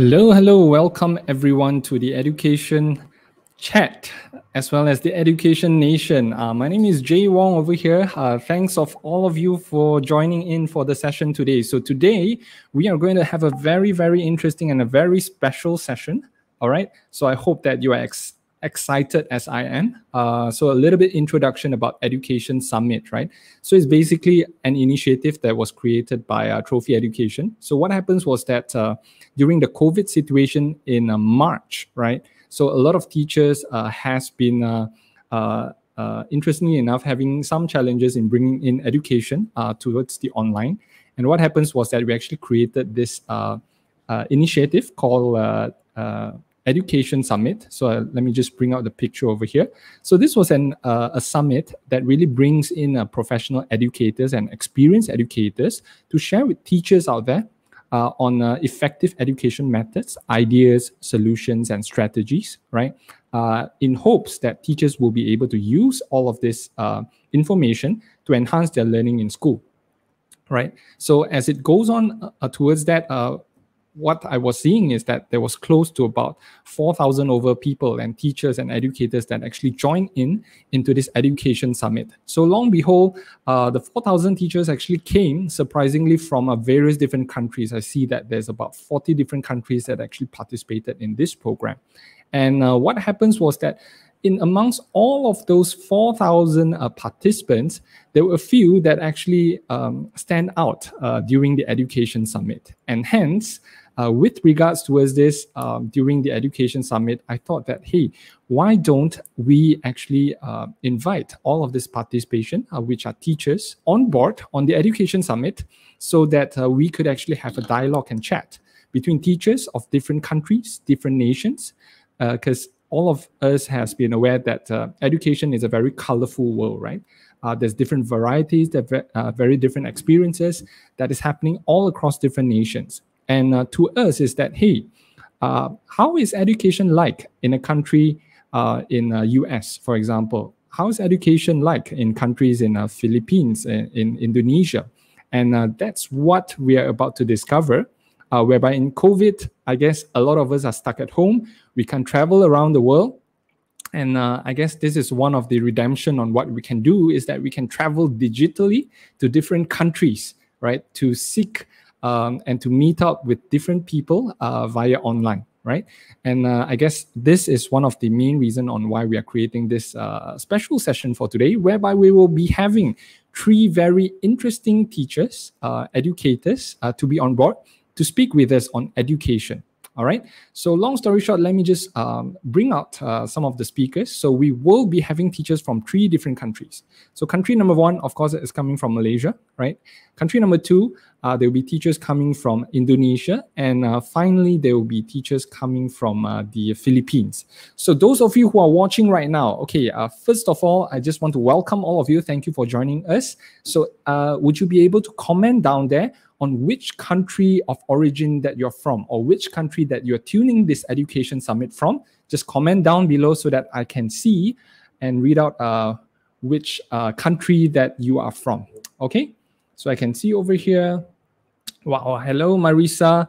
Hello, hello. Welcome everyone to the Education Chat as well as the Education Nation. Uh, my name is Jay Wong over here. Uh, thanks of all of you for joining in for the session today. So today we are going to have a very, very interesting and a very special session. All right. So I hope that you are ex excited as I am. Uh, so a little bit introduction about Education Summit, right? So it's basically an initiative that was created by uh, Trophy Education. So what happens was that uh, during the COVID situation in uh, March, right? So a lot of teachers uh, has been uh, interestingly enough, having some challenges in bringing in education towards the online. And what happens was that we actually created this initiative called Education Summit. So uh, let me just bring out the picture over here. So this was an uh, a summit that really brings in uh, professional educators and experienced educators to share with teachers out there uh, on uh, effective education methods, ideas, solutions, and strategies, right? Uh, in hopes that teachers will be able to use all of this information to enhance their learning in school, right? So as it goes on towards that, what I was seeing is that there was close to about 4,000 over people and teachers and educators that actually joined in into this education summit. So long behold, uh, the 4,000 teachers actually came surprisingly from uh, various different countries. I see that there's about 40 different countries that actually participated in this program. And uh, what happens was that in amongst all of those 4,000 uh, participants, there were a few that actually um, stand out uh, during the education summit. And hence, uh, with regards towards this um, during the education summit, I thought that, hey, why don't we actually uh, invite all of this participation, uh, which are teachers, on board on the education summit so that uh, we could actually have a dialogue and chat between teachers of different countries, different nations, because all of us has been aware that uh, education is a very colorful world, right? Uh, there's different varieties, there uh, very different experiences that is happening all across different nations. And uh, to us is that, hey, uh, how is education like in a country uh, in US, for example? How is education like in countries in Philippines, in, in, Indonesia? And that's what we are about to discover uh, whereby in COVID, I guess a lot of us are stuck at home. We can travel around the world. And uh, I guess this is one of the redemption on what we can do is that we can travel digitally to different countries, right? To seek um, and to meet up with different people uh, via online right and uh, i guess this is one of the main reason on why we are creating this uh, special session for today whereby we will be having three very interesting teachers uh, educators uh, to be on board to speak with us on education. All right. So long story short, let me just um, bring out uh, some of the speakers. So we will be having teachers from three different countries. So country number one, of course, is coming from Malaysia, right? Country number two, uh, there will be teachers coming from Indonesia, and uh, finally there will be teachers coming from uh, the Philippines. So those of you who are watching right now, okay, uh, first of all, I just want to welcome all of you. Thank you for joining us. So uh, would you be able to comment down there? On which country of origin that you're from or which country that you're tuning this education summit from. Just comment down below so that I can see and read out uh, which uh, country that you are from. Okay, so I can see over here. Wow, hello Marisa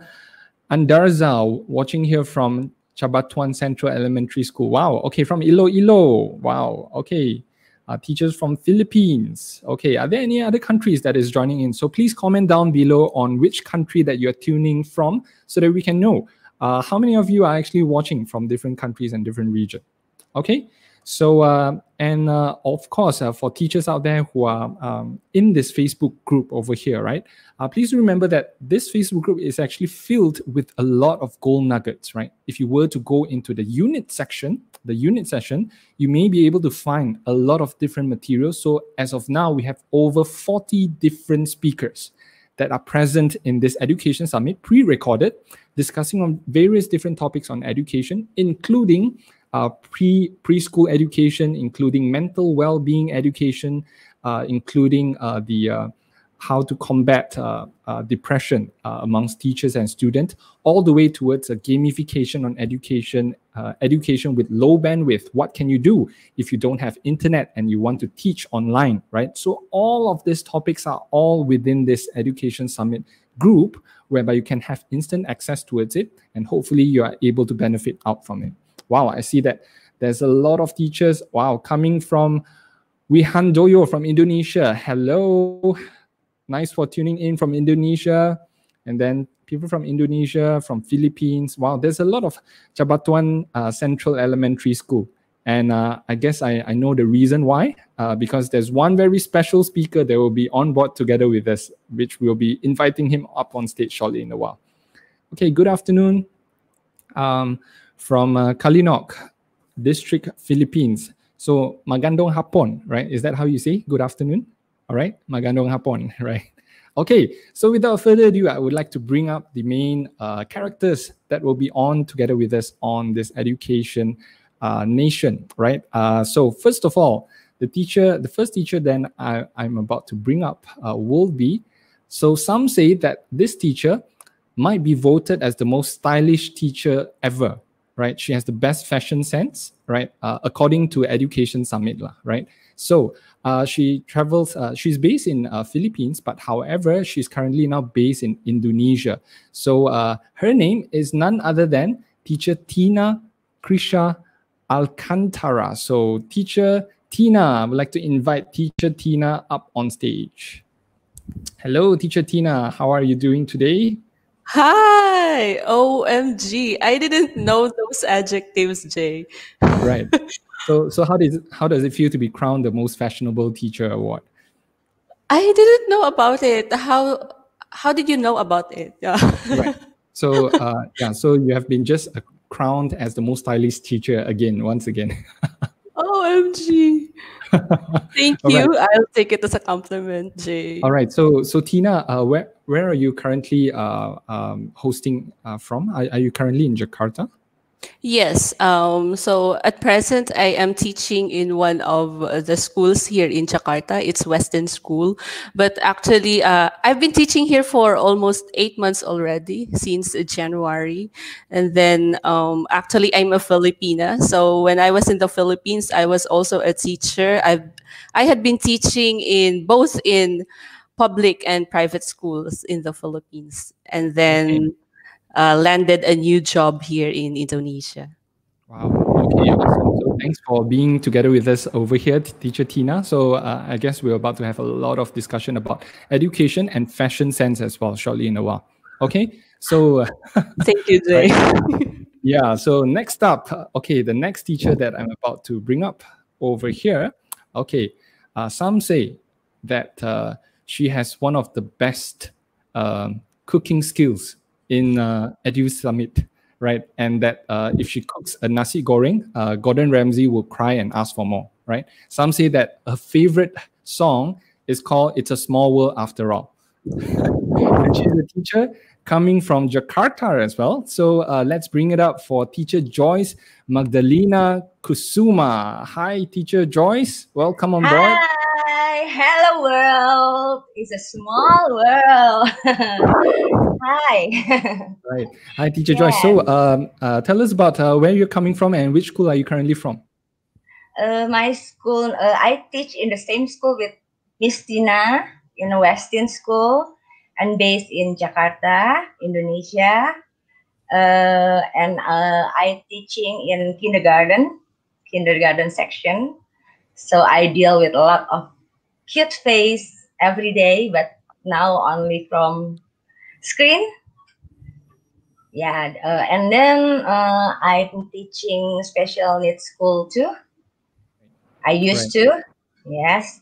Andarza watching here from Cabatuan Central Elementary School. Wow, okay, from Iloilo. Wow, okay uh, teachers from Philippines. Okay, are there any other countries that is joining in? So please comment down below on which country that you're tuning from so that we can know uh, how many of you are actually watching from different countries and different regions. Okay, so, uh, and uh, of course, uh, for teachers out there who are um, in this Facebook group over here, right? Uh, please remember that this Facebook group is actually filled with a lot of gold nuggets, right? If you were to go into the unit section, the unit session, you may be able to find a lot of different materials. So, as of now, we have over 40 different speakers that are present in this education summit, pre recorded, discussing on various different topics on education, including uh, pre preschool education, including mental well-being education, uh, including uh, the uh, how to combat uh, depression amongst teachers and students, all the way towards a gamification on education, education with low bandwidth. What can you do if you don't have internet and you want to teach online, right? So all of these topics are all within this education summit group whereby you can have instant access towards it and hopefully you are able to benefit out from it. Wow, I see that there's a lot of teachers, wow, coming from Wihandoyo from Indonesia. Hello. Nice for tuning in from Indonesia. And then people from Indonesia, from Philippines. Wow, there's a lot of Cabatuan uh, Central Elementary School. And uh, I guess I, I know the reason why, uh, because there's one very special speaker that will be on board together with us, which we'll be inviting him up on stage shortly in a while. Okay, good afternoon um, from uh, Kalinok, District, Philippines. So, magandong hapon, right? Is that how you say good afternoon? All right, magandong hapon, right? Okay, so without further ado, I would like to bring up the main uh, characters that will be on together with us on this education uh, nation, right? Uh, so first of all, the teacher, the first teacher then I, am about to bring up uh, will be, so some say that this teacher might be voted as the most stylish teacher ever, right? She has the best fashion sense, right? Uh, according to Education Summit, right? So uh, she travels, uh, she's based in uh, Philippines, but however, she's currently now based in Indonesia. So uh, her name is none other than teacher Tina Krisha Alcantara. So teacher Tina, I would like to invite teacher Tina up on stage. Hello, teacher Tina. How are you doing today? Hi, OMG. I didn't know those adjectives, Jay. Right. So, so how does it, how does it feel to be crowned the most fashionable teacher award? I didn't know about it. How how did you know about it? Yeah. right. So uh, yeah, so you have been just crowned as the most stylish teacher again, once again. OMG. Thank you. Right. I'll take it as a compliment, Jay. All right. So so Tina, uh, where where are you currently uh, um, hosting uh, from? Are, are you currently in Jakarta? Yes. Um, so at present, I am teaching in one of the schools here in Jakarta. It's Western School. But actually, uh, I've been teaching here for almost eight months already, since January. And then um, actually, I'm a Filipina. So when I was in the Philippines, I was also a teacher. i I had been teaching in both in public and private schools in the Philippines. And then okay uh, landed a new job here in Indonesia. Wow. Okay. Awesome. So thanks for being together with us over here, teacher Tina. So uh, I guess we're about to have a lot of discussion about education and fashion sense as well shortly in a while. Okay. So thank you, Jay. yeah. So next up, okay, the next teacher that I'm about to bring up over here. Okay. Uh, some say that uh, she has one of the best um, cooking skills in uh, Edu Summit, right? And that uh, if she cooks a nasi goreng, uh, Gordon Ramsay will cry and ask for more, right? Some say that her favorite song is called "It's a Small World After All." and she's a teacher coming from Jakarta as well. So uh, let's bring it up for teacher Joyce Magdalena Kusuma. Hi, teacher Joyce. Welcome on board. Hello world. It's a small world. Hi. right. Hi, teacher Joyce. So, um, uh, tell us about uh, where you're coming from and which school are you currently from? Uh, my school, uh, I teach in the same school with Miss Tina in a Western school and based in Jakarta, Indonesia. Uh, and uh, I teaching in kindergarten, kindergarten section. So I deal with a lot of cute face every day, but now only from screen. Yeah, uh, and then uh, I'm teaching special needs school too. I used right. to, yes.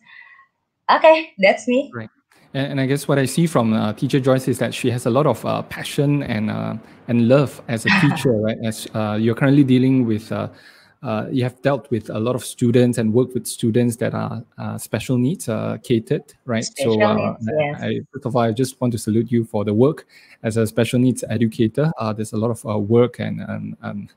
Okay, that's me. Right. And, I guess what I see from uh, teacher Joyce is that she has a lot of uh, passion and uh, and love as a teacher, right? As uh, you're currently dealing with uh, you have dealt with a lot of students and worked with students that are uh, special needs uh, catered, right? Special so, uh, needs, yes. I, first of all, I just want to salute you for the work as a special needs educator. Uh, there's a lot of uh, work and, and, and,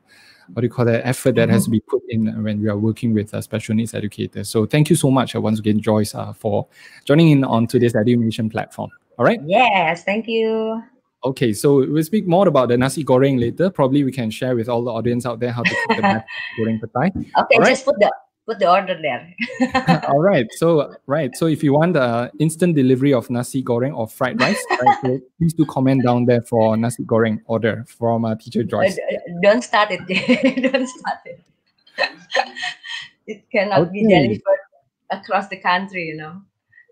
what do you call that effort that mm -hmm. has to be put in when we are working with special needs educators. So, thank you so much once again, Joyce, for joining in on today's Education platform. All right. Yes, thank you. Okay, so we'll speak more about the nasi goreng later. Probably we can share with all the audience out there how to cook the nasi goreng petai. Okay, right? just put the put the order there. All right. So right. So if you want uh, instant delivery of nasi goreng or fried rice, right, so please do comment down there for nasi goreng order from uh, teacher Joyce. Uh, don't start it. don't start it. it cannot okay. be delivered across the country, you know.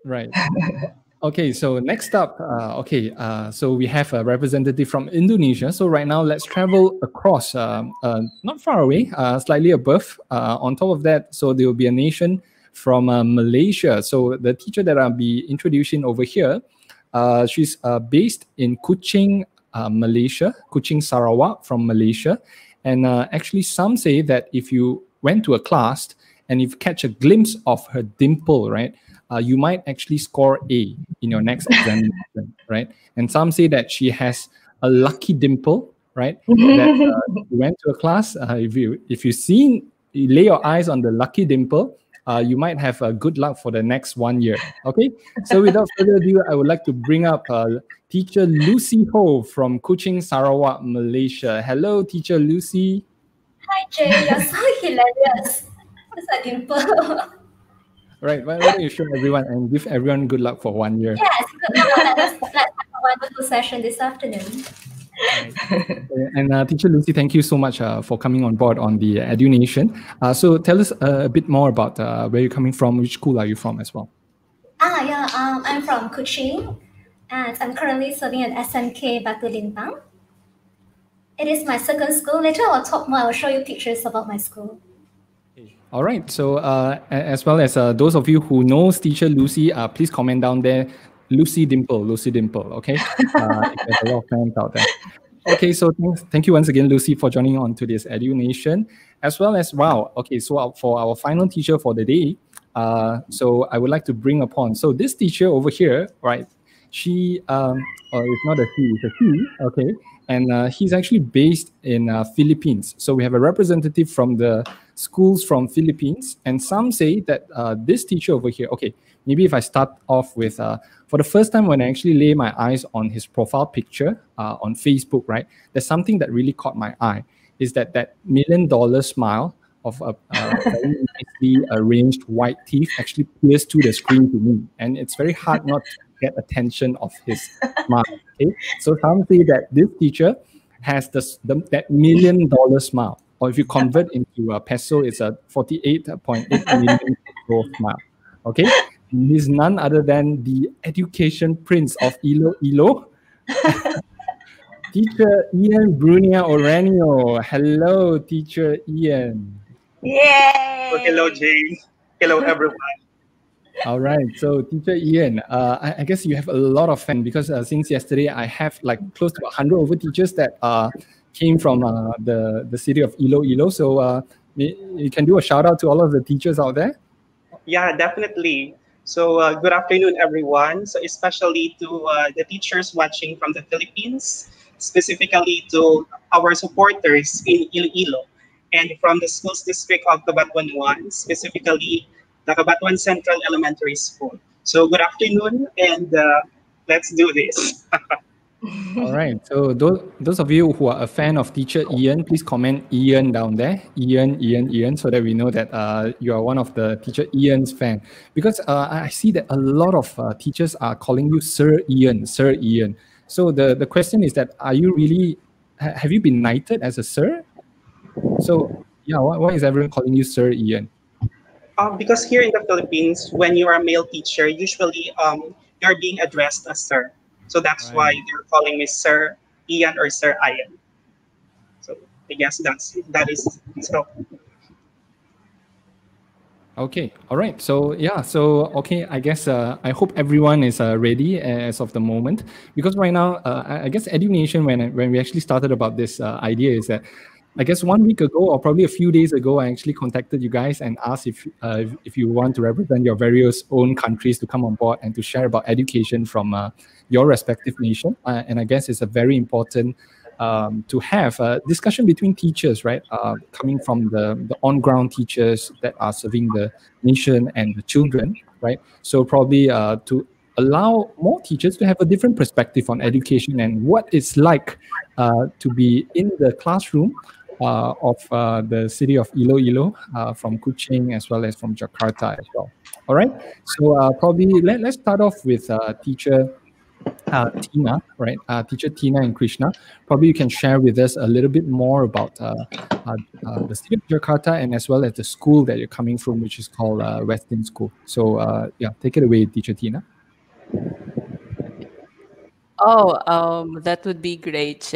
Right. Okay, so next up, uh, okay, uh, so we have a representative from Indonesia. So right now, let's travel across, um, uh, not far away, uh, slightly above. Uh, on top of that, so there will be a nation from uh, Malaysia. So the teacher that I'll be introducing over here, she's based in Kuching, Malaysia, Kuching Sarawak from Malaysia. And actually, some say that if you went to a class and you catch a glimpse of her dimple, right? Uh, you might actually score A in your next examination, right? And some say that she has a lucky dimple, right? that uh, you went to a class. Uh, if you if you seen you lay your eyes on the lucky dimple, uh, you might have uh, good luck for the next one year. Okay. So without further ado, I would like to bring up uh, teacher Lucy Ho from Kuching, Sarawak, Malaysia. Hello, teacher Lucy. Hi Jay, you're so hilarious. What's a dimple? Right. Why, don't you show everyone and give everyone good luck for one year? Yes. Let's, let's have a wonderful session this afternoon. Right. and uh, teacher Lucy, thank you so much uh, for coming on board on the EduNation. Uh, so tell us uh, a bit more about uh, where you're coming from, which school are you from as well? Ah, yeah, um, I'm from Kuching, and I'm currently serving at SMK Batu Lintang. It is my second school. Later I'll talk more. I'll show you pictures about my school. All right. So uh, as well as uh, those of you who knows teacher Lucy, uh, please comment down there. Lucy Dimple, Lucy Dimple. Okay. Uh, there's a lot of fans out there. Okay. So thanks, thank you once again, Lucy, for joining on to this EduNation, as well as wow. Okay. So for our final teacher for the day, uh, so I would like to bring upon. So this teacher over here, right? She, um, or it's not a he, it's a he. Okay and uh, he's actually based in uh, Philippines. So we have a representative from the schools from Philippines, and some say that uh, this teacher over here. Okay, maybe if I start off with uh, for the first time when I actually lay my eyes on his profile picture uh, on Facebook, right? There's something that really caught my eye. Is that that million dollar smile of a, very nicely arranged white teeth actually peers to the screen to me, and it's very hard not to get attention of his smile. Okay, so some say that this teacher has the, the that million dollar smile, or if you convert into a peso, it's a 48.8 million dollar smile. Okay, and he's none other than the education prince of Ilo Ilo. teacher Ian Brunia Orenio. Hello, teacher Ian. Yay! hello, James. Hello, everyone. All right. So, teacher Ian, uh, I, I, guess you have a lot of fans because uh, since yesterday, I have like close to 100 over teachers that uh, came from uh, the, the city of Iloilo. So, uh, you can do a shout out to all of the teachers out there. Yeah, definitely. So, uh, good afternoon, everyone. So, especially to the teachers watching from the Philippines, specifically to our supporters in Iloilo, and from the schools district of Cabatuan, specifically the Cabatuan Central Elementary School. So good afternoon, and uh, let's do this. All right. So those those of you who are a fan of teacher Ian, please comment Ian down there. Ian, Ian, Ian, so that we know that uh, you are one of the teacher Ian's fan. Because uh, I see that a lot of uh, teachers are calling you Sir Ian, Sir Ian. So the, the question is that are you really ha- have you been knighted as a sir? So yeah, why, why is everyone calling you Sir Ian? Um, because here in the Philippines, when you are a male teacher, usually um, you're being addressed as sir. So that's right. why they're calling me Sir Ian or Sir Ian. So I guess that's that is so. Okay, all right. So yeah, so okay, I guess uh, I hope everyone is uh, ready as of the moment because right now, uh, I guess EduNation when when we actually started about this uh, idea is that I guess one week ago or probably a few days ago, I actually contacted you guys and asked if uh, if you want to represent your various own countries to come on board and to share about education from uh, your respective nation. Uh, and I guess it's a very important um, to have a discussion between teachers, right? Uh, coming from the, the on-ground teachers that are serving the nation and the children, right? So probably uh, to allow more teachers to have a different perspective on education and what it's like uh, to be in the classroom uh, of uh, the city of Iloilo uh, from Kuching as well as from Jakarta as well. All right. So uh, probably let, let's start off with uh, teacher uh, Tina, right? Teacher Tina and Krishna. Probably you can share with us a little bit more about the city of Jakarta and as well as the school that you're coming from, which is called uh, Westin School. So yeah, take it away, teacher Tina. Oh, um, that would be great,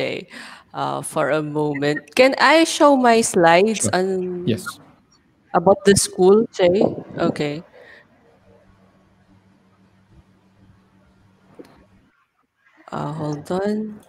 Jay. for a moment, can I show my slides sure. on yes about the school, Jay? Okay. Uh, hold on.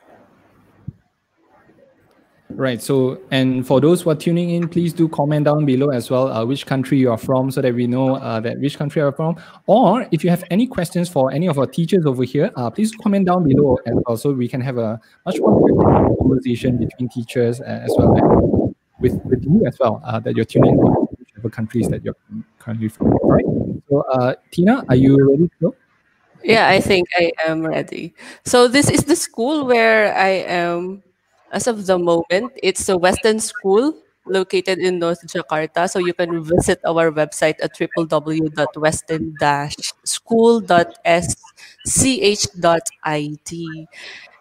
Right. So, and for those who are tuning in, please do comment down below as well uh, which country you are from so that we know uh, that which country you are from. Or if you have any questions for any of our teachers over here, uh, please comment down below as well so we can have a much more conversation between teachers uh, as well as with, with you as well uh, that you're tuning in whichever countries that you're currently from. Right. So, uh, Tina, are you ready to go? Yeah, I think I am ready. So this is the school where I am as of the moment. It's a Western School located in North Jakarta. So you can visit our website at www.western-school.sch.id.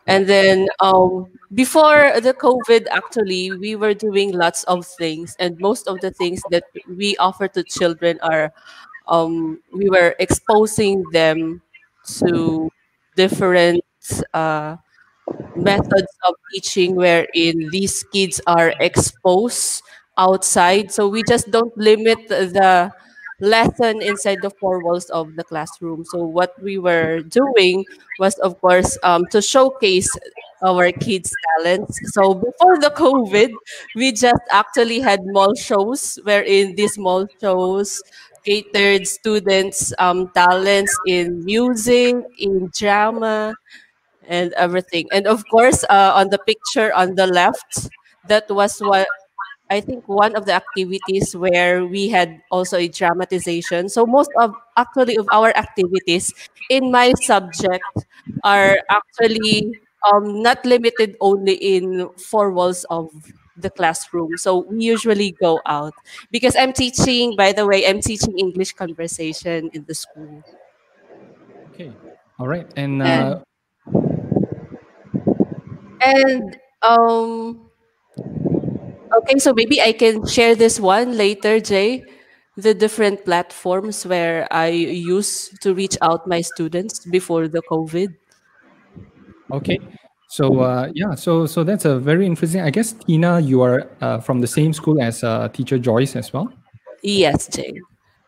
And then um, before the COVID, actually, we were doing lots of things. And most of the things that we offer to children are um, we were exposing them to different uh, methods of teaching wherein these kids are exposed outside. So we just don't limit the lesson inside the four walls of the classroom. So what we were doing was, of course, um, to showcase our kids' talents. So before the COVID, we just actually had mall shows wherein these mall shows catered students' um, talents in music, in drama, and everything. And of course, uh, on the picture on the left, that was what I think one of the activities where we had also a dramatization. So most of actually of our activities in my subject are actually um, not limited only in four walls of the classroom. So we usually go out because I'm teaching, by the way, I'm teaching English conversation in the school. Okay. All right. And, uh... and, um, okay, so maybe I can share this one later, Jay. The different platforms where I use to reach out my students before the COVID. Okay. So uh, yeah, so so that's a very interesting. I guess Tina, you are uh, from the same school as uh, teacher Joyce as well. Yes, Jay.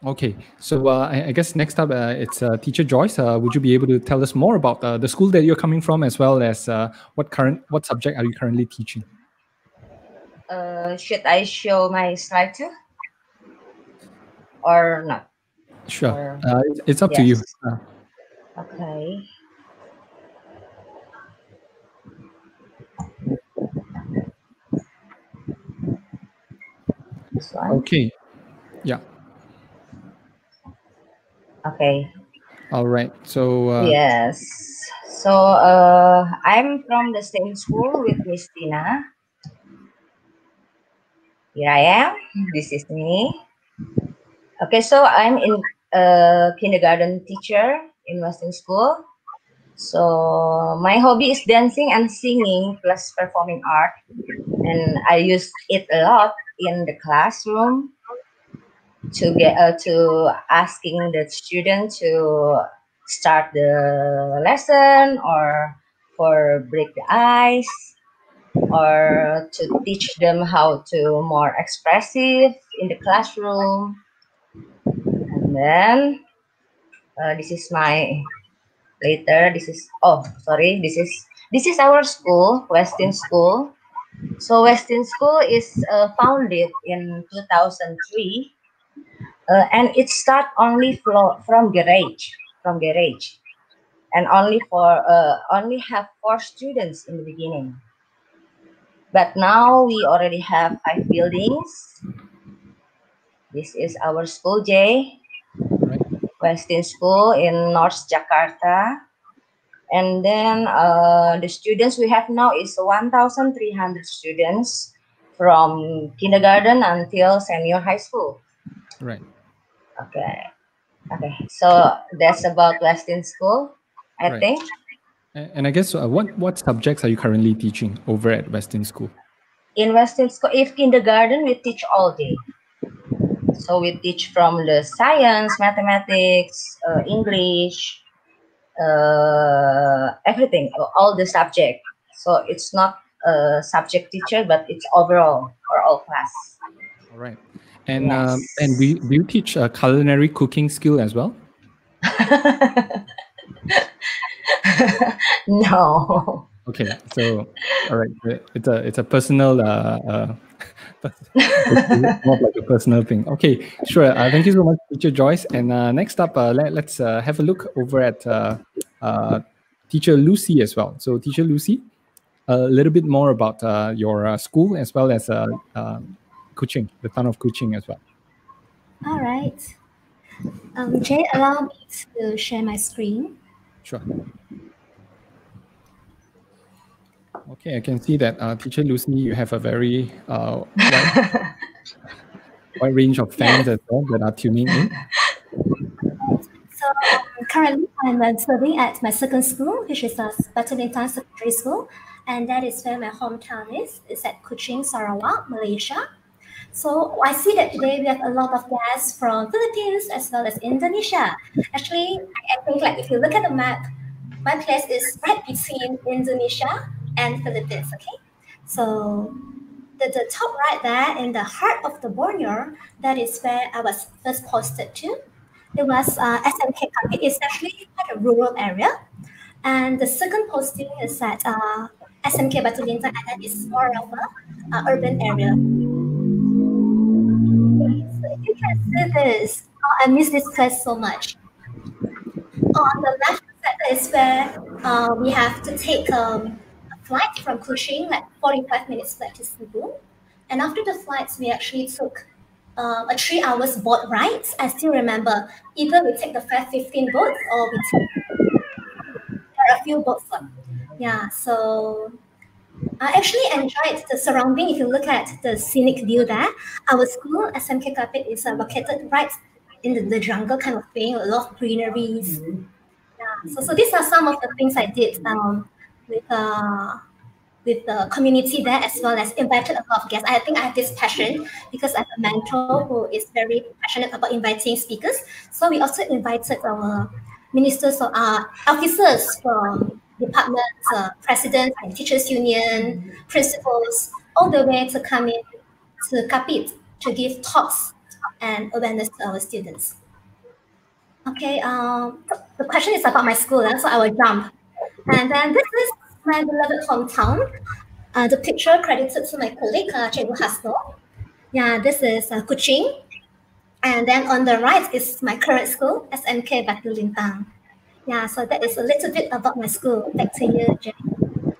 Okay, so uh, I, I, guess next up uh, it's uh, teacher Joyce. would you be able to tell us more about the school that you're coming from, as well as what current what subject are you currently teaching? should I show my slide too, or not? Sure, or, it's up yes. to you. Okay. Okay. Yeah. Okay. All right. So. Uh, yes. So uh, I'm from the same school with Miss Tina. Here I am. This is me. Okay, so I'm in a kindergarten teacher in Western School. So my hobby is dancing and singing plus performing art, and I use it a lot in the classroom to get uh, to asking the student to start the lesson or for break the ice or to teach them how to more expressive in the classroom. And then uh, this is my later this is oh sorry this is this is our school westin school. So Westin School is uh, founded in 2003, uh, and it start only from from garage, from garage, and only for uh, only have four students in the beginning. But now we already have five buildings. This is our school, Jay. Westin School in North Jakarta. And then uh, the students we have now is 1,300 students from kindergarten until senior high school. Right. Okay. Okay. So that's about Westin School, I Right. think. And I guess uh, what what subjects are you currently teaching over at Western School? In Westin School, if kindergarten, we teach all day. So we teach from the science, mathematics, uh, English, uh, everything, all the subject. So it's not a subject teacher, but it's overall for all class. All right. And um, and you, do you teach a culinary cooking skill as well? no. Okay, so all right, uh, it's a it's a personal uh, uh it's more like a personal thing. Okay, sure. Uh, thank you so much, Teacher Joyce. And uh, next up, uh, let, let's uh, have a look over at uh, uh, Teacher Lucy as well. So, Teacher Lucy, a little bit more about uh, your uh, school as well as uh, uh, Kuching, the town of Kuching as well. All right. Um, Jay, allow me to share my screen. Sure. Okay, I can see that uh, Teacher Lucy, you have a very uh, wide, wide range of fans as well that are tuning in. So um, currently, I'm uh, serving at my second school, which is a Batu Lintang Secondary School, and that is where my hometown is. It's at Kuching, Sarawak, Malaysia. So I see that today we have a lot of guests from Philippines as well as Indonesia. Actually, I think like if you look at the map, my place is right between Indonesia and Philippines. Okay, so the, the top right there in the heart of the Borneo, that is where I was first posted to. It was uh, SMK Kapit. It's actually quite a rural area. And the second posting is at uh, SMK Batu Lintang, and that is more of a uh, urban area. See this, oh, I miss this place so much. On the left side is where uh, we have to take um, a flight from Kuching, like 45 minutes flight to Sibu. And after the flights, we actually took um, a three hours boat ride. I still remember either we take the 515 boat or we take there are a few boats. lah. Yeah, so I actually enjoyed the surrounding. If you look at the scenic view there, our school, SMK Kapit, is uh, located right in the, the jungle kind of thing, a lot of greeneries. Yeah, so, so these are some of the things I did um, with uh, with the community there as well as invited a lot of guests. I think I have this passion because I have a mentor who is very passionate about inviting speakers. So we also invited our ministers or uh, officers from departments, uh, presidents and teachers union, principals, all the way to come in to Kapit to give talks and awareness to our students. Okay, um, the question is about my school, so I will jump. And then this is my beloved hometown. Uh, the picture credited to my colleague, uh, Cikgu Hasno. Yeah, this is uh, Kuching. And then on the right is my current school, SMK Batu Lintang. Yeah, so that is a little bit about my school. Back to you, Jenny.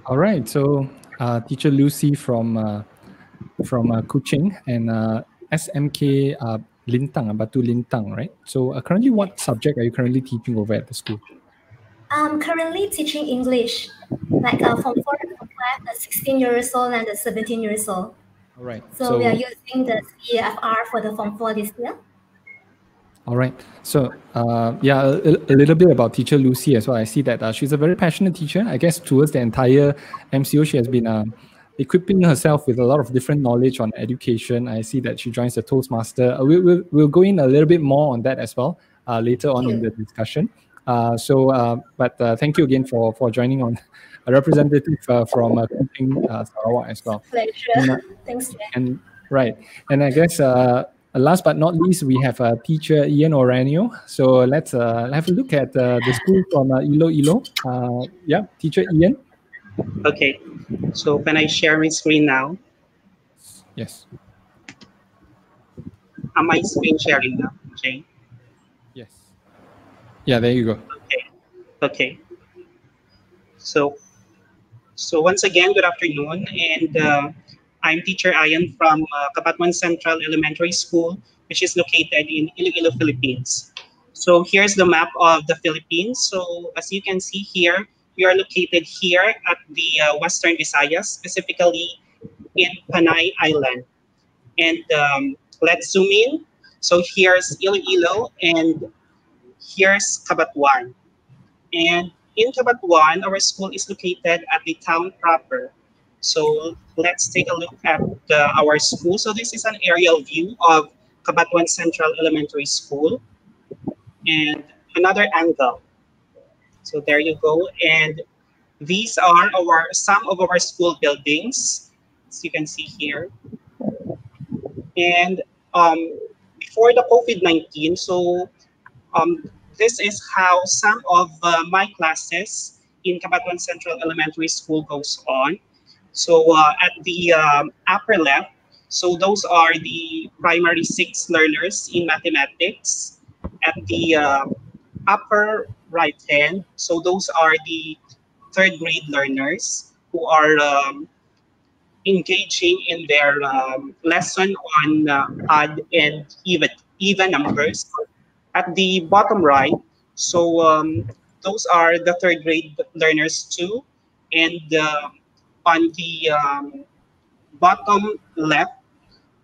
All right. So, uh, Teacher Lucy from uh, from uh, Kuching and uh, SMK uh, Lintang, Batu Lintang, right? So, uh, currently, what subject are you currently teaching over at the school? I'm currently teaching English, like uh, from 4 to 5, the 16 years old and the 17 years old. All right. So, we are using the CEFR for the Form 4 this year. All right. So, uh, yeah, a, a little bit about teacher Lucy as well. I see that uh, she's a very passionate teacher. I guess towards the entire MCO, she has been uh, equipping herself with a lot of different knowledge on education. I see that she joins the Toastmaster. Uh, we'll, we'll, we'll go in a little bit more on that as well uh, later on in the discussion. Uh, so, uh, but uh, thank you again for, for joining on a representative uh, from uh, Kuching, Sarawak as well. Pleasure. And, Thanks, Jen. and right, and I guess uh, last but not least, we have uh, teacher Ian Oranio. So let's uh, have a look at uh, the school from uh, Ilo Ilo. Uh, yeah, teacher Ian. Okay, so can I share my screen now? Yes. Am I screen sharing now, Jay? Yes. Yeah, there you go. Okay. Okay. So, so once again, good afternoon, and uh, I'm teacher Ian from uh, Cabatuan Central Elementary School, which is located in Iloilo, Philippines. So here's the map of the Philippines. So as you can see here, we are located here at the uh, Western Visayas, specifically in Panay Island. And um, let's zoom in. So here's Iloilo and here's Cabatuan. And in Cabatuan, our school is located at the town proper. So let's take a look at uh, our school. So this is an aerial view of Cabatuan Central Elementary School. And another angle. So there you go. And these are our some of our school buildings, as you can see here. And um, before the COVID-19, so um, this is how some of uh, my classes in Cabatuan Central Elementary School goes on. So uh, at the um, upper left, so those are the primary six learners in mathematics. At the uh, upper right hand, so those are the third grade learners who are um, engaging in their um, lesson on uh, odd and even even numbers. At the bottom right, so um, those are the third grade learners too, and uh, on the um, bottom left,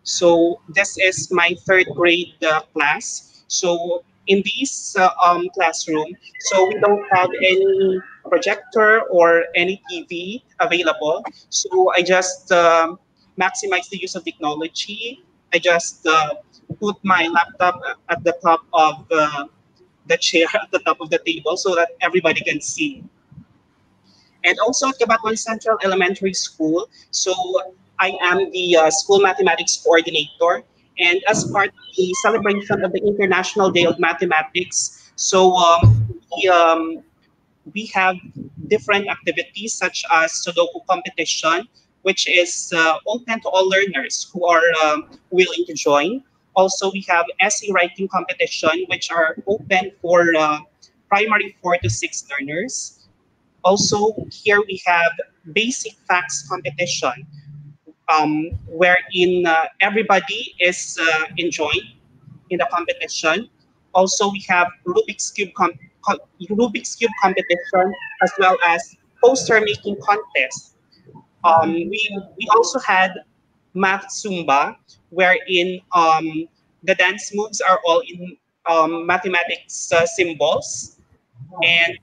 so this is my third grade uh, class. So in this uh, um, classroom, so we don't have any projector or any TV available. So I just um, maximize the use of technology. I just uh, put my laptop at the top of uh, the chair at the top of the table so that everybody can see. And also at Cabatuan Central Elementary School, so I am the uh, school mathematics coordinator. And as part of the celebration of the International Day of Mathematics, so um, we, um, we have different activities such as Sudoku competition, which is uh, open to all learners who are um, willing to join. Also, we have essay writing competition, which are open for uh, primary four to six learners. Also, here we have basic facts competition, um, wherein uh, everybody is uh, enjoying in the competition. Also, we have Rubik's Cube, Rubik's Cube competition, as well as poster making contest. Um, we, we also had Math Zumba, wherein um, the dance moves are all in um, mathematics uh, symbols. And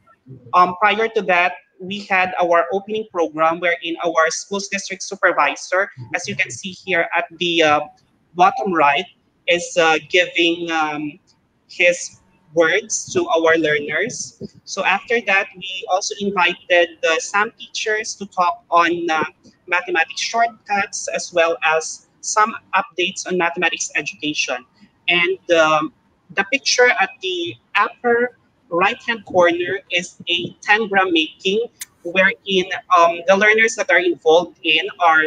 um, prior to that, we had our opening program wherein our schools district supervisor, as you can see here at the uh, bottom right, is uh, giving um, his words to our learners. So after that, we also invited some teachers to talk on uh, mathematics shortcuts as well as some updates on mathematics education. And um, the picture at the upper right-hand corner is a tangram making wherein um, the learners that are involved in are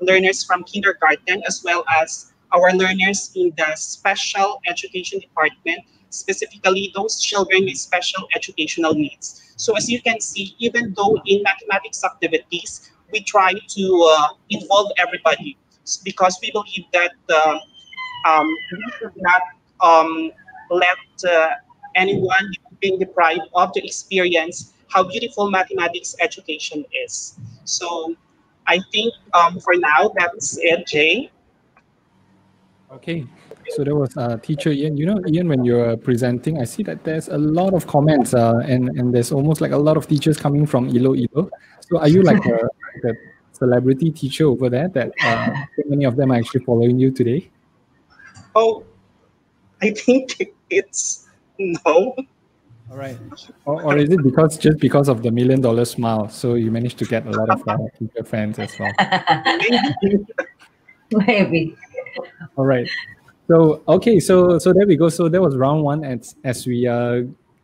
learners from kindergarten as well as our learners in the special education department, specifically those children with special educational needs. So as you can see, even though in mathematics activities, we try to uh, involve everybody because we believe that uh, um, we should not um, let uh, anyone being deprived of the experience how beautiful mathematics education is. So I think um, for now, that's it, Jay. Okay, so that was uh, teacher Ian. You know, Ian, when you're presenting, I see that there's a lot of comments uh, and, and there's almost like a lot of teachers coming from Iloilo. So are you like a, the celebrity teacher over there that uh, many of them are actually following you today? Oh, I think it's no. All right. Or, or is it because just because of the million dollar smile? So you managed to get a lot of uh, teacher fans as well. Maybe. All right. So okay, so so there we go. So that was round one as as we uh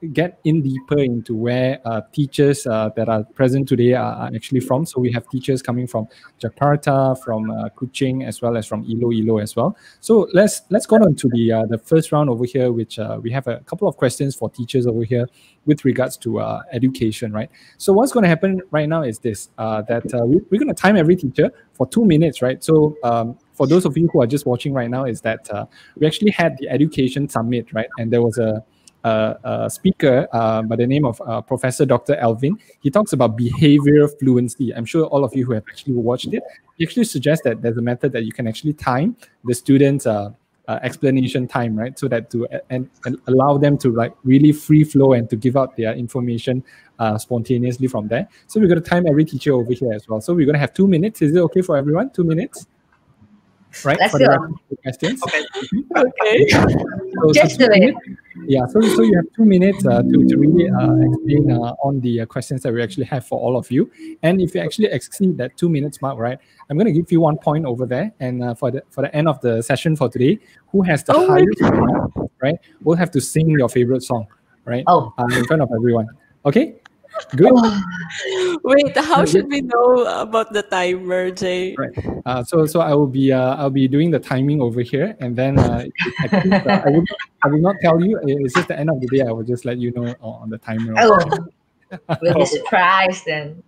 get in deeper into where uh, teachers uh, that are present today are, actually from. So we have teachers coming from Jakarta, from uh, Kuching, as well as from Iloilo as well. So let's let's go on to the uh, the first round over here, which uh, we have a couple of questions for teachers over here with regards to uh, education, right? So what's going to happen right now is this: that we, are going to time every teacher for two minutes, right? So um, for those of you who are just watching right now, is that we actually had the education summit, right? And there was a a speaker uh, by the name of uh, Professor Dr. Alvin. He talks about behavior fluency. I'm sure all of you who have actually watched it, actually suggest that there's a method that you can actually time the students' uh, uh, explanation time, right? So that to and, and, allow them to like really free flow and to give out their information spontaneously from there. So we're going to time every teacher over here as well. So we're going to have two minutes. Is it okay for everyone? Two minutes, right? Let's for the questions. Okay. Okay. So, Just so do it. Yeah, so, so you have two minutes uh, to, to really uh, explain uh, on the uh, questions that we actually have for all of you. And if you actually exceed that two minutes mark, right, I'm going to give you one point over there. And uh, for the for the end of the session for today, who has the Oh highest point, right, will have to sing your favorite song, right, Oh. uh, in front of everyone. Okay, good. Wait, how should we know about the timer, Jay? Right. Uh, so so I will be uh, I'll be doing the timing over here, and then uh, I, think, uh, I, will, I will not tell you. It's just the end of the day. I will just let you know on on the timer. Oh, we'll be surprised then.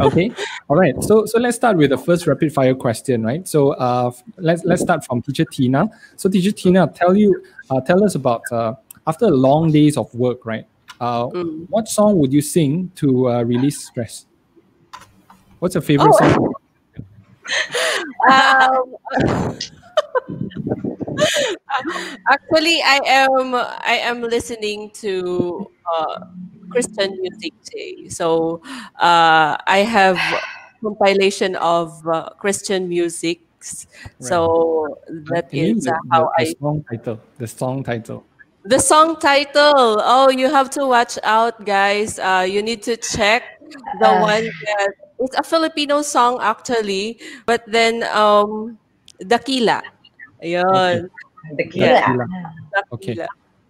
Okay. All right. So so let's start with the first rapid fire question, right? So uh, let's let's start from Teacher Tina. So Teacher Tina, tell you uh, tell us about uh, after long days of work, right? Uh, Mm. What song would you sing to uh, release stress? What's your favorite Oh. song? Um, actually, I am I am listening to uh, Christian music, Jay. So uh, I have compilation of uh, Christian musics. So that Can is uh, how the, the I song title. The song title. The song title. Oh, you have to watch out, guys. Uh, you need to check the Ah. one that it's a Filipino song actually, but then um, Dakila. Ayun. The Yeah. killer. Okay.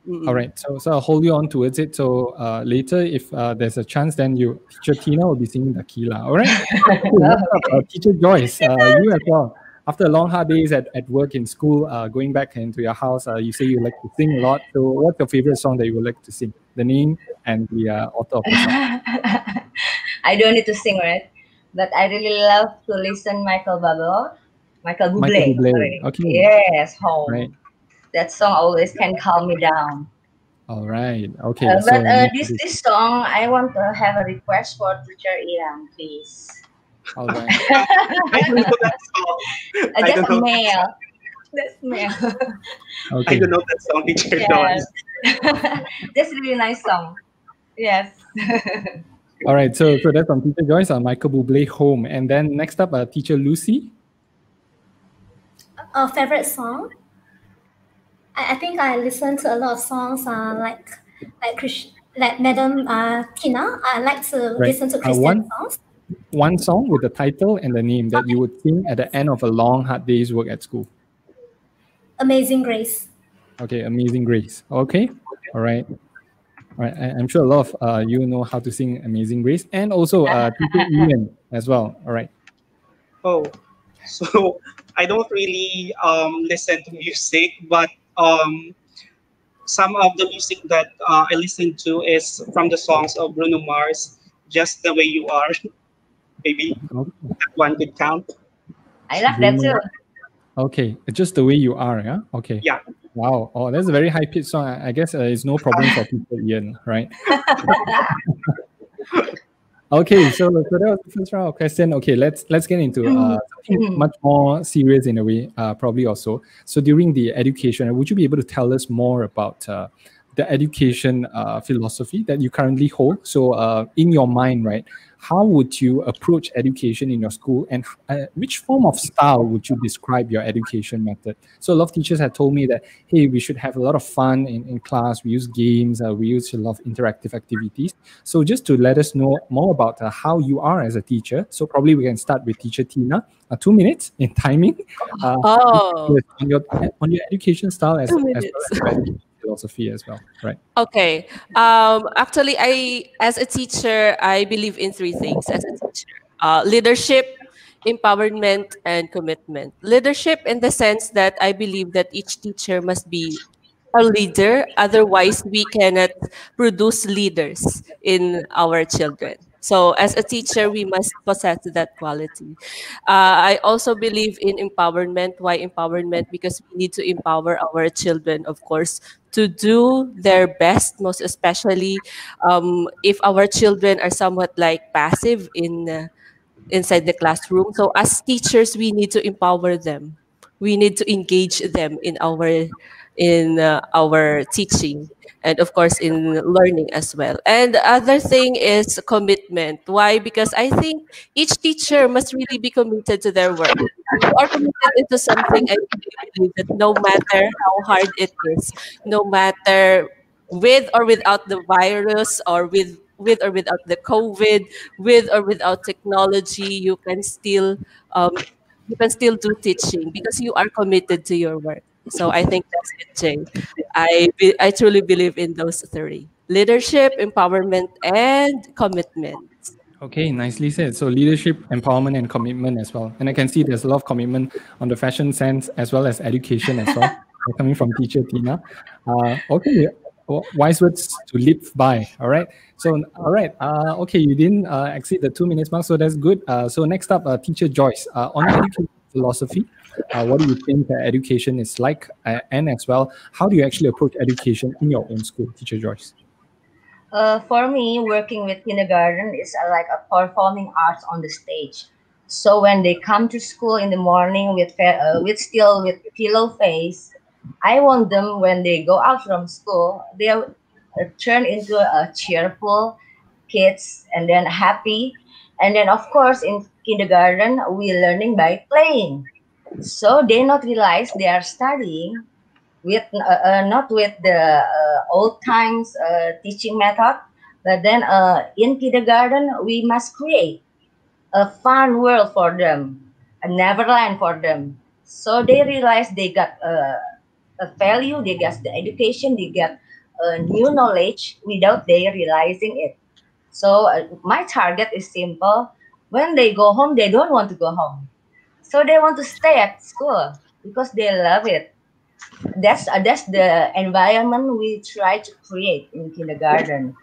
Mm-mm. All right. So so I'll hold you on towards it. So uh, later, if uh, there's a chance, then you teacher Tina will be singing Dakila. All right. Cool. Next uh, teacher Joyce, uh, you as well. After long hard days at, at work in school, uh, going back into your house, uh, you say you like to sing a lot. So what's your favorite song that you would like to sing? The name and the uh, author of the song. I don't need to sing, right? But I really love to listen Michael Bublé. Michael Bublé. Michael Bublé, okay. Yes, home. Right. That song always can calm me down. All right. Okay. Uh, so but uh, this this song, I want to have a request for teacher Ian, please. All right. I don't know that song. Uh, I that's don't know. mail. That's mail. I don't know that song, teacher yes. Joyce. that's really nice song. Yes. All right. So so that's from teacher Joyce, uh, Michael Bublé, Home, and then next up, uh, teacher Lucy. A favorite song? I, I think I listen to a lot of songs uh, like like Chris, like Madam uh, Tina. I like to Right. listen to Uh, Christian one- songs. One song with the title and the name that you would sing at the end of a long hard day's work at school. Amazing Grace. okay amazing grace. Okay. All right. All right. I, i'm sure a lot of uh, you know how to sing amazing grace and also uh, teacher ian as well. All right. Oh, so I don't really um, listen to music, but um, some of the music that uh, I listen to is from the songs of Bruno Mars, "Just the Way You Are." Maybe Okay. that one could count. I love that too. okay just the way you are yeah okay Yeah. wow oh that's a very high pitched song i, I guess uh, it's no problem for people, ian right Okay, so, so that was the first round of question. Okay, let's let's get into uh, something Mhm. much more serious in a way, uh, probably also. So during the education, would you be able to tell us more about uh, the education uh, philosophy that you currently hold? So uh, in your mind, right, how would you approach education in your school, and uh, which form of style would you describe your education method? So a lot of teachers have told me that hey, we should have a lot of fun in, in class. We use games, uh, we use a lot of interactive activities. So just to let us know more about uh, how you are as a teacher, so probably we can start with teacher Tina. Uh, two minutes in timing. Uh, Oh, on your on your education style as, Two as well as philosophy as well, right? okay. Um, actually, I as a teacher, I believe in three things as a teacher: uh, leadership, empowerment, and commitment. Leadership, in the sense that I believe that each teacher must be a leader. Otherwise, we cannot produce leaders in our children. So, as a teacher, we must possess that quality. Uh, I also believe in empowerment. Why empowerment? Because we need to empower our children, of course, to do their best, most especially um, if our children are somewhat like passive in uh, inside the classroom. So as teachers, we need to empower them. We need to engage them in our in uh, our teaching and of course in learning as well. And the other thing is commitment. Why? Because I think each teacher must really be committed to their work. You are committed into something, I believe that no matter how hard it is, no matter with or without the virus or with with or without the COVID, with or without technology, you can still um, you can still do teaching because you are committed to your work. So I think that's it, Jay. I be, I truly believe in those three: leadership, empowerment, and commitment. Okay, nicely said. So leadership, empowerment, and commitment as well. And I can see there's a lot of commitment on the fashion sense as well as education as well. coming from teacher Tina. Uh, okay, wise words to live by. All right. So, all right. Uh, okay, you didn't uh, exceed the two minutes mark, so that's good. Uh, so next up, uh, teacher Joyce uh, on education philosophy. Uh, what do you think education is like, uh, and as well, how do you actually approach education in your own school, teacher Joyce? Uh, for me, working with kindergarten is uh, like a performing arts on the stage. So when they come to school in the morning with with still with pillow face, I want them when they go out from school, they turn into a cheerful kids and then happy. And then of course in kindergarten we learning by playing. So they not realize they are studying with uh, uh, not with the uh, old times uh, teaching method, but then in kindergarten we must create a fun world for them, a neverland for them. So they realize they got a value, they get the education, they get a new knowledge without they realizing it. So uh, my target is simple. When they go home, they don't want to go home. So they want to stay at school because they love it. That's uh, that's the environment we try to create in kindergarten.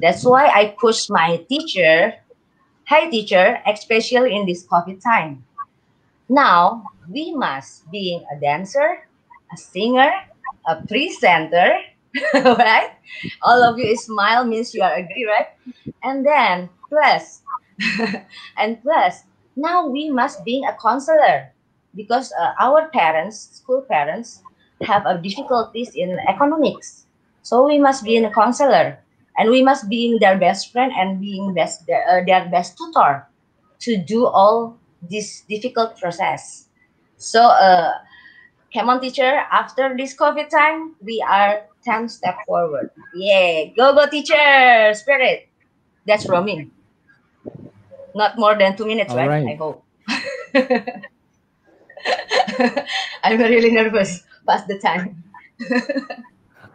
That's why I push my teacher, hey teacher, especially in this COVID time. Now we must being a dancer, a singer, a presenter, right? All of you smile means you are agree, right? And then plus, and plus, now we must be a counselor because uh, our parents, school parents, have a difficulties in economics. So we must be a counselor and we must be in their best friend and being best their, uh, their best tutor to do all this difficult process. So uh, Come on, teacher. After this COVID time, we are 10 step forward. Yeah. Go, go, teacher. Spirit. That's Romin. Not more than two minutes, right? right? I hope. I'm really nervous past the time.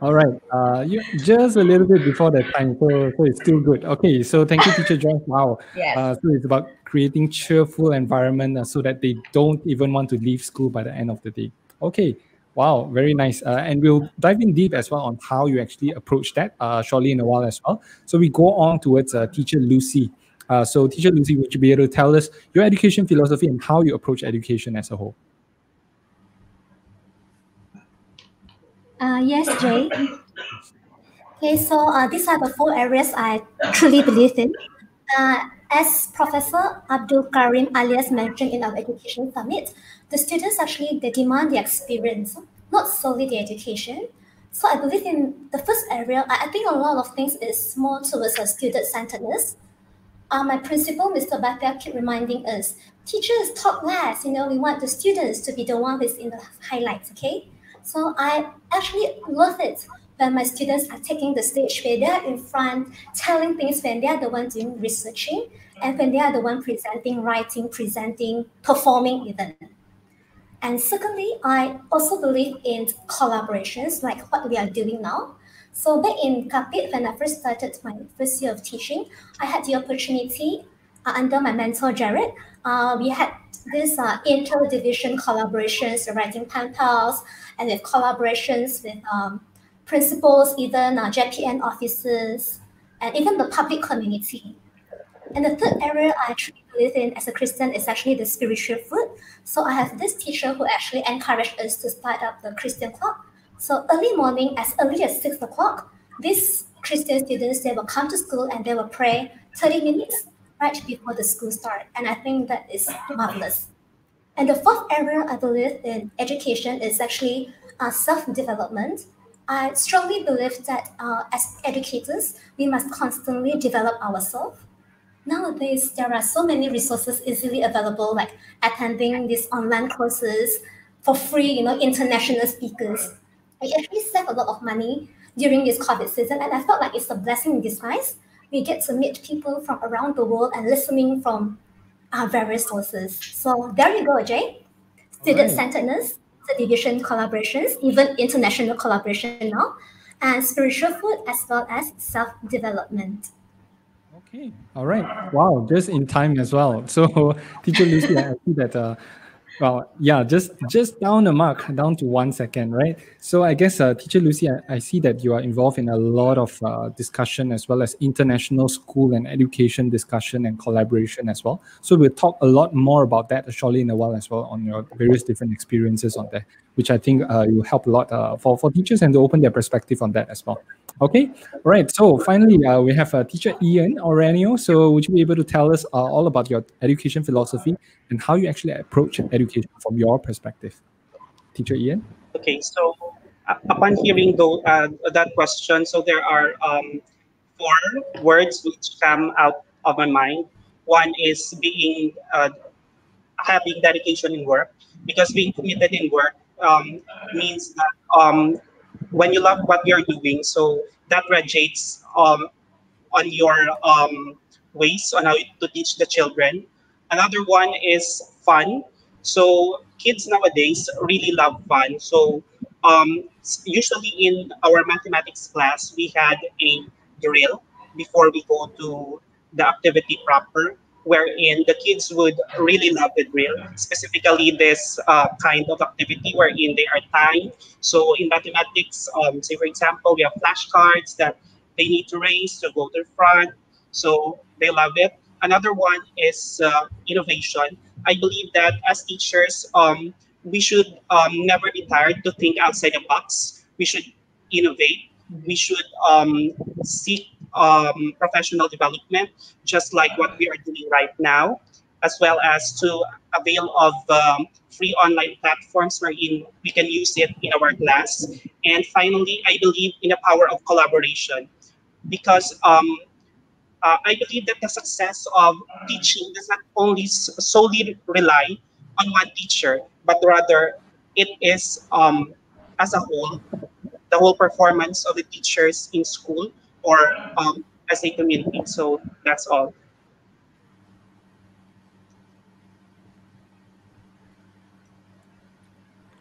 All right. Uh, you just a little bit before that time, so so it's still good. Okay. So thank you, Teacher John. Wow. Yes. Uh, so it's about creating cheerful environment uh, so that they don't even want to leave school by the end of the day. Okay. Wow, very nice. Uh, and we'll dive in deep as well on how you actually approach that uh, shortly in a while as well. So we go on towards uh, teacher Lucy. Uh, so teacher Lucy, would you be able to tell us your education philosophy and how you approach education as a whole? Uh, yes, Jay. Okay, so uh, these are the four areas I truly believe in. Uh, as Professor Abdul Karim alias mentioned in our education summit, the students actually they demand the experience, not solely the education. So I believe in the first area, I, I think a lot of things is more towards a student-centeredness. Uh, my principal, Mr. Bhatia, keep reminding us, teachers talk less, you know, we want the students to be the one who's in the highlights, okay? So I actually love it when my students are taking the stage where they're in front, telling things when they are the one doing researching, and when they are the one presenting, writing, presenting, performing even. And secondly, I also believe in collaborations like what we are doing now. So back in Kapit, when I first started my first year of teaching, I had the opportunity uh, under my mentor Jared. Uh, we had this uh, inter-division collaborations, writing pals, and with collaborations with um, principals, even uh, JPN officers, and even the public community. And the third area I truly believe in as a Christian is actually the spiritual food. So I have this teacher who actually encouraged us to start up the Christian club. So early morning, as early as six o'clock, these Christian students they will come to school and they will pray 30 minutes right before the school start. And I think that is marvelous. And the fourth area I believe in education is actually uh, self-development. I strongly believe that uh, as educators, we must constantly develop ourselves. Nowadays, there are so many resources easily available, like attending these online courses for free, you know, international speakers. I actually save a lot of money during this COVID season, and I felt like it's a blessing in disguise. We get to meet people from around the world and listening from uh, various sources. So there you go, Jay. Student centeredness, the division collaborations, even international collaboration now, and spiritual food as well as self development. Okay. All right. Wow. Just in time as well. So, teacher Lucy, I see that uh, well, yeah, just just down the mark, down to one second, right? So I guess, uh, Teacher Lucy, I, I see that you are involved in a lot of uh, discussion as well as international school and education discussion and collaboration as well. So we'll talk a lot more about that shortly in a while as well on your various different experiences on that, which I think uh, will help a lot uh, for, for teachers and to open their perspective on that as well. Okay, all right. So finally, uh, we have uh, teacher Ian Aurelio. So would you be able to tell us uh, all about your education philosophy and how you actually approach education from your perspective? Teacher Ian? Okay, so uh, upon hearing the, uh, that question, so there are um, four words which come out of my mind. One is being uh, having dedication in work, because being committed in work um, means that um, when you love what you're doing, so that radiates um, on your um, ways on how to teach the children. Another one is fun. So kids nowadays really love fun. So um, usually in our mathematics class, we had a drill before we go to the activity proper wherein the kids would really love the drill, specifically this uh, kind of activity wherein they are timed. So in mathematics, um, say for example, we have flashcards that they need to raise to go to the front. So they love it. Another one is uh, innovation. I believe that as teachers, um, we should um, never be tired to think outside the box. We should innovate. We should um, seek um, professional development, just like what we are doing right now, as well as to avail of um, free online platforms wherein we can use it in our class. And finally, I believe in the power of collaboration because um, uh, I believe that the success of teaching does not only solely rely on one teacher, but rather it is um, as a whole, the whole performance of the teachers in school or um, as a community. So that's all.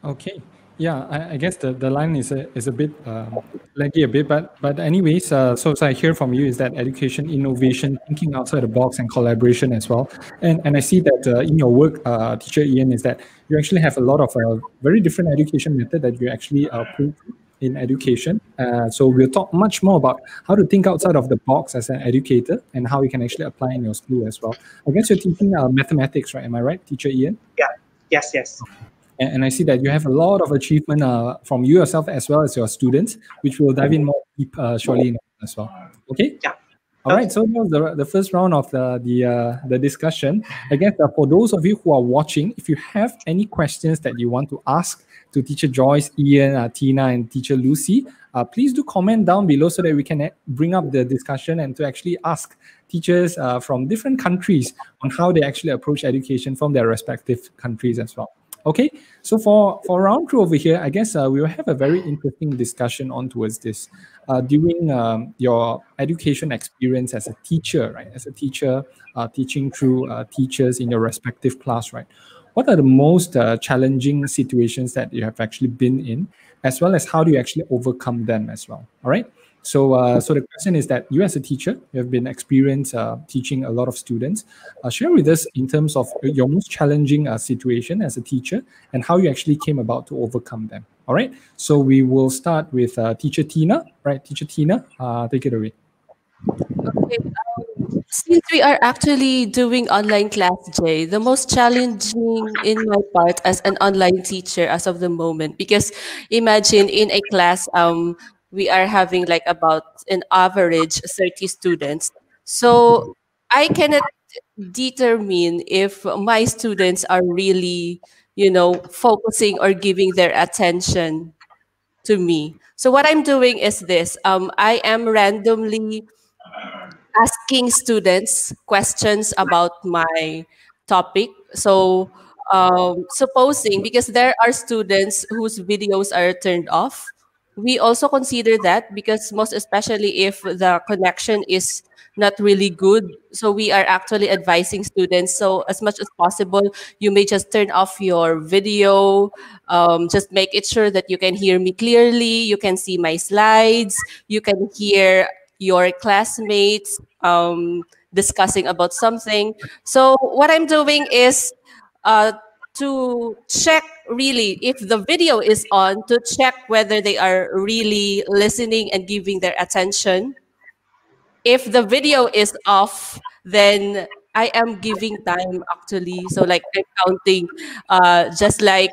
Okay. Yeah, I, I, guess the, the line is a, is a bit um, laggy a bit, but but anyways, uh, so, so I hear from you is that education, innovation, thinking outside the box, and collaboration as well. And and I see that uh, in your work, uh, teacher Ian, is that you actually have a lot of uh, very different education method that you actually uh, put in education. Uh, so we'll talk much more about how to think outside of the box as an educator and how you can actually apply in your school as well. I guess you're teaching uh, mathematics, right? Am I right, teacher Ian? Yeah. Yes. Yes. And, and I see that you have a lot of achievement uh, from you yourself as well as your students, which we'll dive in more deep uh, shortly as well. Okay. Yeah. All right, so that was the, the first round of the the uh, the discussion. I guess uh, for those of you who are watching, if you have any questions that you want to ask, to Teacher Joyce, Ian, uh, Tina, and Teacher Lucy. Uh, please do comment down below so that we can bring up the discussion and to actually ask teachers uh, from different countries on how they actually approach education from their respective countries as well. Okay, so for, for round two over here, I guess uh, we will have a very interesting discussion on towards this. Uh, during um, your education experience as a teacher, right? As a teacher, uh, teaching through uh, teachers in your respective class, right? What are the most uh, challenging situations that you have actually been in, as well as how do you actually overcome them as well? All right. So, uh, so the question is that you as a teacher, you have been experienced uh, teaching a lot of students. Uh, share with us in terms of your most challenging uh, situation as a teacher and how you actually came about to overcome them. All right. So we will start with uh, teacher Tina. Right, teacher Tina, uh, take it away. Okay. Since we are actually doing online class, Jay, the most challenging in my part as an online teacher as of the moment, because imagine in a class, um, we are having like about an average 30 students. So I cannot determine if my students are really, you know, focusing or giving their attention to me. So what I'm doing is this. Um, I am randomly asking students questions about my topic. So um, supposing, because there are students whose videos are turned off, we also consider that because most especially if the connection is not really good. So we are actually advising students. So as much as possible you may just turn off your video. Um, just make it sure that you can hear me clearly. You can see my slides. You can hear your classmates um, discussing about something. So what i'm doing is uh, to check really if the video is on to check whether they are really listening and giving their attention. If the video is off then i am giving time actually. So like i'm counting uh just like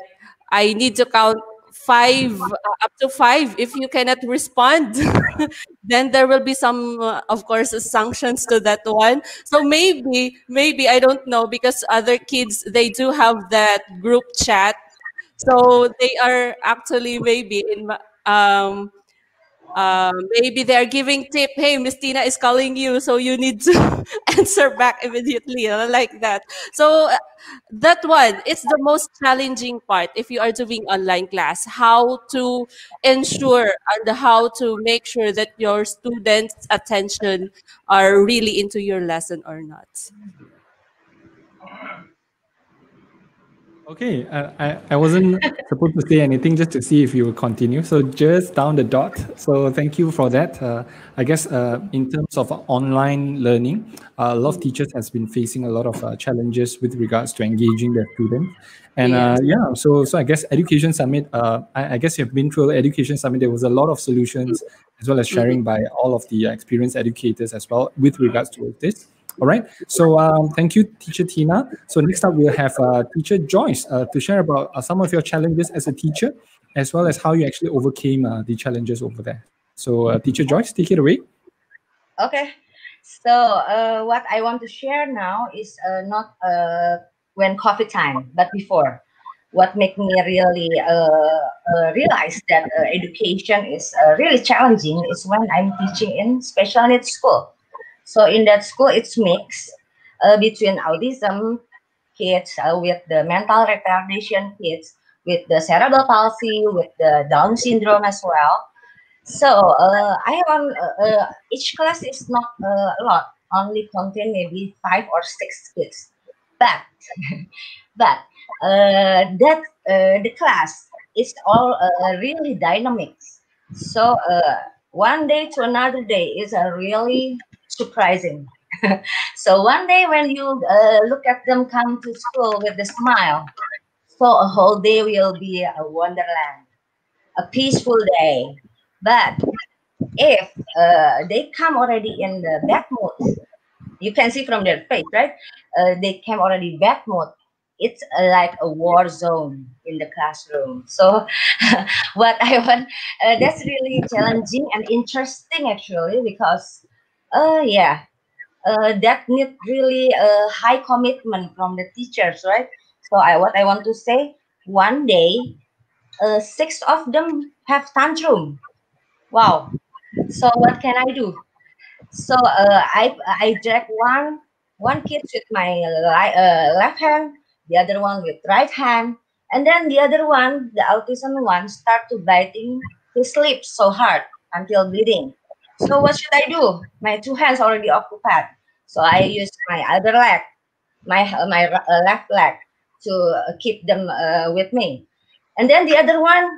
i need to count five uh, up to five if you cannot respond then there will be some uh, of course sanctions to that one. So maybe maybe i don't know because other kids they do have that group chat. So they are actually maybe in um um, maybe they're giving tip hey miss tina is calling you so you need to answer back immediately like that. So uh, that one it's the most challenging part if you are doing online class how to ensure and how to make sure that your students attention are really into your lesson or not Okay, uh, I, I wasn't supposed to say anything just to see if you will continue. So just down the dot. So thank you for that. Uh, I guess uh, in terms of online learning, uh, a lot of teachers has been facing a lot of uh, challenges with regards to engaging their students. And uh, yeah, so so I guess Education Summit, I, I, guess you've been through Education Summit. There was a lot of solutions as well as sharing by all of the experienced educators as well with regards to this. All right. So um, thank you, Teacher Tina. So next up, we'll have uh, Teacher Joyce uh, to share about uh, some of your challenges as a teacher, as well as how you actually overcame uh, the challenges over there. So uh, Teacher Joyce, take it away. Okay. So uh, what I want to share now is not when coffee time, but before. What made me really realize that education is really challenging is when I'm teaching in special needs school so in that school, it's mixed uh, between autism kids uh, with the mental retardation kids, with the cerebral palsy, with the Down syndrome as well. So uh, I have uh, uh, each class is not uh, a lot, only contain maybe five or six kids. But but that the class is all really dynamic. So one day to another day is a really surprising. so one day when you uh, look at them come to school with a smile, so a whole day will be a wonderland, a peaceful day. But if uh, they come already in the bad mood, you can see from their face, right? Uh, they came already bad mood. It's like a war zone in the classroom. So, what I want, uh, that's really challenging and interesting actually because uh, yeah, uh, that need really a high commitment from the teachers, right? So I what I want to say, one day, uh, six of them have tantrum. Wow. So what can I do? So uh, I I drag one one kid with my uh, left hand, the other one with right hand, and then the other one, the autism one, start to biting his lips so hard until bleeding. So what should I do? My two hands already occupied. So I use my other leg, my uh, my uh, left leg, to uh, keep them uh, with me. And then the other one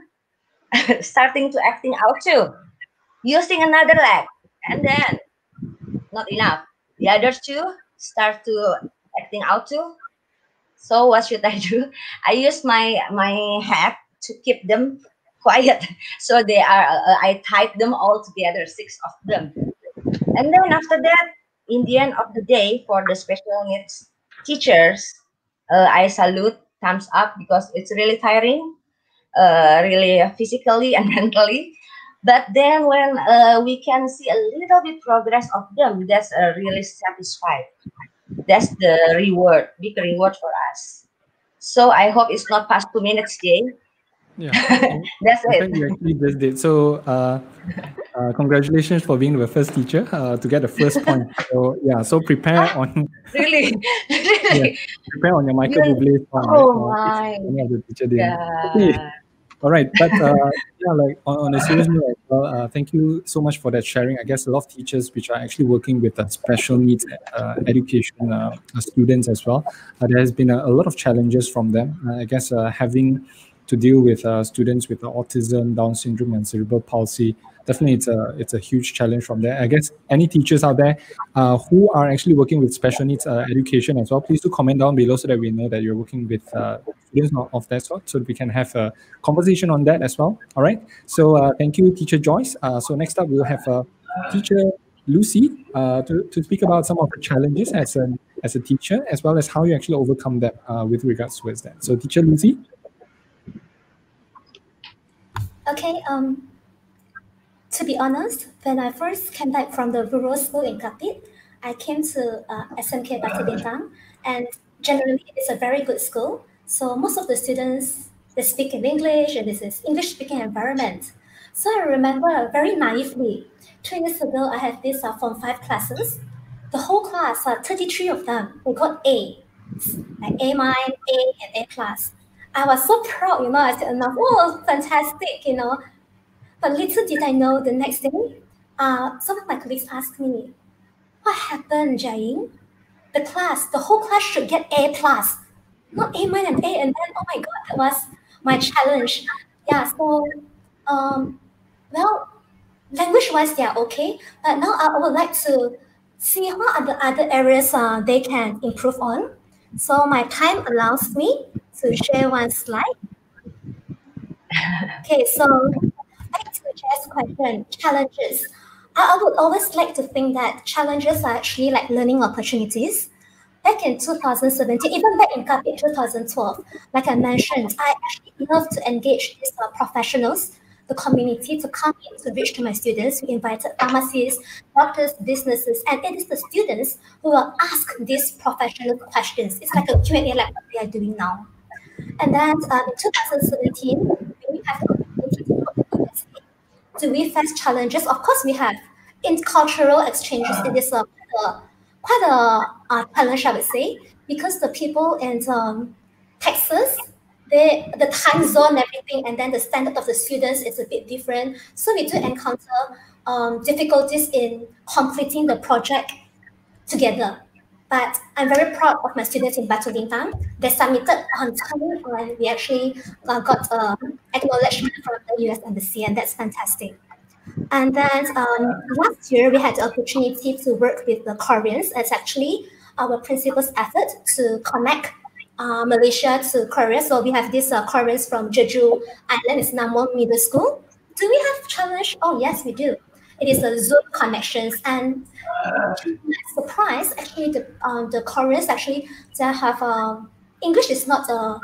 starting to acting out too, using another leg. And then not enough. The other two start to acting out too. So what should I do? I use my my head to keep them quiet. So they are, uh, I typed them all together, six of them. And then after that, in the end of the day, for the special needs teachers, uh, I salute, thumbs up, because it's really tiring, uh, really physically and mentally. But then when uh, we can see a little bit progress of them, that's uh, really satisfied. That's the reward, big reward for us. So I hope it's not past two minutes, Jay. Yeah, That's in it. fact, you actually just did. So, uh, uh, congratulations for being the first teacher uh, to get the first point. So, yeah, so prepare on really, really. prepare on your Michael You- Bublé song. Oh right? my. Any of teacher did. Yeah. Okay. All right, but uh, yeah, like on, on a serious note as well, uh, thank you so much for that sharing. I guess a lot of teachers which are actually working with uh, special needs uh, education uh, students as well, uh, there has been a, a lot of challenges from them. Uh, I guess uh, having to deal with uh, students with autism, Down syndrome, and cerebral palsy. Definitely, it's a it's a huge challenge from there. I guess any teachers out there uh, who are actually working with special needs uh, education as well, please do comment down below so that we know that you're working with uh, students of, that sort, so we can have a conversation on that as well. All right. So uh, thank you, Teacher Joyce. Uh, so next up, we'll have Teacher Lucy to, to speak about some of the challenges as a as a teacher, as well as how you actually overcome them with regards towards that. So, Teacher Lucy. Okay, um, to be honest, when I first came back from the rural school in Kapit, I came to uh, SMK Batu Lintang, and generally it's a very good school. So most of the students they speak in English, and this is English-speaking environment. So I remember very naively, two years ago I had this uh, Form 5 classes. The whole class, uh, 33 of them, they got A, like A minus, A, and A plus. I was so proud, you know. I said, "Oh, fantastic!" You know. But little did I know, the next day, uh, some of my colleagues asked me, "What happened, Jain? The class, the whole class should get A plus, not A minus minus, A." And then, oh my god, that was my challenge. Yeah. So, um, well, language-wise, they are okay. But now I would like to see what are the other areas uh, they can improve on. So my time allows me to share one slide. Okay, so back to question, challenges. I, I would always like to think that challenges are actually like learning opportunities. Back in 2017, even back in CAP 2012, like I mentioned, I actually love to engage these uh, professionals, the community to come in to reach to my students. We invited pharmacists, doctors, businesses, and it is the students who will ask these professional questions. It's like a Q&A like what we are doing now. And then uh, in 2017, we have to. Do we face challenges? Of course, we have intercultural exchanges. It is a, a quite a, a challenge, I would say, because the people in um, Texas, they, the time zone, everything, and then the standard of the students is a bit different. So we do encounter um, difficulties in completing the project together. But I'm very proud of my students in Batu Lintang. They submitted on time and we actually uh, got uh, acknowledgement from the US Embassy, and that's fantastic. And then um, last year, we had the opportunity to work with the Koreans. It's actually our principal's effort to connect uh, Malaysia to Korea. So we have these uh, Koreans from Jeju Island, it's Namwon Middle School. Do we have challenge? Oh, yes, we do. It is a Zoom connections. And surprise, actually, the, um, the Koreans actually, they have, um, English is not a,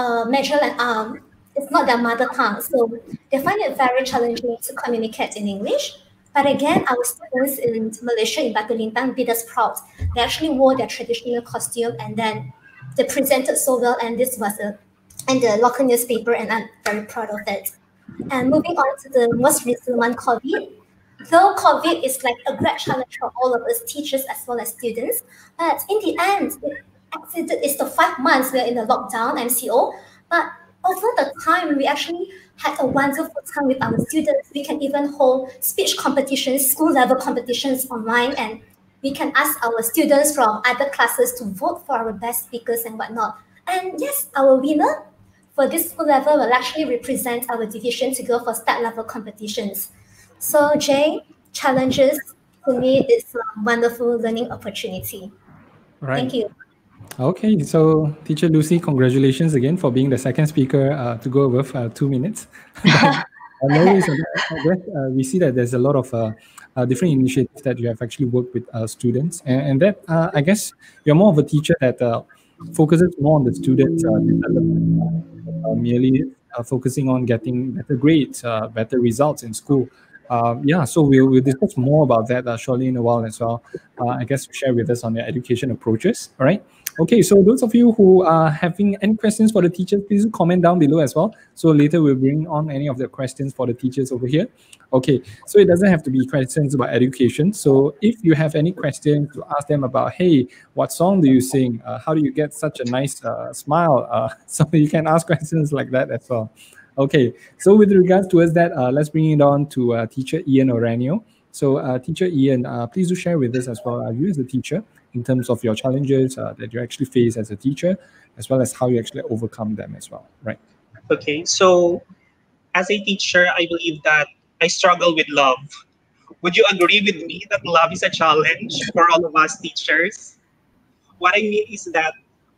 a major, um, it's not their mother tongue. So they find it very challenging to communicate in English. But again, our students in Malaysia, in Batu Lintang, did us proud. They actually wore their traditional costume and then they presented so well. And this was a, in the local newspaper, and I'm very proud of it. And moving on to the most recent one, COVID. Though COVID is like a great challenge for all of us, teachers as well as students, but in the end, it's the five months we're in the lockdown, MCO, but over the time, we actually had a wonderful time with our students. We can even hold speech competitions, school level competitions online, and we can ask our students from other classes to vote for our best speakers and whatnot. And yes, our winner for this school level will actually represent our division to go for state level competitions. So, Jay, challenges to me is a wonderful learning opportunity. Right. Thank you. Okay, so Teacher Lucy, congratulations again for being the second speaker uh, to go above uh, two minutes. but, uh, no worries, I guess, uh, we see that there's a lot of uh, uh, different initiatives that you have actually worked with uh, students, and, and that uh, I guess you're more of a teacher that uh, focuses more on the students' uh, development, uh, merely uh, focusing on getting better grades, uh, better results in school. Um, yeah, so we'll, we'll discuss more about that uh, shortly in a while as well. Uh, I guess share with us on your education approaches. All right. Okay, so those of you who are having any questions for the teachers, please comment down below as well. So later we'll bring on any of the questions for the teachers over here. Okay, so it doesn't have to be questions about education. So if you have any questions to ask them about, hey, what song do you sing? Uh, how do you get such a nice uh, smile? Uh, so you can ask questions like that as well. Okay, so with regards towards that, uh, let's bring it on to uh, teacher Ian Oranio. So uh, teacher Ian, please do share with us as well, you as a teacher, in terms of your challenges that you actually face as a teacher, as well as how you actually overcome them as well, right? Okay, so as a teacher, I believe that I struggle with love. Would you agree with me that love is a challenge for all of us teachers? What I mean is that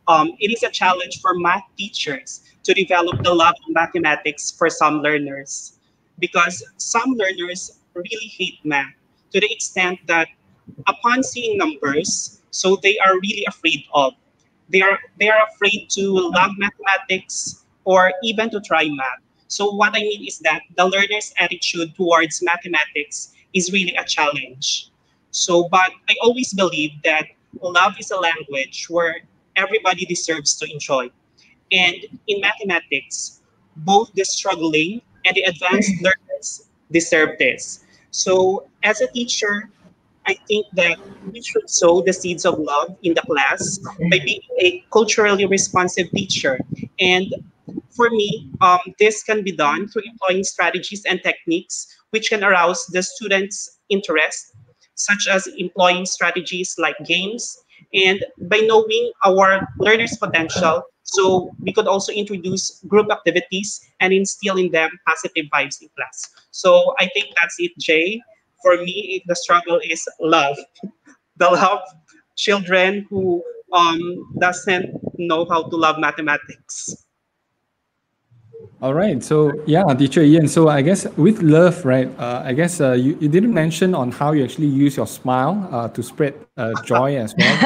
um, it is a challenge for math teachers to develop the love of mathematics for some learners because some learners really hate math to the extent that upon seeing numbers, so they are really afraid of. They are they are afraid to love mathematics or even to try math. So what I mean is that the learner's attitude towards mathematics is really a challenge. So, but I always believe that love is a language where everybody deserves to enjoy. And in mathematics, both the struggling and the advanced learners deserve this. So as a teacher, I think that we should sow the seeds of love in the class by being a culturally responsive teacher. And for me, um, this can be done through employing strategies and techniques which can arouse the students' interest, such as employing strategies like games, and by knowing our learners' potential, so we could also introduce group activities and instill in them positive vibes in class. So I think that's it, Jay. For me, the struggle is love. the love children who um, doesn't know how to love mathematics. All right. So yeah, teacher Ian. So I guess with love, right? Uh, I guess uh, you, you didn't mention on how you actually use your smile uh, to spread uh, joy as well.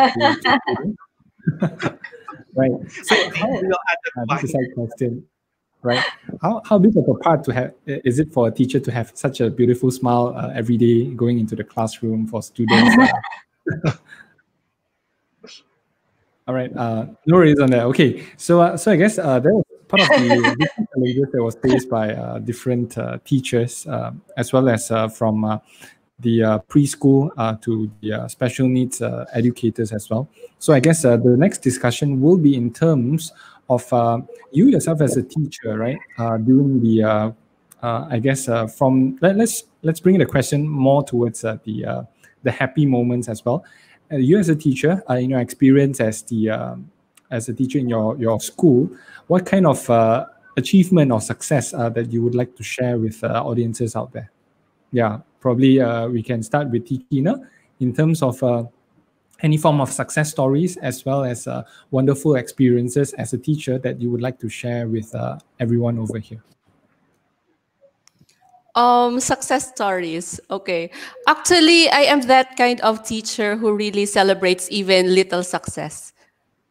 right. So how, uh, this is a question, right? How how big of a part to have is it for a teacher to have such a beautiful smile uh, every day going into the classroom for students? All right. Uh, no worries on that. Okay. So, uh, so I guess uh, that was part of the challenges that was faced by uh, different uh, teachers, uh, as well as uh, from uh, the uh, preschool uh, to the uh, special needs uh, educators as well. So I guess the next discussion will be in terms of you yourself as a teacher, right? doing the, I guess from let, us let's bring the question more towards the the happy moments as well. you as a teacher, in your experience as the as a teacher in your your school, what kind of uh, achievement or success uh, that you would like to share with uh, audiences out there? Yeah, probably uh, we can start with Tina in terms of uh, any form of success stories as well as uh, wonderful experiences as a teacher that you would like to share with everyone over here. Um, success stories. Okay. Actually, I am that kind of teacher who really celebrates even little success,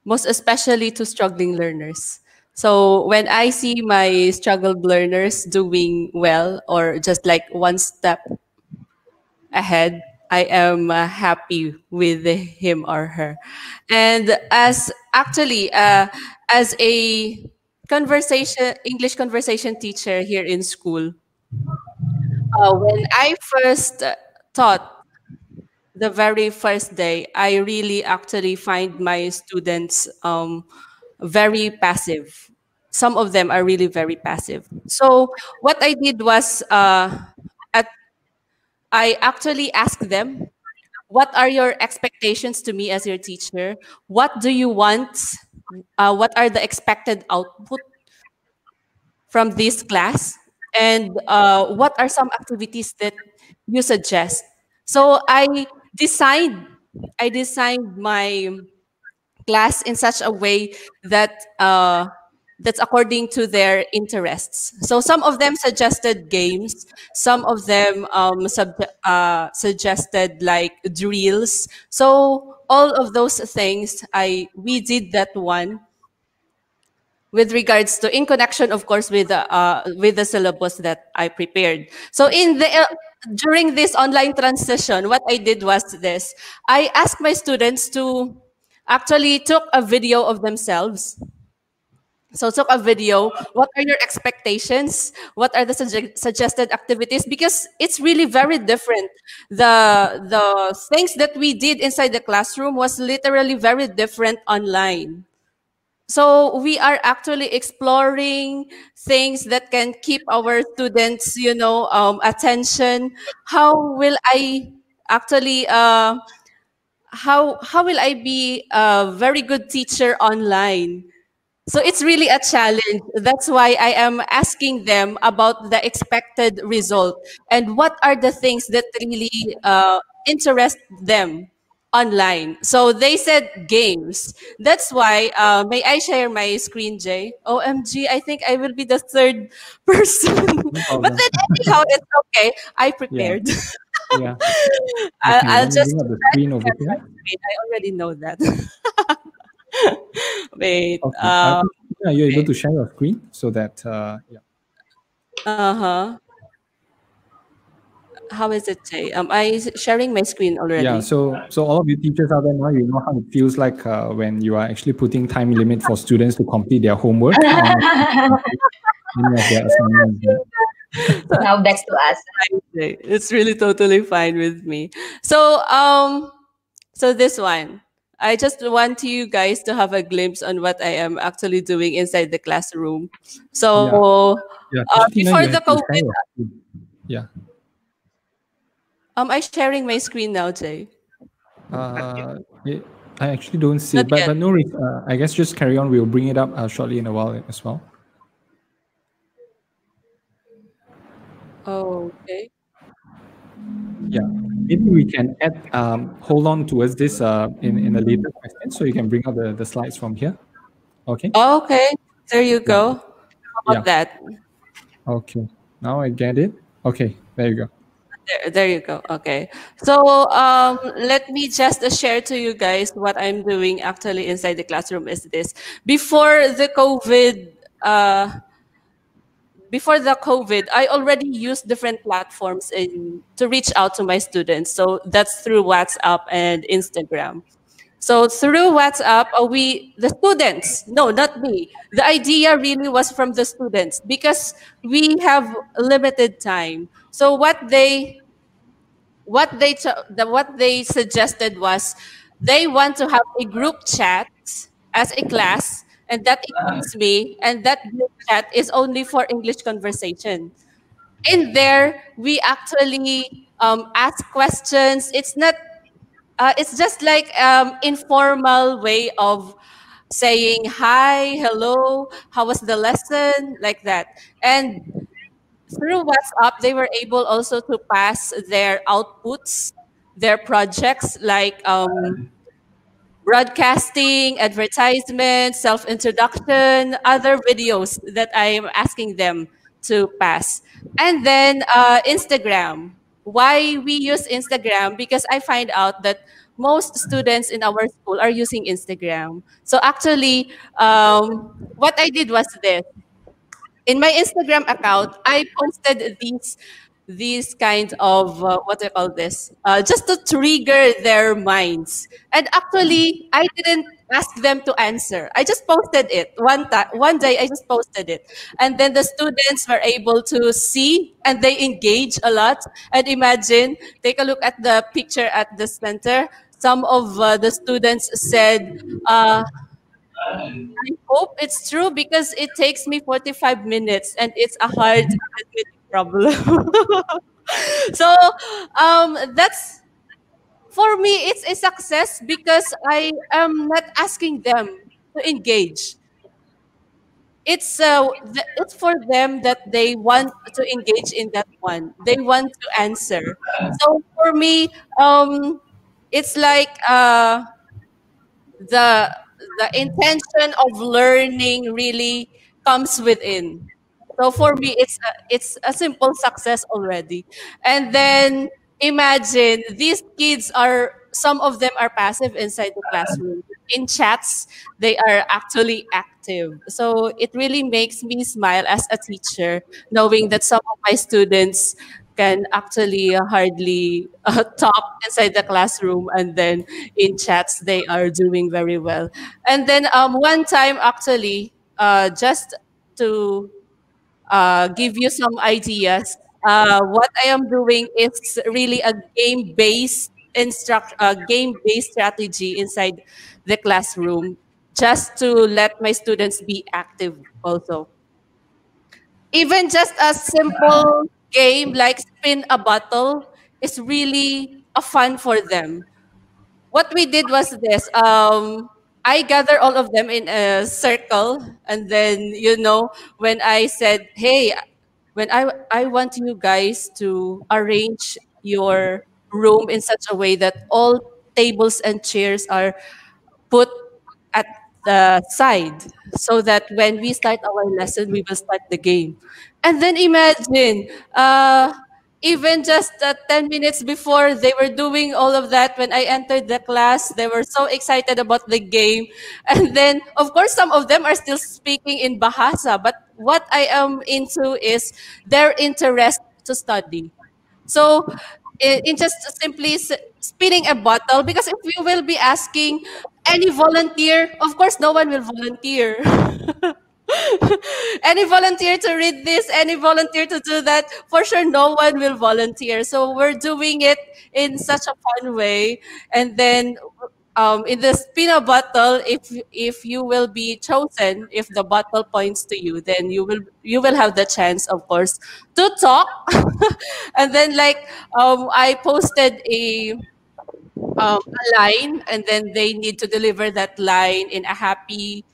most especially to struggling learners. So when I see my struggled learners doing well or just like one step ahead, I am uh, happy with him or her. And as actually, uh, as a conversation, English conversation teacher here in school, uh, when I first taught the very first day, I really actually find my students um, very passive some of them are really very passive. So what I did was uh, I actually asked them, what are your expectations to me as your teacher? What do you want? Uh, what are the expected output from this class? And uh, what are some activities that you suggest? So I designed, I designed my class in such a way that uh, that's according to their interests. So some of them suggested games, some of them um, sub, uh, suggested like drills. So all of those things, I we did that one with regards to in connection, of course, with the uh, with the syllabus that I prepared. So in the during this online transition, what I did was this. I asked my students to actually took a video of themselves. So took a video. What are your expectations? What are the sugge- suggested activities? Because it's really very different. The the things that we did inside the classroom was literally very different online. So we are actually exploring things that can keep our students, you know, um, attention. How will I actually, uh, how how will I be a very good teacher online? So it's really a challenge. That's why I am asking them about the expected result and what are the things that really uh, interest them online. So they said games. That's why, uh, may I share my screen, Jay? OMG, I think I will be the third person. but then anyhow, it's okay. I prepared. Yeah. I, Okay, I'll just screen over here. I already know that. Wait. Okay. Um, yeah, you're able to share your screen so that uh, yeah. uh huh. How is it, Jay? Am I s- sharing my screen already? Yeah, so so all of you teachers out there now, you know how it feels like uh, when you are actually putting time limit for students to complete their homework. um, any of their assignments. now back to us. It's really totally fine with me. So um, so this one. I just want you guys to have a glimpse on what I am actually doing inside the classroom. So Yeah, Uh, Christina, before you the have to share COVID. Yeah. am I sharing my screen now, Jay? Uh, yeah, I actually don't see it, Not but, yet. but no. Uh, I guess just carry on. We'll bring it up uh, shortly in a while as well. Oh, okay. Yeah, maybe we can add, um, hold on towards this uh, in, in a later question, so you can bring up the, the slides from here. Okay. Okay, there you go. How about Yeah. that? Okay. Now I get it. Okay. There you go. There, there you go. Okay. So um, let me just share to you guys what I'm doing actually inside the classroom is this. Before the COVID, uh, before the COVID, I already used different platforms in to reach out to my students. So that's through WhatsApp and Instagram. So through WhatsApp, uh, we the students, no, not me. The idea really was from the students because we have limited time. So what they what they what they suggested was they want to have a group chat as a class and that includes me. And that group chat is only for english conversation. In there we actually um, ask questions. It's not uh, it's just like um, informal way of saying hi hello how was the lesson? Like that. And through WhatsApp, they were able also to pass their outputs, their projects like um, broadcasting, advertisement, self introduction, other videos that I am asking them to pass. And then uh, Instagram. Why we use Instagram? Because I find out that most students in our school are using Instagram. So actually, um, what I did was this in my Instagram account, I posted these these kind of uh, what do I call this? Uh, just to trigger their minds. And actually, I didn't ask them to answer. I just posted it one time. One day, I just posted it, and then the students were able to see and they engage a lot. And imagine, take a look at the picture at the center. Some of uh, the students said. Uh, I hope it's true because it takes me 45 minutes and it's a hard problem. so um, that's for me it's a success because I am not asking them to engage. It's uh, th- it's for them that they want to engage in that one. They want to answer. So for me, um, it's like uh, the the intention of learning really comes within so for me it's a, it's a simple success already. And then imagine these kids are some of them are passive inside the classroom. In chats they are actually active. So it really makes me smile as a teacher knowing that some of my students can actually hardly uh, talk inside the classroom and then in chats they are doing very well. And then um, one time actually uh, just to uh, give you some ideas uh, what i am doing is really a game based instruct uh, game based strategy inside the classroom just to let my students be active also even just a simple game like spin a bottle is really a fun for them. What we did was this. Um, I gather all of them in a circle, and then you know when I said, "Hey, when I I want you guys to arrange your room in such a way that all tables and chairs are put at the side so that when we start our lesson, we will start the game. And then imagine, uh, even just uh, 10 minutes before they were doing all of that. When i entered the class they were so excited about the game. And then of course some of them are still speaking in bahasa but what i am into is their interest to study. So in just simply spinning a bottle because if you will be asking any volunteer of course no one will volunteer any volunteer to read this? Any volunteer to do that? For sure no one will volunteer. So we're doing it in such a fun way. And then um, in the spin bottle if if you will be chosen if the bottle points to you then you will you will have the chance of course to talk. And then like um, i posted a um, a line and then they need to deliver that line in a happy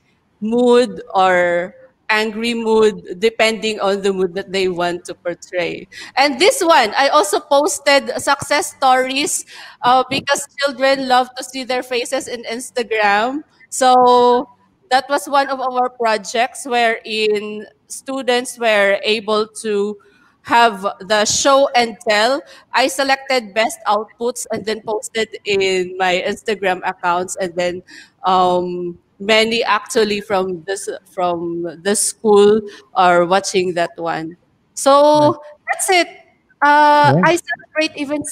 mood or angry mood depending on the mood that they want to portray. And this one, I also posted success stories uh, because children love to see their faces in Instagram. So that was one of our projects wherein students were able to have the show and tell. I selected best outputs and then posted in my Instagram accounts and then um, many actually from this from the school are watching that one. So right. that's it. Uh, I celebrate even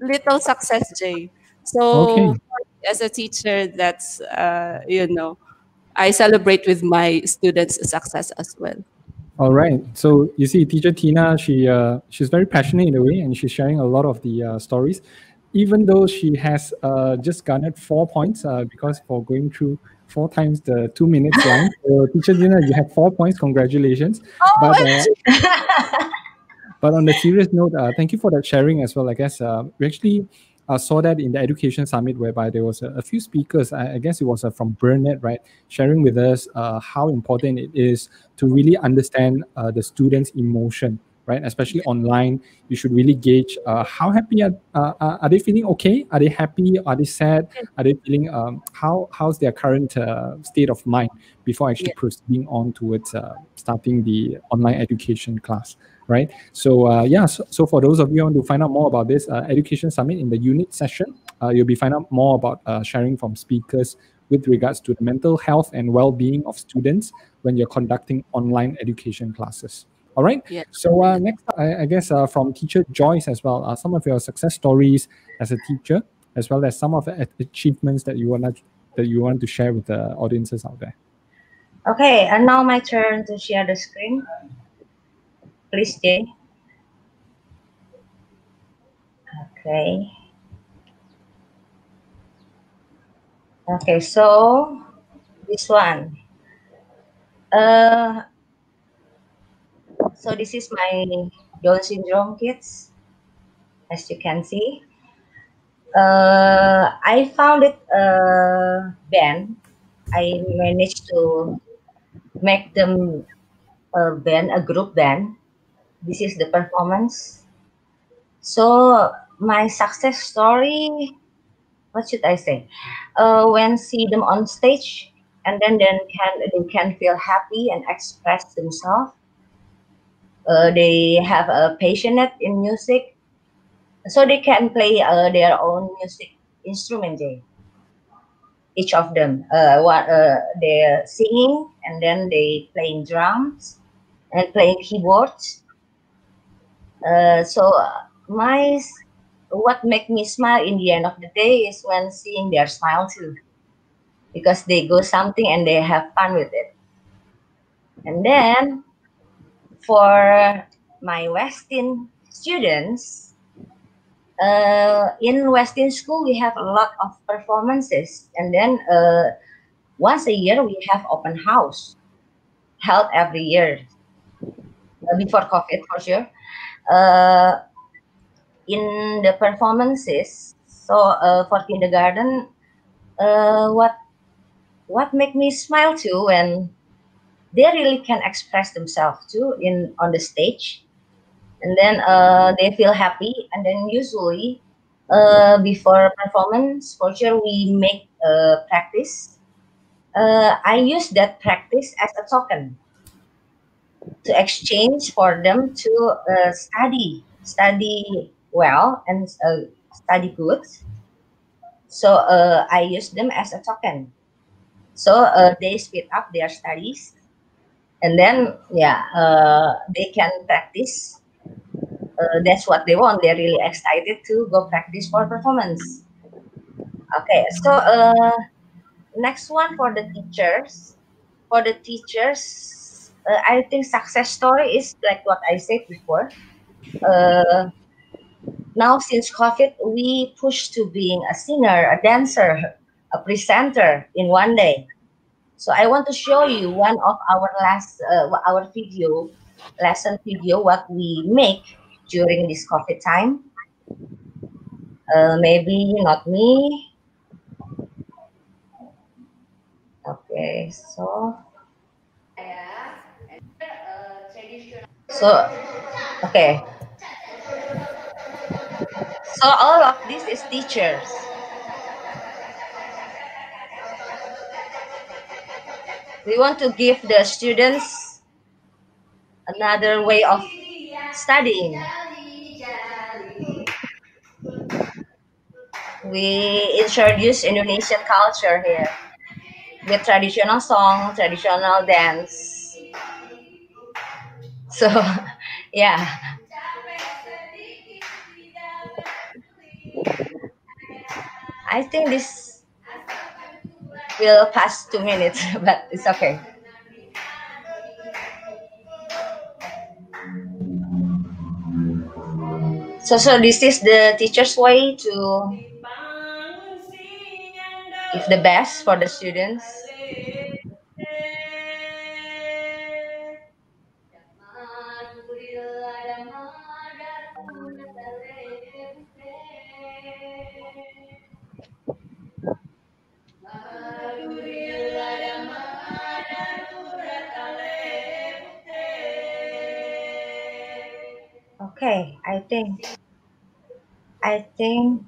little success, Jay. So okay. as a teacher, that's uh, you know, I celebrate with my students' success as well. All right. So you see, teacher Tina, she uh, she's very passionate in a way, and she's sharing a lot of the uh, stories. Even though she has uh, just garnered four points uh, because for going through four times the two minutes line. so teacher Tina, you have four points. Congratulations. Oh, but, uh, but on the serious note, uh, thank you for that sharing as well. I guess we actually uh, saw that in the education summit whereby there was a, a few speakers I, I, guess it was uh, from Burnett right sharing with us uh, how important it is to really understand uh, the students emotion right especially online you should really gauge uh, how happy are, uh, are they feeling okay are they happy are they sad are they feeling um, how how's their current state of mind before actually yeah. proceeding on towards starting the online education class right? So uh, yeah, so, so, for those of you who want to find out more about this uh, education summit in the unit session, uh, you'll be find out more about uh, sharing from speakers with regards to the mental health and well-being of students when you're conducting online education classes. All right. Yeah. So uh, next, I, I guess uh, from teacher Joyce as well, uh, some of your success stories as a teacher, as well as some of the achievements that you want to, that you want to share with the audiences out there. Okay, and now my turn to share the screen please, Jay. Okay. Okay, so this one. Uh, so this is my Down syndrome kids, as you can see. Uh, I found it a band. I managed to make them a band, a group band this is the performance. So my success story, what should I say? Uh, when see them on stage, and then then can they can feel happy and express themselves. Uh, they have a passionate in music, so they can play uh, their own music instrument. Each of them, uh, what uh, they're singing, and then they playing drums and playing keyboards Uh, so uh, my what make me smile in the end of the day is when seeing their smile too, because they go something and they have fun with it. And then for my Westin students, uh, in Westin school we have a lot of performances, and then uh, once a year we have open house. Held every year. Uh, before COVID for sure. Uh, in the performances, so uh, for kindergarten, what what make me smile too when they really can express themselves too in on the stage, and then uh, they feel happy, and then usually uh, before performance, for sure we make uh, practice. Uh, I use that practice as a token to exchange for them to uh, study study well and study good. So i use them as a token. So they speed up their studies and then yeah uh, they can practice uh, that's what they want they're really excited to go practice for performance okay so uh, next one for the teachers for the teachers uh, I think success story is like what I said before. Uh, now since COVID, we push to being a singer, a dancer, a presenter in one day. So I want to show you one of our last uh, our video lesson video what we make during this COVID time. Uh, maybe not me. Okay, so So, okay. So all of this is teachers. We want to give the students another way of studying. We introduce Indonesian culture here with traditional song, traditional dance, so yeah i think this will pass two minutes but it's okay. So so this is the teacher's way to give the best for the students think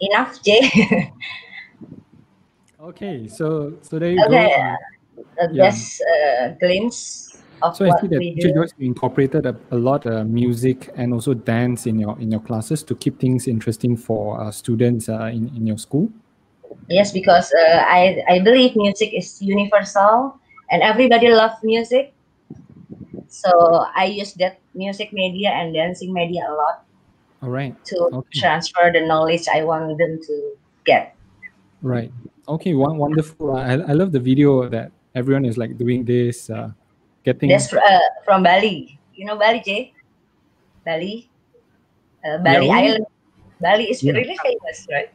enough, Jay. okay, so so there you okay, go. Uh, uh, yeah. Just a glimpse of so what I see that we teacher do. Joyce incorporated a, a lot of music and also dance in your in your classes to keep things interesting for uh, students uh, in in your school. Yes, because uh, I I believe music is universal and everybody loves music. So I use that music media and dancing media a lot All right. to Okay. transfer the knowledge I want them to get. Right. Okay. One wonderful. I I love the video that everyone is like doing this, uh, getting. That's uh, from Bali. You know Bali, Jay? Bali? Uh, Bali Yeah. Island. Bali is Yeah. really famous, right?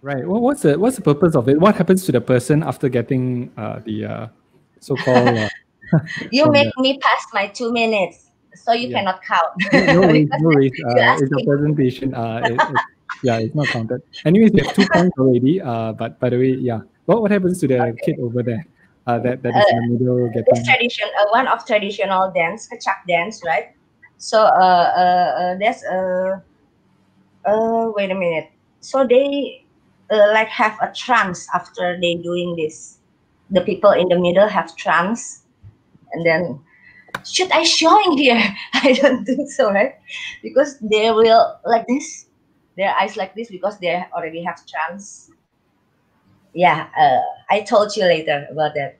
Right. Well, what's the what's the purpose of it? What happens to the person after getting uh, the uh, so-called? Uh, You make me pass my two minutes, so you Yeah. cannot count. no, no worries, no worries. Uh, it's a presentation. Uh, it, it, yeah, it's not counted. Anyways, we have two points already. Uh, but by the way, yeah. What what happens to the kid over there? Uh, that that is in the middle This tradition, uh, one of traditional dance, kecak dance, right? So uh, uh, uh that's uh, uh, wait a minute. So they uh, like have a trance after they doing this. The people in the middle have trance, and then should I showing here? I don't think so, right? Because they will like this, their eyes like this because they already have trance. Yeah, uh, I told you later about that.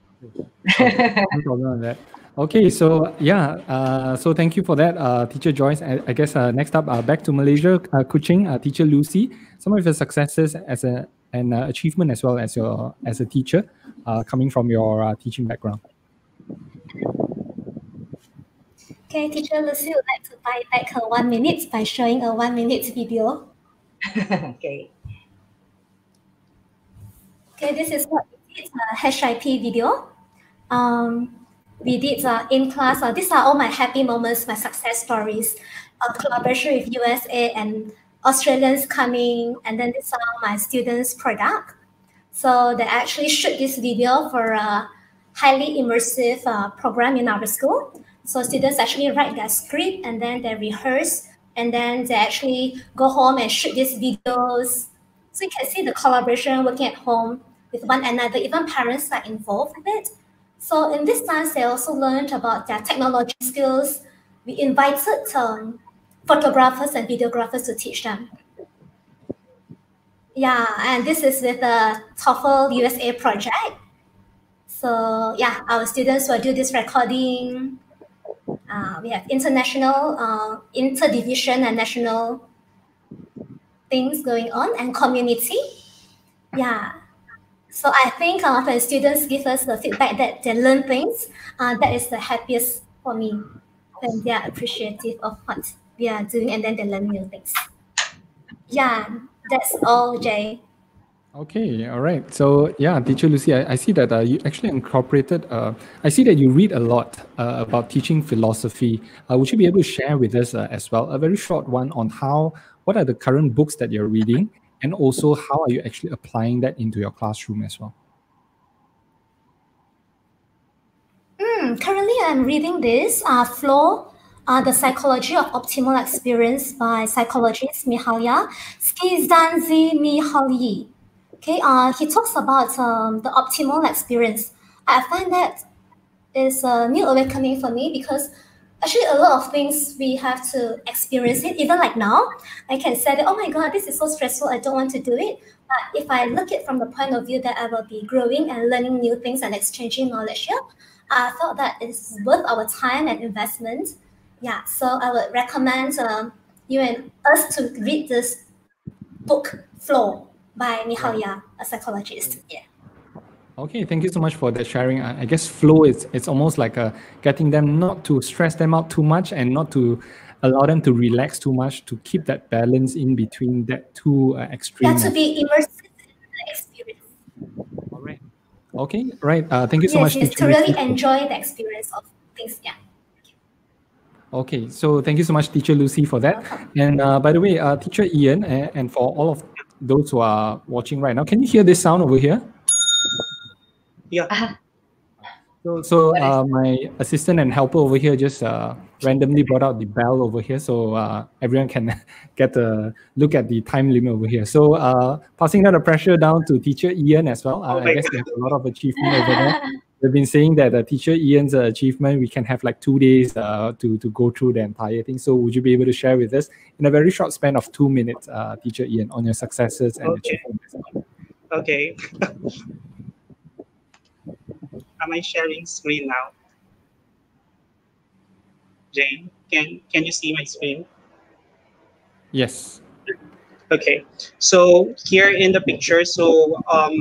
Okay, so yeah, uh, so thank you for that, uh, Teacher Joyce. I, I guess uh, next up, uh, back to Malaysia, uh, Kuching, uh, Teacher Lucy. Some of your successes as a an uh, achievement as well as your as a teacher, uh, coming from your uh, teaching background. Okay, Teacher Lucy would like to buy back her one minute by showing a one minute video. okay. Okay, this is what we did, a HIP video. Um, we did uh, in class. Uh, these are all my happy moments, my success stories, uh, collaboration with USA and Australians coming, and then these are my students' product. So they actually shoot this video for a highly immersive uh, program in our school. So students actually write their script and then they rehearse, and then they actually go home and shoot these videos. So you can see the collaboration working at home with one another. Even parents are involved with it. So in this class, they also learned about their technology skills. We invited um, photographers and videographers to teach them. Yeah, and this is with the TOEFL USA project. So yeah, our students will do this recording. Uh, we have international, uh, interdivision and national things going on and community. Yeah, so I think uh, when students give us the feedback that they learn things, uh, that is the happiest for me when they are appreciative of what we are doing and then they learn new things. Yeah, that's all, Jay. Okay, all right. So yeah, teacher Lucy, I, I see that uh, you actually incorporated. Uh, I see that you read a lot uh, about teaching philosophy. Uh, would you be able to share with us uh, as well a very short one on how what are the current books that you're reading and also how are you actually applying that into your classroom as well? Mm, currently, I'm reading this uh, Flow, uh, The Psychology of Optimal Experience by psychologist Mihaly Csikszentmihalyi. Okay, uh, he talks about um, the optimal experience. I find that is a new awakening for me because actually a lot of things we have to experience it. Even like now i can say that oh my god this is so stressful. I don't want to do it. But if i look at from the point of view that i will be growing and learning new things and exchanging knowledge here i felt that it's worth our time and investment. Yeah so i would recommend um, you and us to read this book flow by mihaly a psychologist yeah Okay, thank you so much for that sharing. I guess flow is it's almost like a getting them not to stress them out too much and not to allow them to relax too much to keep that balance in between that two uh, extremes. Yeah, to be immersive in the experience. All right. Okay, right. Uh, thank you so yes, much. Yes, to really enjoy the experience of things. Yeah. Okay, so thank you so much, Teacher Lucy, for that. And uh, by the way, uh, Teacher Ian, and, and for all of those who are watching right now, can you hear this sound over here? Yeah. Uh-huh. So, so uh, my assistant and helper over here just uh, randomly brought out the bell over here, so uh, everyone can get a look at the time limit over here. So, uh, passing that the pressure down to Teacher Ian as well. Oh I guess we have a lot of achievement over there. We've been saying that uh, Teacher Ian's uh, achievement, we can have like two days uh, to to go through the entire thing. So, would you be able to share with us in a very short span of two minutes, uh, Teacher Ian, on your successes and Okay. achievements? Okay. Am I sharing screen now? Jane, can can you see my screen? Yes. Okay, so here in the picture, so um,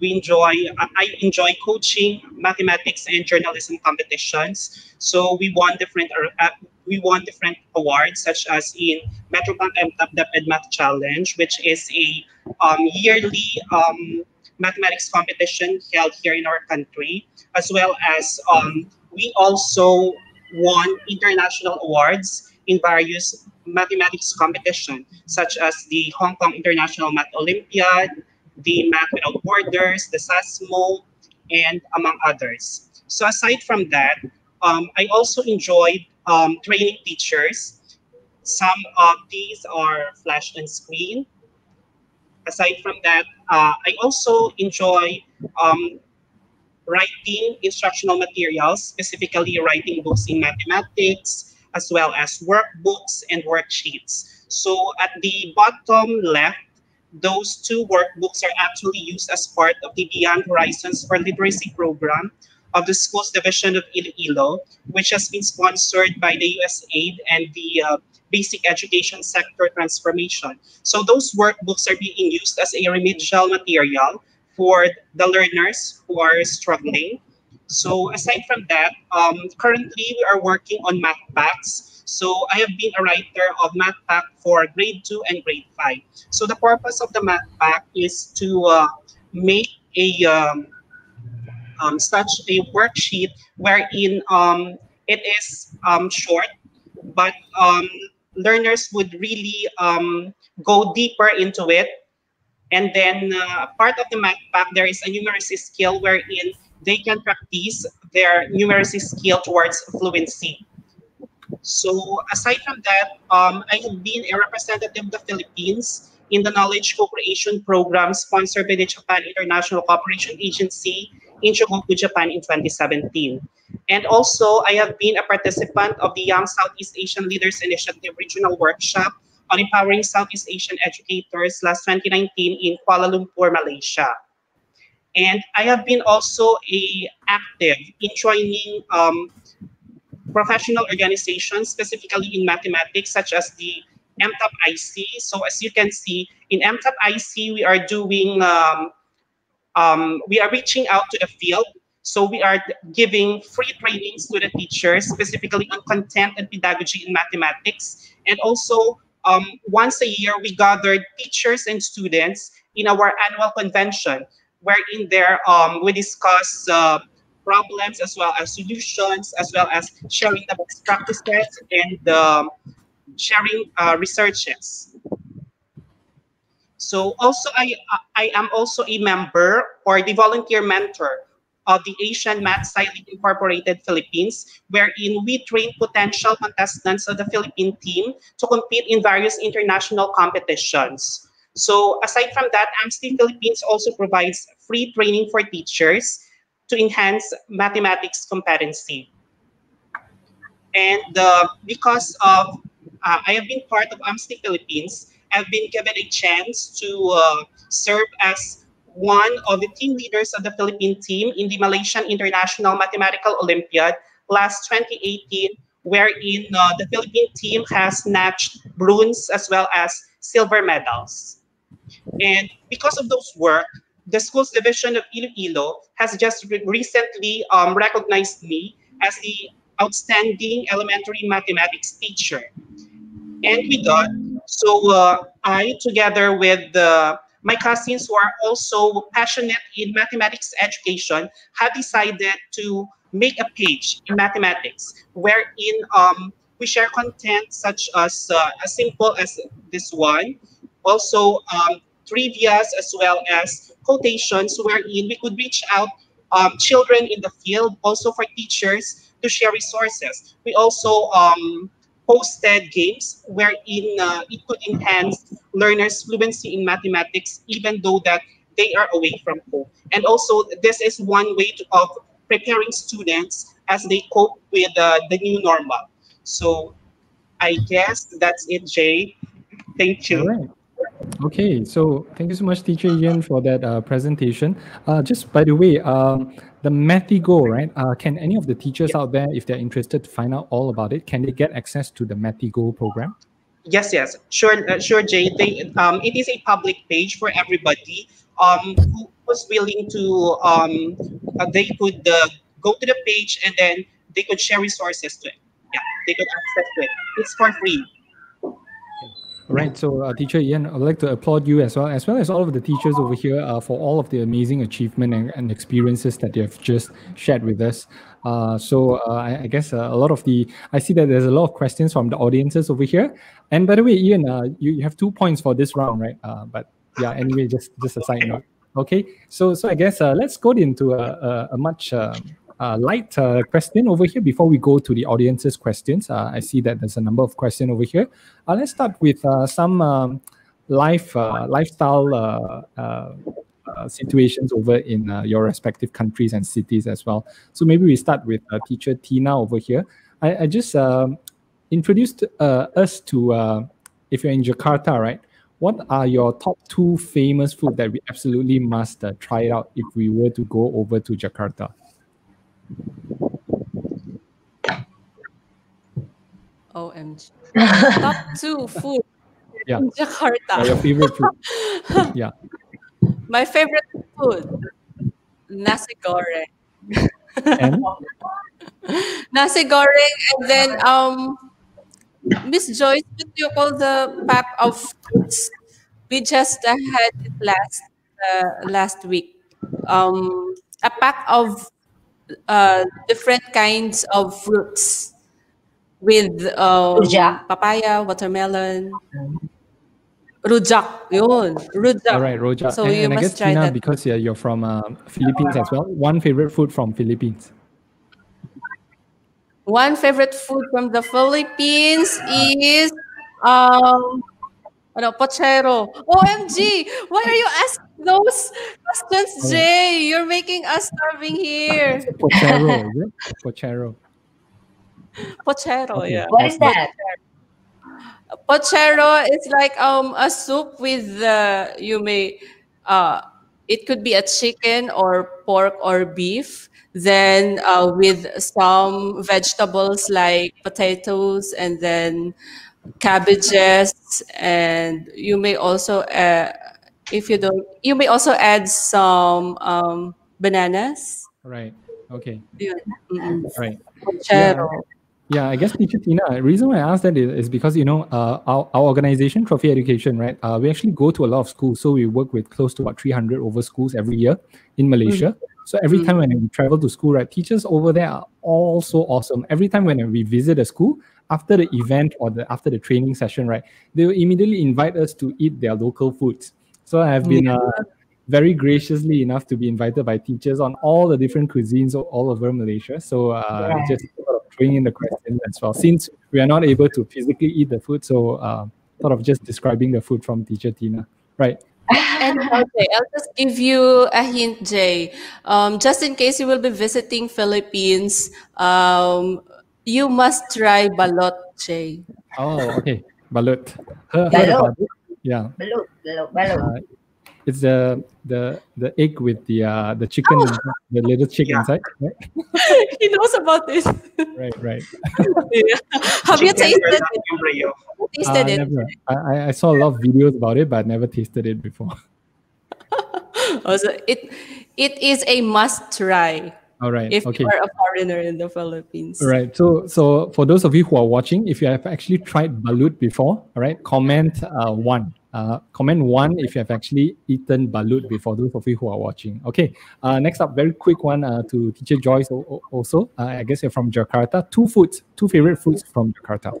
we enjoy, I enjoy coaching mathematics and journalism competitions. So we won different, uh, we won different awards such as in Metrobank MTAP the EdMath Challenge, which is a um, yearly um, mathematics competition held here in our country, as well as um, we also won international awards in various mathematics competition, such as the Hong Kong International Math Olympiad, the Math Without Borders, the SASMO, and among others. So aside from that, um, I also enjoyed um, training teachers. Some of these are flashed on screen. Aside from that, uh, I also enjoy um, writing instructional materials, specifically writing books in mathematics, as well as workbooks and worksheets. So at the bottom left, those two workbooks are actually used as part of the Beyond Horizons for Literacy program, of the Schools Division of Iloilo, which has been sponsored by the USAID and the uh, Basic Education Sector Transformation. So those workbooks are being used as a remedial material for the learners who are struggling. So aside from that, um, currently we are working on math packs. So I have been a writer of math pack for grade 2 and grade 5. So the purpose of the math pack is to uh, make a um, um, such a worksheet wherein um, it is um, short, but um, learners would really um, go deeper into it. And then uh, part of the math pack, there is a numeracy skill wherein they can practice their numeracy skill towards fluency. So aside from that, um, I have been a representative of the Philippines in the Knowledge Co-Creation Program sponsored by the Japan International Cooperation Agency in Shikoku, Japan in 2017. And also, I have been a participant of the Young Southeast Asian Leaders Initiative Regional Workshop on Empowering Southeast Asian Educators last 2019 in Kuala Lumpur, Malaysia. And I have been also a active in joining um, professional organizations, specifically in mathematics, such as the MTAP IC. So as you can see, in MTAP IC, we are doing, um, um, we are reaching out to the field. So we are giving free trainings to the teachers, specifically on content and pedagogy in mathematics. And also, um, once a year, we gathered teachers and students in our annual convention, wherein there um, we discuss uh, problems as well as solutions, as well as sharing the best practices and um, sharing uh, researches. So also I, I am also a member or the volunteer mentor of the Asian Math Sci Incorporated Philippines, wherein we train potential contestants of the Philippine team to compete in various international competitions. So aside from that, AMSTI Philippines also provides free training for teachers to enhance mathematics competency. And uh, because of uh, I have been part of AMSTI Philippines. I've been given a chance to uh, serve as one of the team leaders of the Philippine team in the Malaysian International Mathematical Olympiad last 2018, wherein uh, the Philippine team has snatched bronze as well as silver medals. And because of those work, the schools division of Iloilo has just re recently um, recognized me as the outstanding elementary mathematics teacher. And we got so uh, I, together with my cousins who are also passionate in mathematics education, have decided to make a page in mathematics wherein um, we share content such as uh, as simple as this one, also um, trivias as well as quotations wherein we could reach out um, children in the field, also for teachers to share resources. We also um, games wherein uh, it could enhance learners' fluency in mathematics, even though that they are away from home. And also, this is one way to, of preparing students as they cope with uh, the new normal. So I guess that's it, Jay. Thank you. Okay, so thank you so much, Teacher Ian, for that uh, presentation. Uh, just by the way, um, the Mathigo, right? Uh, can any of the teachers out there, if they're interested to find out all about it, can they get access to the Mathigo program? Yes, yes, sure, uh, sure, Jay. They, um, it is a public page for everybody um, who was willing to. Um, uh, they could uh, go to the page and then they could share resources to it. Yeah, they could access to it. It's for free. Right. So, uh, Teacher Ian, I'd like to applaud you as well, as well as all of the teachers over here uh, for all of the amazing achievement and, and experiences that you have just shared with us. Uh, so, uh, I, I, guess uh, a lot of the, I see that there's a lot of questions from the audiences over here. And by the way, Ian, uh, you, you have two points for this round, right? but yeah, anyway, just just a side note. Okay. So, so I guess let's go into a, a, a much um, uh, light uh, question over here before we go to the audience's questions. Uh, I see that there's a number of questions over here. Uh, let's start with uh, some um, life uh, lifestyle situations over in your respective countries and cities as well. So maybe we start with teacher Tina over here. I, I just um, introduced us to, if you're in Jakarta, right? What are your top two famous food that we absolutely must try it out if we were to go over to Jakarta? OMG. Top two food Yeah. in Jakarta. Your favorite food? yeah. My favorite food, nasi goreng. And Nasi goreng, and then um, Miss Joyce, what do you call the pack of fruits? We just uh, had it last uh, last week. Um, a pack of uh, different kinds of fruits with um, Rujak. papaya, watermelon, rujak. Yun, rujak. all right, Roja. So and, you and I must guess try Tina, that. because yeah, you're from uh, Philippines as well. One favorite food from Philippines. One favorite food from the Philippines is um ano, pochero. OMG! Why are you asking those questions, Jay? You're making us starving here. Pochero, is it? Pochero. Pochero, Okay. yeah. What is that? Pochero is like um a soup with uh, you may uh it could be a chicken or pork or beef then uh, with some vegetables like potatoes and then cabbages and you may also uh, if you don't you may also add some um, bananas Right. Okay. Yeah. Right. Pochero. Yeah, I guess teacher Tina, the reason why I asked that is, is because, you know, uh, our, our organization, Trophy Education, right, uh, we actually go to a lot of schools. So we work with close to about 300 over schools every year in Malaysia. So every time when we travel to school, right, teachers over there are all so awesome. Every time when we visit a school, after the event or the after the training session, right, they will immediately invite us to eat their local foods. So I have been uh, very graciously enough to be invited by teachers on all the different cuisines all over Malaysia. So uh, Right. just sort of throwing in the question as well. Since we are not able to physically eat the food, so uh, sort of just describing the food from teacher Tina. Right. And okay, I'll just give you a hint, Jay. Um, just in case you will be visiting Philippines, um, you must try balut, Jay. Oh, okay. Balut. Heard, heard Balut. about it? Yeah. Balut, balut, balut. Uh, it's the the the egg with the uh the chicken Oh. the little chicken Yeah. inside. Right. he knows about this. Right. Right. Have you tasted it? embryo. Tasted Uh, it? never. I, I- I saw a lot of videos about it, but i never tasted it before. Also, it it is a must try All right. if okay. you are a foreigner in the Philippines. All right. So, so for those of you who are watching, if you have actually tried balut before, all right, comment uh, one. Uh, comment one if you have actually eaten balut before. Those of you who are watching. Okay. Uh, next up, very quick one uh, to Teacher Joyce. o- o- Also, uh, I guess you're from Jakarta. Two foods, two favorite foods from Jakarta.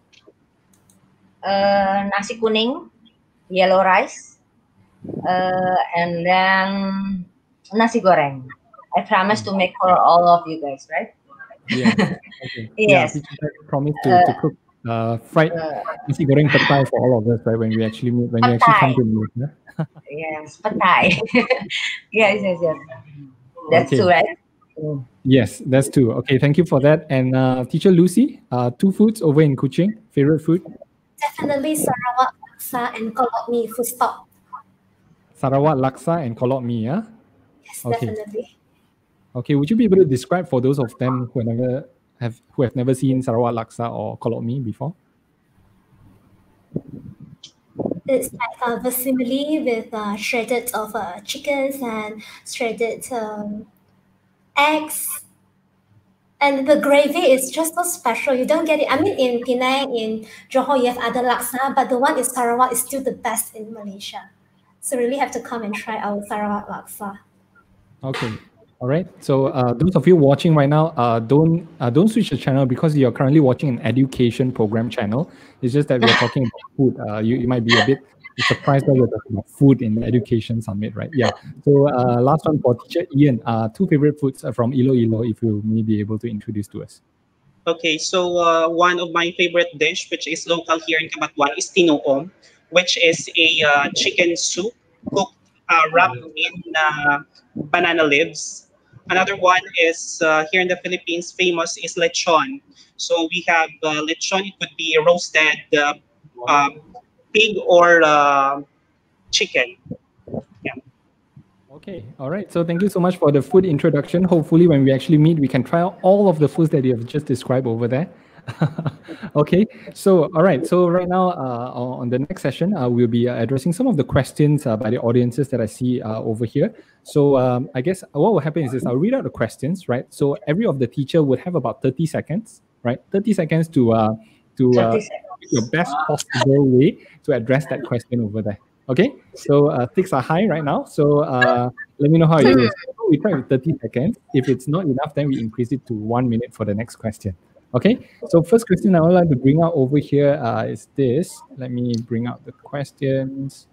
Uh, nasi kuning, yellow rice, uh, and then nasi goreng. I promise to make for all of you guys, right? Yeah. Okay. Yes. Teacher Joice promised to, to cook uh, fried Uh, nasi goreng petai for all of us, right? When we actually meet, when you actually come to Malaysia. yes, petai. yes, yes, yes. That's Okay. two, right? Mm. Yes, that's two. Okay, thank you for that. And uh, Teacher Lucy, uh, two foods over in Kuching. Favorite food? Definitely Sarawak laksa and kolok mee. Full stop. Sarawak laksa and kolok mee. Yeah. Yes, Okay. definitely. Okay. Would you be able to describe for those of them who never have who have never seen Sarawak laksa or kolok mee before? It's like a vermicelli with uh, shredded of uh, chickens and shredded um, eggs. And the gravy is just so special. You don't get it. I mean, in Penang, in Johor, you have other laksa, but the one in Sarawak is still the best in Malaysia. So really have to come and try our Sarawak laksa. Okay. All right. So uh, those of you watching right now, uh, don't uh, don't switch the channel because you're currently watching an education program channel. It's just that we're talking about food. Uh, you, you might be a bit surprised that we're talking about food in the education summit, right? Yeah. So uh, last one for teacher Ian. Uh, two favorite foods from Iloilo, if you may be able to introduce to us. Okay, so one of my favorite dish, which is local here in Cabatuan, is tinuom, which is a chicken soup cooked, wrapped in banana leaves. Another one is uh, here in the Philippines, famous is lechon. So we have uh, lechon. It could be roasted uh, um, pig or uh, chicken. Okay. Okay, all right. So thank you so much for the food introduction. Hopefully, when we actually meet, we can try out all of the foods that you have just described over there. okay, so all right. So right now, uh, on the next session, uh, we'll be addressing some of the questions uh, by the audiences that I see uh, over here. So um, I guess what will happen is, is I'll read out the questions, right? So every of the teacher would have about 30 seconds, right? 30 seconds to uh, to uh, your best possible way to address that question over there. Okay, so uh, ticks are high right now. So uh, let me know how it is. We try with 30 seconds. If it's not enough, then we increase it to one minute for the next question. Okay, so first question I would like to bring out over here uh, is this. Let me bring out the questions.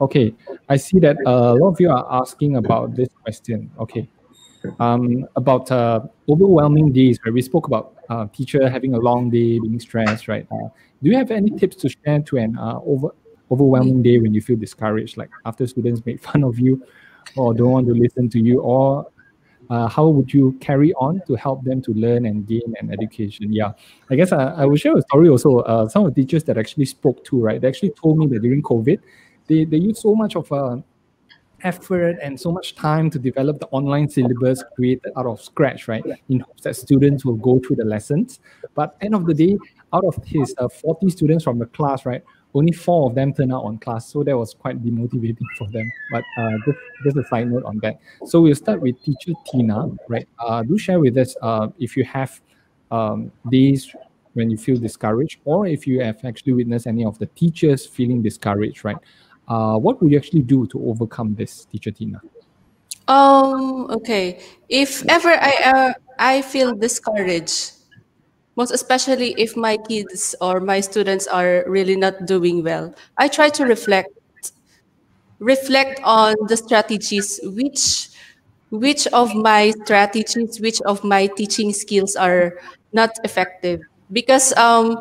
Okay, I see that uh, a lot of you are asking about this question. Okay, um, about uh, overwhelming days, right? We spoke about uh, teacher having a long day, being stressed, right? Uh, do you have any tips to share to an uh, over overwhelming day when you feel discouraged, like after students make fun of you or don't want to listen to you, or uh, how would you carry on to help them to learn and gain an education? Yeah, I guess I, I will share a story also. Uh, some of the teachers that actually spoke to, right, they actually told me that during COVID, they, they used so much of uh, effort and so much time to develop the online syllabus created out of scratch, right, in hopes that students will go through the lessons. But end of the day, out of his uh, 40 students from the class, right, only four of them turned out on class. So that was quite demotivating for them. But uh, just, just a side note on that. So we'll start with teacher Teena, right? Uh, do share with us uh, if you have um, days when you feel discouraged or if you have actually witnessed any of the teachers feeling discouraged, right? Uh, what would you actually do to overcome this, teacher Teena? Um, okay. If ever I, uh, I feel discouraged, most especially if my kids or my students are really not doing well. I try to reflect reflect on the strategies which which of my strategies which of my teaching skills are not effective. Because um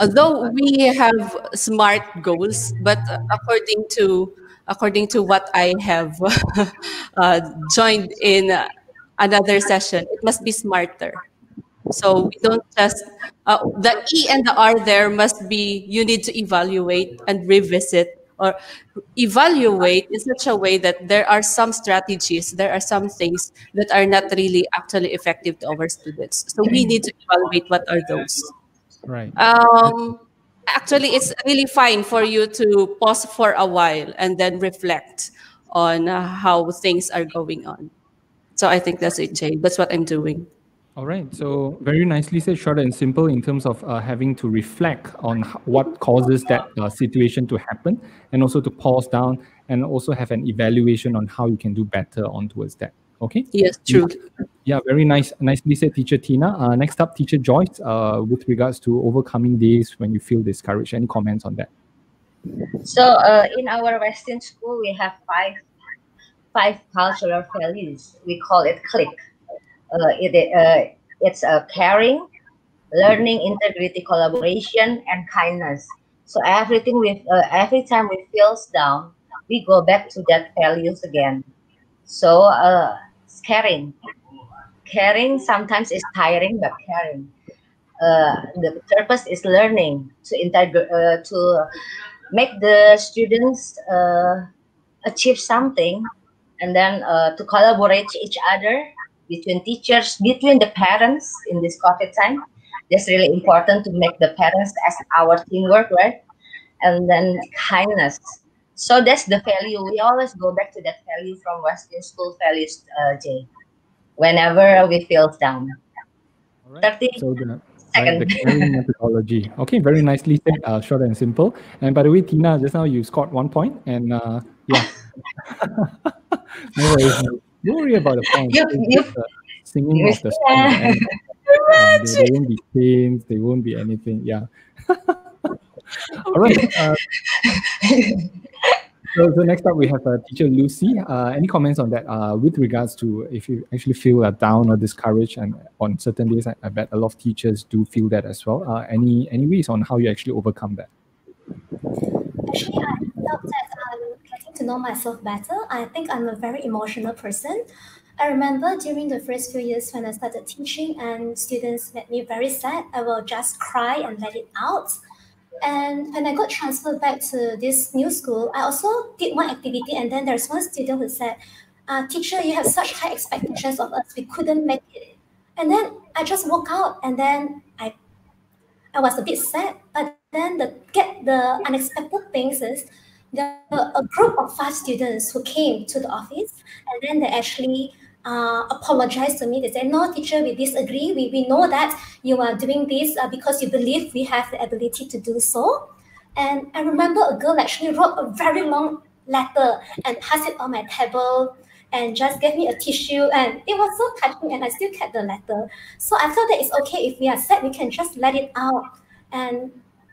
although we have smart goals but according to according to what i have uh, joined in another session it must be smarter so we don't just, uh, the E and the R there must be, you need to evaluate and revisit or evaluate in such a way that there are some strategies, there are some things that are not really actually effective to our students. So we need to evaluate what are those. Right. Um, actually, it's really fine for you to pause for a while and then reflect on uh, how things are going on. So I think that's it, Jay. That's what I'm doing. All right. So very nicely said, short and simple in terms of uh, having to reflect on what causes that uh, situation to happen, and also to pause down and also have an evaluation on how you can do better on towards that. Okay. Yes, true. Yeah, very nice. Nicely said, Teacher Teena. Uh, next up, Teacher Joice. Uh, with regards to overcoming days when you feel discouraged, any comments on that? So uh, in our Western school, we have five five cultural values. We call it click it, uh, it's a uh, caring, learning, integrity, collaboration, and kindness. So everything we every time we feels down, we go back to that values again. So uh, caring, caring sometimes is tiring, but caring. Uh, the purpose is learning to integrate uh, to make the students uh, achieve something and then uh, to collaborate each other between teachers, between the parents in this COVID time. That's really important to make the parents as our teamwork, right? And then kindness. So that's the value. We always go back to that value from Western School values, uh, Jay. Whenever we feel down. All right. 30 so the, right, the methodology. Okay, very nicely said, uh, short and simple. And by the way, Teena, just now you scored one point, and uh, yeah. no worries. Don't worry about the points. You, you, the singing you, of the song. Yeah. And, um, they, they, won't be pains. They won't be anything. Yeah. All right. Uh, so, so, next up we have uh, teacher Lucy. Uh, any comments on that uh, with regards to if you actually feel uh, down or discouraged and on certain days, I, I, bet a lot of teachers do feel that as well. Uh, any any ways on how you actually overcome that? Actually, I felt that to know myself better, I think I'm a very emotional person. I remember during the first few years when I started teaching and students made me very sad, I will just cry and let it out. And when I got transferred back to this new school, I also did one activity, and then there's one student who said, uh, teacher, you have such high expectations of us. We couldn't make it. And then I just walk out and then I I was a bit sad. But then the get the unexpected things is there were a group of five students who came to the office and then they actually uh, apologized to me. They said, no, teacher, we disagree. We, we know that you are doing this uh, because you believe we have the ability to do so. And I remember a girl actually wrote a very long letter and passed it on my table and just gave me a tissue and it was so touching and I still kept the letter. So I thought that it's okay if we are sad, we can just let it out. And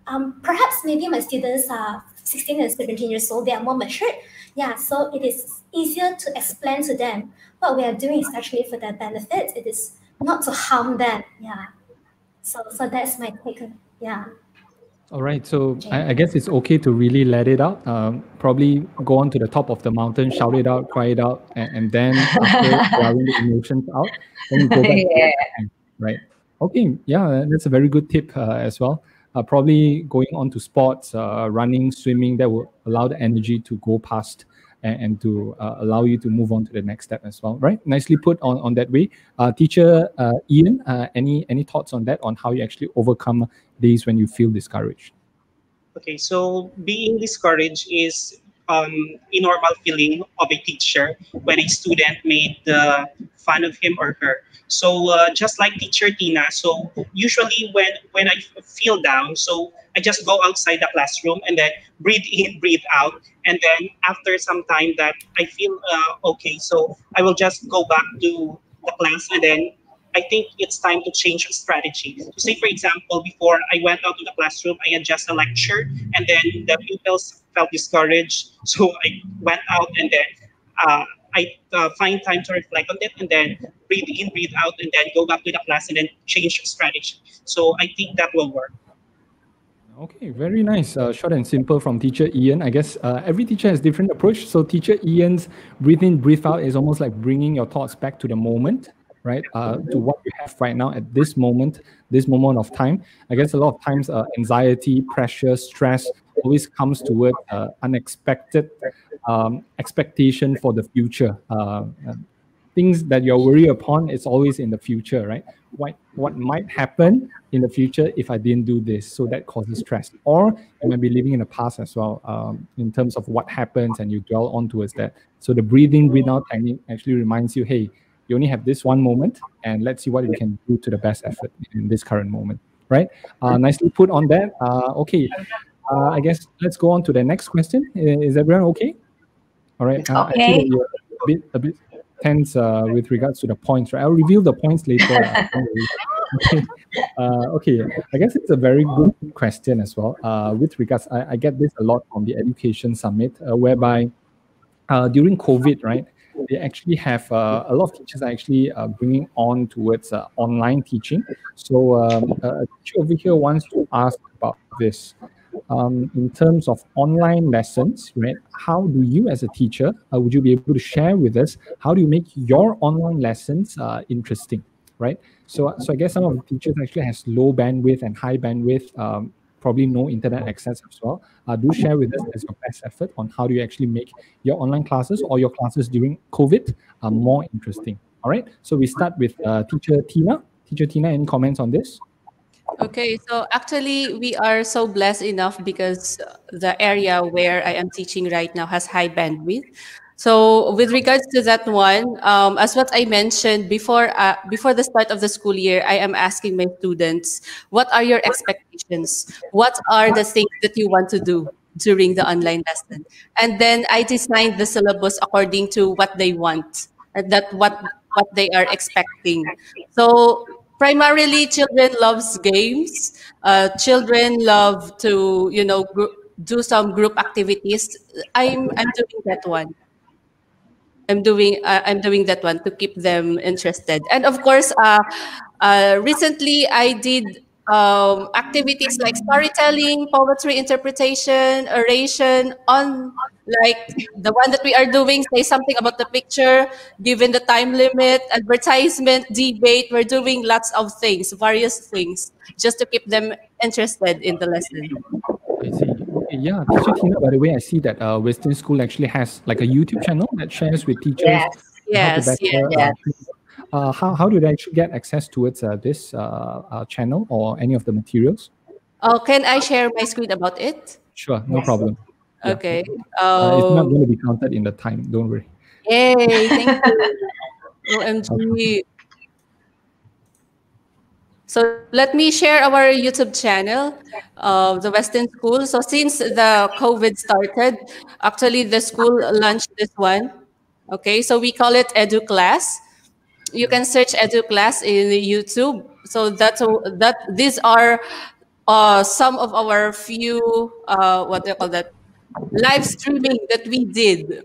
um, perhaps maybe my students are 16 and 17 years old, they are more mature. Yeah, so it is easier to explain to them what we are doing is actually for their benefit. It is not to harm them. Yeah. So so that's my take. Yeah. All right, so I, I, guess it's okay to really let it out. Um, probably go on to the top of the mountain, shout it out, cry it out, and, and then after allowing the emotions out, then go back. yeah. right. Okay. Yeah, that's a very good tip uh, as well. Uh, probably going on to sports, uh, running, swimming, that will allow the energy to go past and, and to uh, allow you to move on to the next step as well. Right. Nicely put on, on that way. Uh, teacher uh, Ian, any any thoughts on that? On how you actually overcome days when you feel discouraged? Okay, so being discouraged is um, normal feeling of a teacher when a student made uh, fun of him or her. So uh, just like teacher Teena, so usually when when I feel down, so I just go outside the classroom and then breathe in, breathe out, and then after some time that I feel uh, okay, so I will just go back to the class and then I think it's time to change strategy. So say, for example, before I went out to the classroom, I had just a lecture, and then the pupils felt discouraged. So I went out and then uh, I uh, find time to reflect on it, and then breathe in, breathe out, and then go back to the class and then change strategy. So I think that will work. Okay, very nice. Uh, short and simple from teacher Ian. I guess uh, every teacher has different approach. So teacher Ian's breathe in, breathe out is almost like bringing your thoughts back to the moment right uh, to what you have right now at this moment this moment of time. I guess a lot of times uh, anxiety pressure stress always comes toward uh, unexpected um, expectation for the future. Uh, things that you're worried upon it's always in the future right? What what might happen in the future if i didn't do this? So that causes stress. Or you might be living in the past as well um, in terms of what happens and you dwell on towards that. So the breathing breathe out technique actually reminds you hey you only have this one moment and let's see what we can do to the best effort in this current moment right? Uh, nicely put on that. Uh, okay. Uh, i guess let's go on to the next question. Is everyone okay? All right. Uh, okay. a bit a bit tense uh, with regards to the points right? I'll reveal the points later. Okay. Uh, okay. I guess it's a very good question as well. With regards I, I, get this a lot from the education summit whereby during covid right they actually have uh, a lot of teachers are actually uh, bringing on towards uh, online teaching. So um, a teacher over here wants to ask about this. Um, in terms of online lessons, right? How do you, as a teacher, uh, would you be able to share with us how do you make your online lessons uh, interesting, right? So, so I guess some of the teachers actually has low bandwidth and high bandwidth um, probably no internet access as well. Uh, do share with us as your best effort on how do you actually make your online classes or your classes during COVID uh, more interesting. All right. So we start with uh, teacher Teena. Teacher Teena, any comments on this? Okay, so actually we are so blessed enough because the area where I am teaching right now has high bandwidth. So with regards to that one, um, as what I mentioned before, uh, before the start of the school year, I am asking my students, what are your expectations? What are the things that you want to do during the online lesson? And then I designed the syllabus according to what they want, that what what they are expecting. So primarily, children loves games. Uh, children love to you know do some group activities. I'm I'm doing that one. I'm doing uh, I'm doing that one to keep them interested. And of course, uh, uh, recently I did um, activities like storytelling, poetry interpretation, oration on like the one that we are doing. Say something about the picture, given the time limit, advertisement, debate. We're doing lots of things, various things, just to keep them interested in the lesson. Okay, yeah, teacher Teena. By the way, I see that uh, Western School actually has like a YouTube channel that shares with teachers. Yes. Yes, how to yes. uh, uh, how, how do they actually get access towards uh, this uh, uh, channel or any of the materials? Oh, can I share my screen about it? Sure, no Yes. problem. Yeah. Okay. Uh, it's not Um, going to be counted in the time. Don't worry. Yay, thank you. OMG. So let me share our YouTube channel of the Western School. So since the COVID started, actually the school launched this one. Okay, so we call it Edu Class. You can search Edu Class in YouTube. So that's that. These are uh, some of our few uh, what do you call that live streaming that we did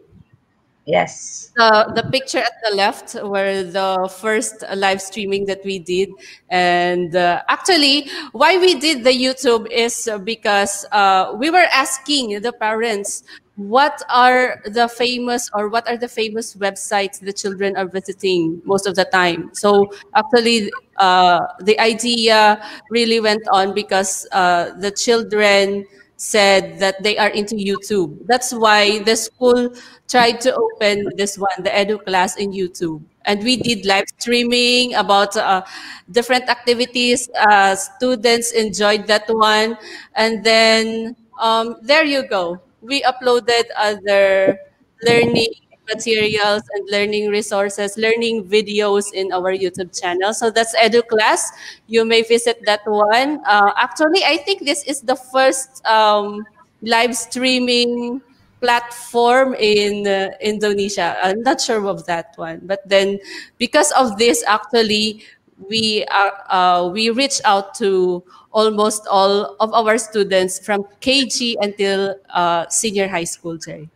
Yes. the the picture at the left were the first live streaming that we did and uh, actually why we did the youtube is because uh, we were asking the parents what are the famous or what are the famous websites the children are visiting most of the time so actually uh, the idea really went on because uh, the children said that they are into YouTube. That's why the school tried to open this one, the Edu class in YouTube. And we did live streaming about uh, different activities. Uh, students enjoyed that one. And then um, there you go. We uploaded other learning materials and learning resources, learning videos in our YouTube channel. So that's Edu Class. You may visit that one. Uh, actually, I think this is the first um, live streaming platform in uh, Indonesia. I'm not sure of that one, but then because of this, actually, we are uh, we reach out to almost all of our students from KG until uh, senior high school, Jay.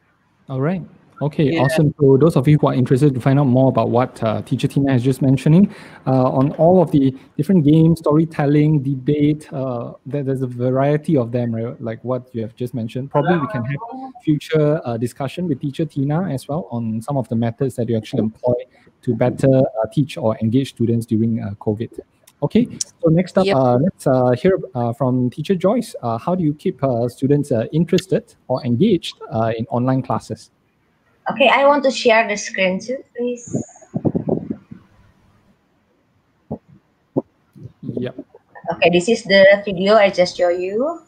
All right. Okay, Yeah. awesome. So those of you who are interested to find out more about what uh, Teacher Teena is just mentioning, uh, on all of the different games, storytelling, debate, uh, there, there's a variety of them, right? Like what you have just mentioned. Probably we can have future uh, discussion with Teacher Teena as well on some of the methods that you actually employ to better uh, teach or engage students during uh, COVID. Okay, so next up, Yep. uh, let's uh, hear uh, from Teacher Joice. Uh, how do you keep uh, students uh, interested or engaged uh, in online classes? Okay, I want to share the screen too, please. Yep. Okay, this is the video I just show you.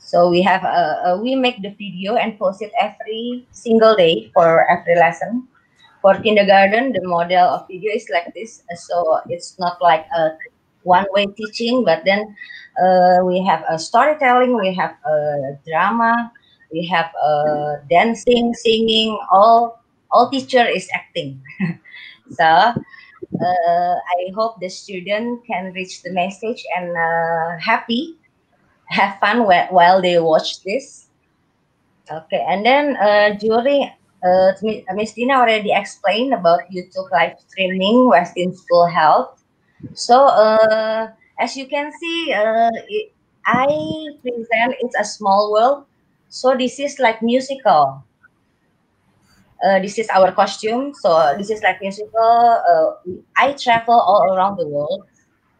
So we have uh, uh, we make the video and post it every single day for every lesson. For kindergarten, the model of video is like this. Uh, So it's not like a one-way teaching, but then uh, we have a storytelling, we have a drama, we have uh, dancing, singing. All all teacher is acting. so uh, I hope the student can reach the message and uh, happy, have fun whe- while they watch this. Okay, and then uh, during uh, Miss Teena already explained about YouTube live streaming Western School Health. So uh, as you can see, uh, it, I present it's a small world. So this is like musical. Uh, this is our costume. So this is like musical. Uh, I travel all around the world.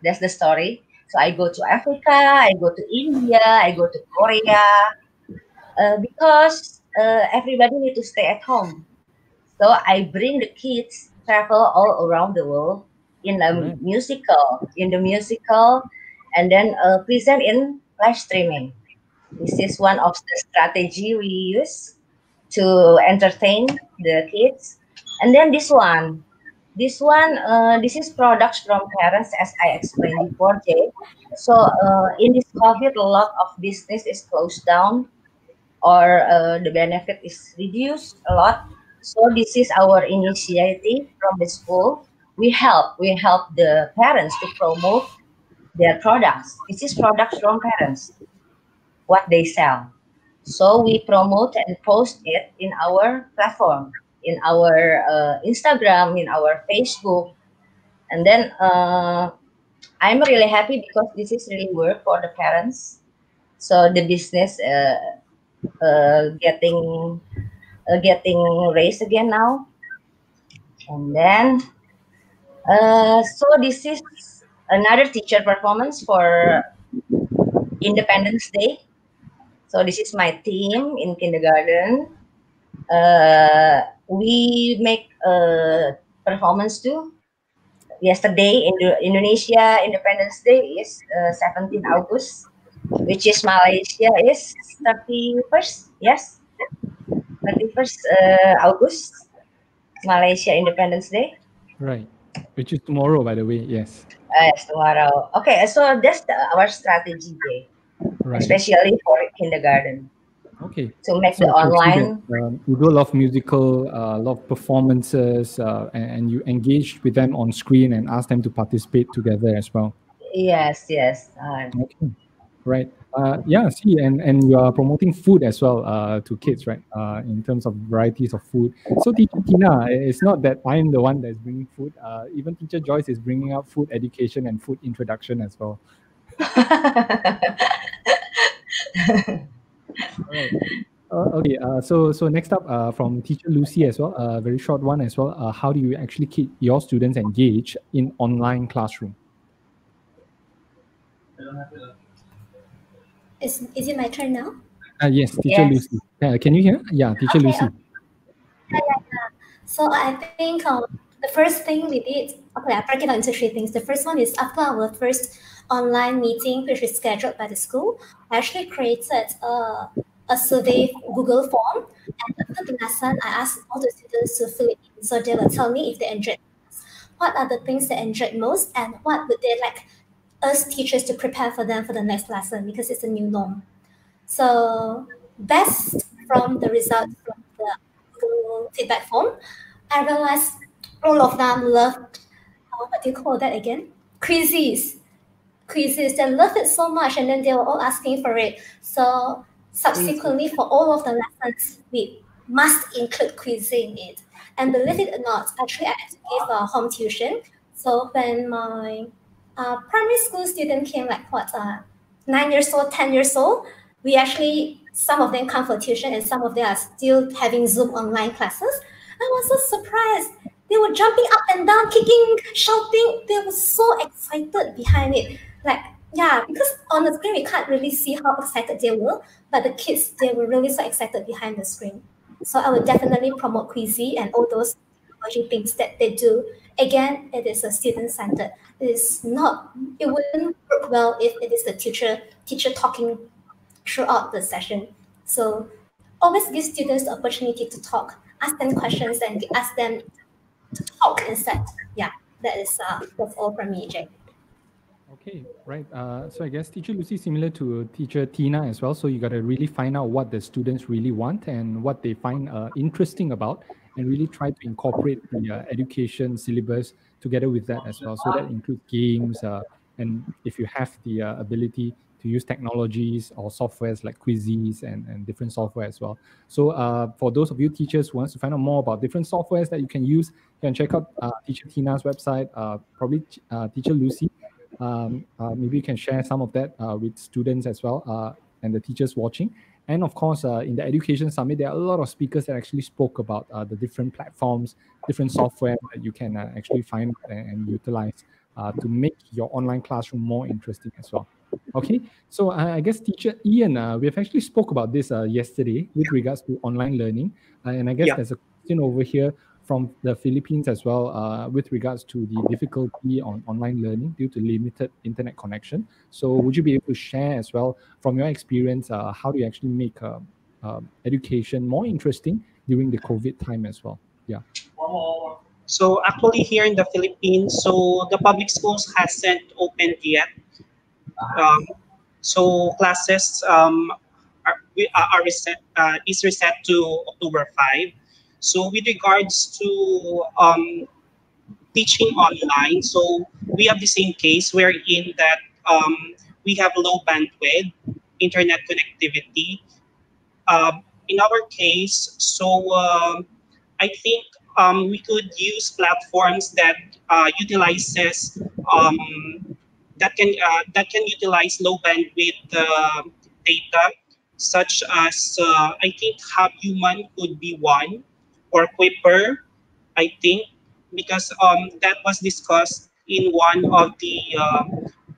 That's the story. So I go to Africa, I go to India, I go to Korea, uh, because uh, everybody need to stay at home. So I bring the kids travel all around the world in a Right. musical, in the musical, and then uh, present in live streaming. This is one of the strategy we use to entertain the kids. And then this one, this one, uh, this is products from parents, as I explained before, Jay. So uh, in this COVID, a lot of business is closed down, or uh, the benefit is reduced a lot. So this is our initiative from the school. We help, we help the parents to promote their products. This is products from parents, what they sell. So we promote and post it in our platform, in our uh, Instagram, in our Facebook, and then uh, I'm really happy because this is really work for the parents. So the business uh, uh, getting uh, getting raised again now, and then uh, so this is another teacher performance for Independence Day. So this is my team in kindergarten. Uh, we make a performance too. Yesterday in Indonesia Independence Day is uh, 17 August, which is Malaysia is 31st. Yes, 31st uh, August, Malaysia Independence Day. Right, which is tomorrow, by the way. Yes. Uh, yes, tomorrow. Okay, so that's the, our strategy day, Right. especially for kindergarten. Okay. To make So the online that, um, you do a lot of musical, uh, a lot of performances, uh, and, and you engage with them on screen and ask them to participate together as well. Yes, yes. Uh, Okay, right. Uh, yeah, see, and, and you are promoting food as well uh, to kids, right? Uh, in terms of varieties of food. So, Teacher Teena, it's not that I'm the one that's bringing food. Uh, even Teacher Joice is bringing up food education and food introduction as well. Uh, okay, uh, so so next up uh, from Teacher Lucy as well, a very short one as well. Uh, how do you actually keep your students engaged in online classroom? Is, is it my turn now? Uh, yes, Teacher Yes. Lucy. Uh, can you hear? Yeah, Teacher Okay, Lucy. So I think um, the first thing we did, okay, I break it down into three things. The first one is after our first online meeting, which is scheduled by the school, I actually created a, a survey Google form. And after the lesson, I asked all the students to fill it in. So they will tell me if they enjoyed what are the things they enjoyed most and what would they like us teachers to prepare for them for the next lesson because it's a new norm. So best from the results from the Google feedback form, I realized all of them loved, uh, what do you call that again? Quizzes. Quizzes. They loved it so much and then they were all asking for it. So subsequently for all of the lessons, we must include quiz in it. And believe it or not, actually I had to give a home tuition. So when my uh, primary school student came like what, uh, nine years old, 10 years old, we actually, some of them come for tuition and some of them are still having Zoom online classes. I was so surprised. They were jumping up and down, kicking, shouting. They were so excited behind it. Like, yeah, because on the screen we can't really see how excited they were, but the kids, they were really so excited behind the screen. So I would definitely promote Quizizz and all those technology things that they do. Again, it is a student centered. It is not. It wouldn't work well if it is the teacher teacher talking throughout the session. So always give students the opportunity to talk, ask them questions, and ask them to talk instead. Yeah, that is uh, that's all from me, Jay. Okay, right. Uh, so I guess Teacher Lucy similar to Teacher Teena as well. So you got to really find out what the students really want and what they find uh, interesting about, and really try to incorporate the uh, education syllabus together with that as well. So that includes games, uh, and if you have the uh, ability to use technologies or softwares like Quizizz and, and different software as well. So uh, for those of you teachers who wants to find out more about different softwares that you can use, you can check out uh, Teacher Teena's website, uh, probably uh, Teacher Lucy um, uh, maybe you can share some of that uh, with students as well uh, and the teachers watching. And of course, uh, in the Education Summit, there are a lot of speakers that actually spoke about uh, the different platforms, different software that you can uh, actually find and, utilize uh, to make your online classroom more interesting as well. Okay, so uh, I guess teacher Ian, uh, we have actually spoke about this uh, yesterday with regards to online learning, uh, and I guess Yeah. there's a question over here from the Philippines as well uh, with regards to the difficulty on online learning due to limited internet connection. So would you be able to share as well from your experience uh, how do you actually make uh, education more interesting during the COVID time as well? Yeah. So actually here in the Philippines, so the public schools hasn't opened yet. Um, so classes um, are, are reset, uh, is reset to October 5. So with regards to um, teaching online, so we have the same case wherein that um, we have low bandwidth, internet connectivity. Um, in our case, so um, I think um, we could use platforms that uh, utilizes um, that can uh, that can utilize low bandwidth uh, data, such as uh, I think Hub Human could be one, or Quipper, I think, because um, that was discussed in one of the uh,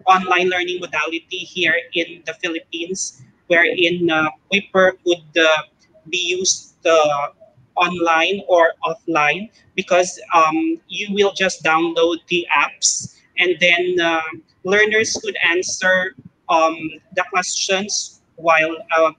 online learning modality here in the Philippines, wherein Quipper would be used online or offline because um, you will just download the apps and then uh, learners could answer um, the questions while uh,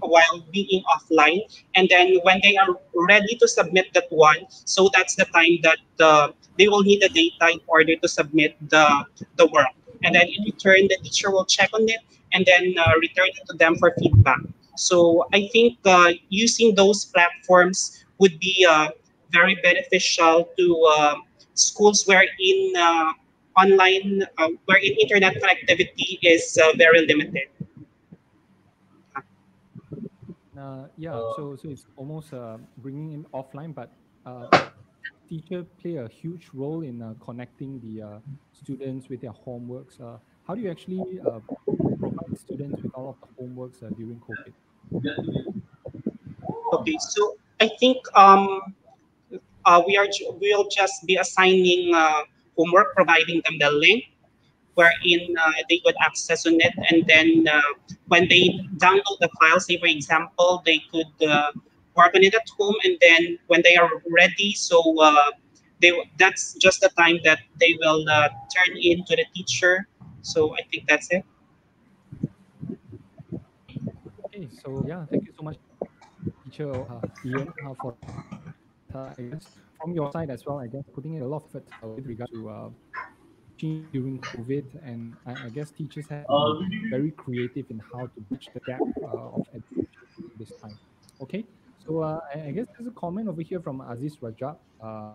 while being offline. And then when they are ready to submit that one so that's the time that uh, they will need the data in order to submit the the work. And then in return the teacher will check on it and then uh, return it to them for feedback. So I think uh, using those platforms would be uh, very beneficial to uh, schools wherein uh, online, wherein internet connectivity is very limited. Uh, yeah, uh, so so it's almost uh, bringing in offline, but teacher play a huge role in connecting the students with their homeworks. how do you actually provide students with all of the homeworks during COVID? Okay, so I think um, uh, we are we'll just be assigning uh, homework, providing them the link wherein uh, they could access on it, and then uh, when they download the file, say for example, they could uh, work on it at home, and then when they are ready, so uh, they that's just the time that they will turn in to the teacher. So I think that's it. Okay, so yeah, thank you so much, teacher uh, Ian, uh, for uh, I guess from your side as well. I guess putting in a lot of effort uh, with regard to uh, during COVID, and I, I, guess teachers have been very creative in how to bridge the gap uh, of education this time. Okay, so uh, I, I, guess there's a comment over here from Aziz Rajab. Uh,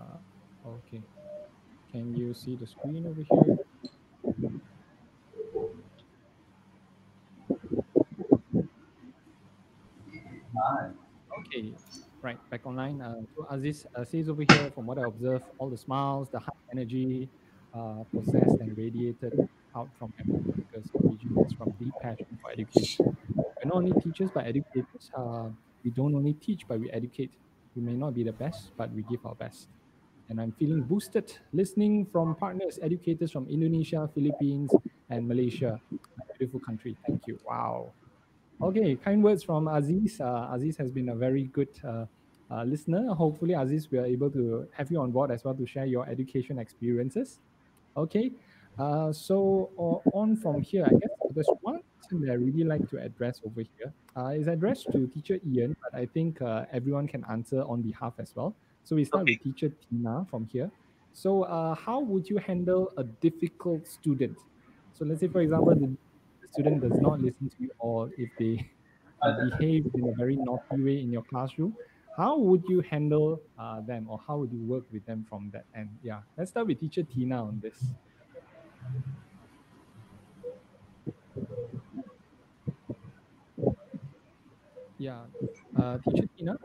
uh okay. Can you see the screen over here? Okay, right, back online. Uh, so Aziz uh, says over here, from what I observe, all the smiles, the high energy uh, possessed and radiated out from because originates from deep passion for education. We're not only teachers, but educators. Uh, we don't only teach, but we educate. We may not be the best, but we give our best and I'm feeling boosted listening from partners, educators from Indonesia, Philippines, and Malaysia. Beautiful country. Thank you. Wow. Okay, kind words from Aziz. Uh, Aziz has been a very good uh, uh, listener. Hopefully, Aziz, we are able to have you on board as well to share your education experiences. Okay, uh, so uh, on from here, I guess there's one thing that I really like to address over here. Uh, is addressed to teacher Ian, but I think everyone can answer on behalf as well. So we start okay. with teacher Teena from here. So uh, how would you handle a difficult student? So let's say, for example, the, the student does not listen to you or if they uh, behave in a very naughty way in your classroom, how would you handle uh, them or how would you work with them from that end? Yeah, let's start with teacher Teena on this. Yeah, uh, teacher Teena,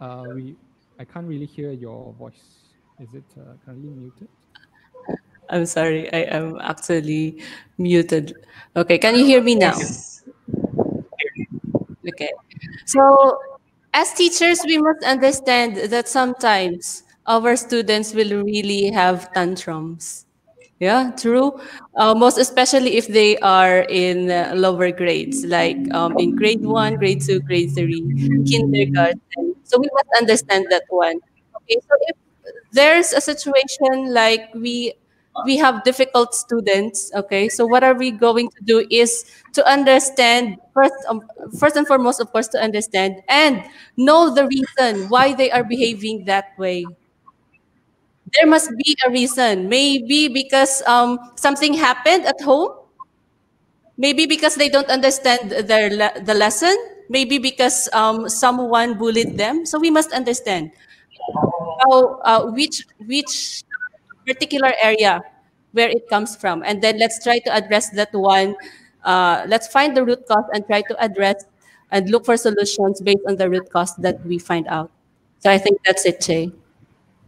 uh, we I can't really hear your voice. Is it uh, currently muted? I'm sorry, I am actually muted. Okay, can you hear me now? Okay. So, as teachers, we must understand that sometimes our students will really have tantrums. Yeah, true. Uh, most especially if they are in uh, lower grades, like um, in grade one, grade two, grade three, kindergarten. So we must understand that one. Okay, so if there's a situation like we we have difficult students okay? So what are we going to do is to understand first um, first and foremost of course to understand and know the reason why they are behaving that way. There must be a reason. Maybe because um, something happened at home. Maybe because they don't understand their le the lesson. Maybe because um, someone bullied them. So we must understand how uh, which which particular area where it comes from, and then let's try to address that one. Uh, let's find the root cause and try to address and look for solutions based on the root cause that we find out. So I think that's it, Jay.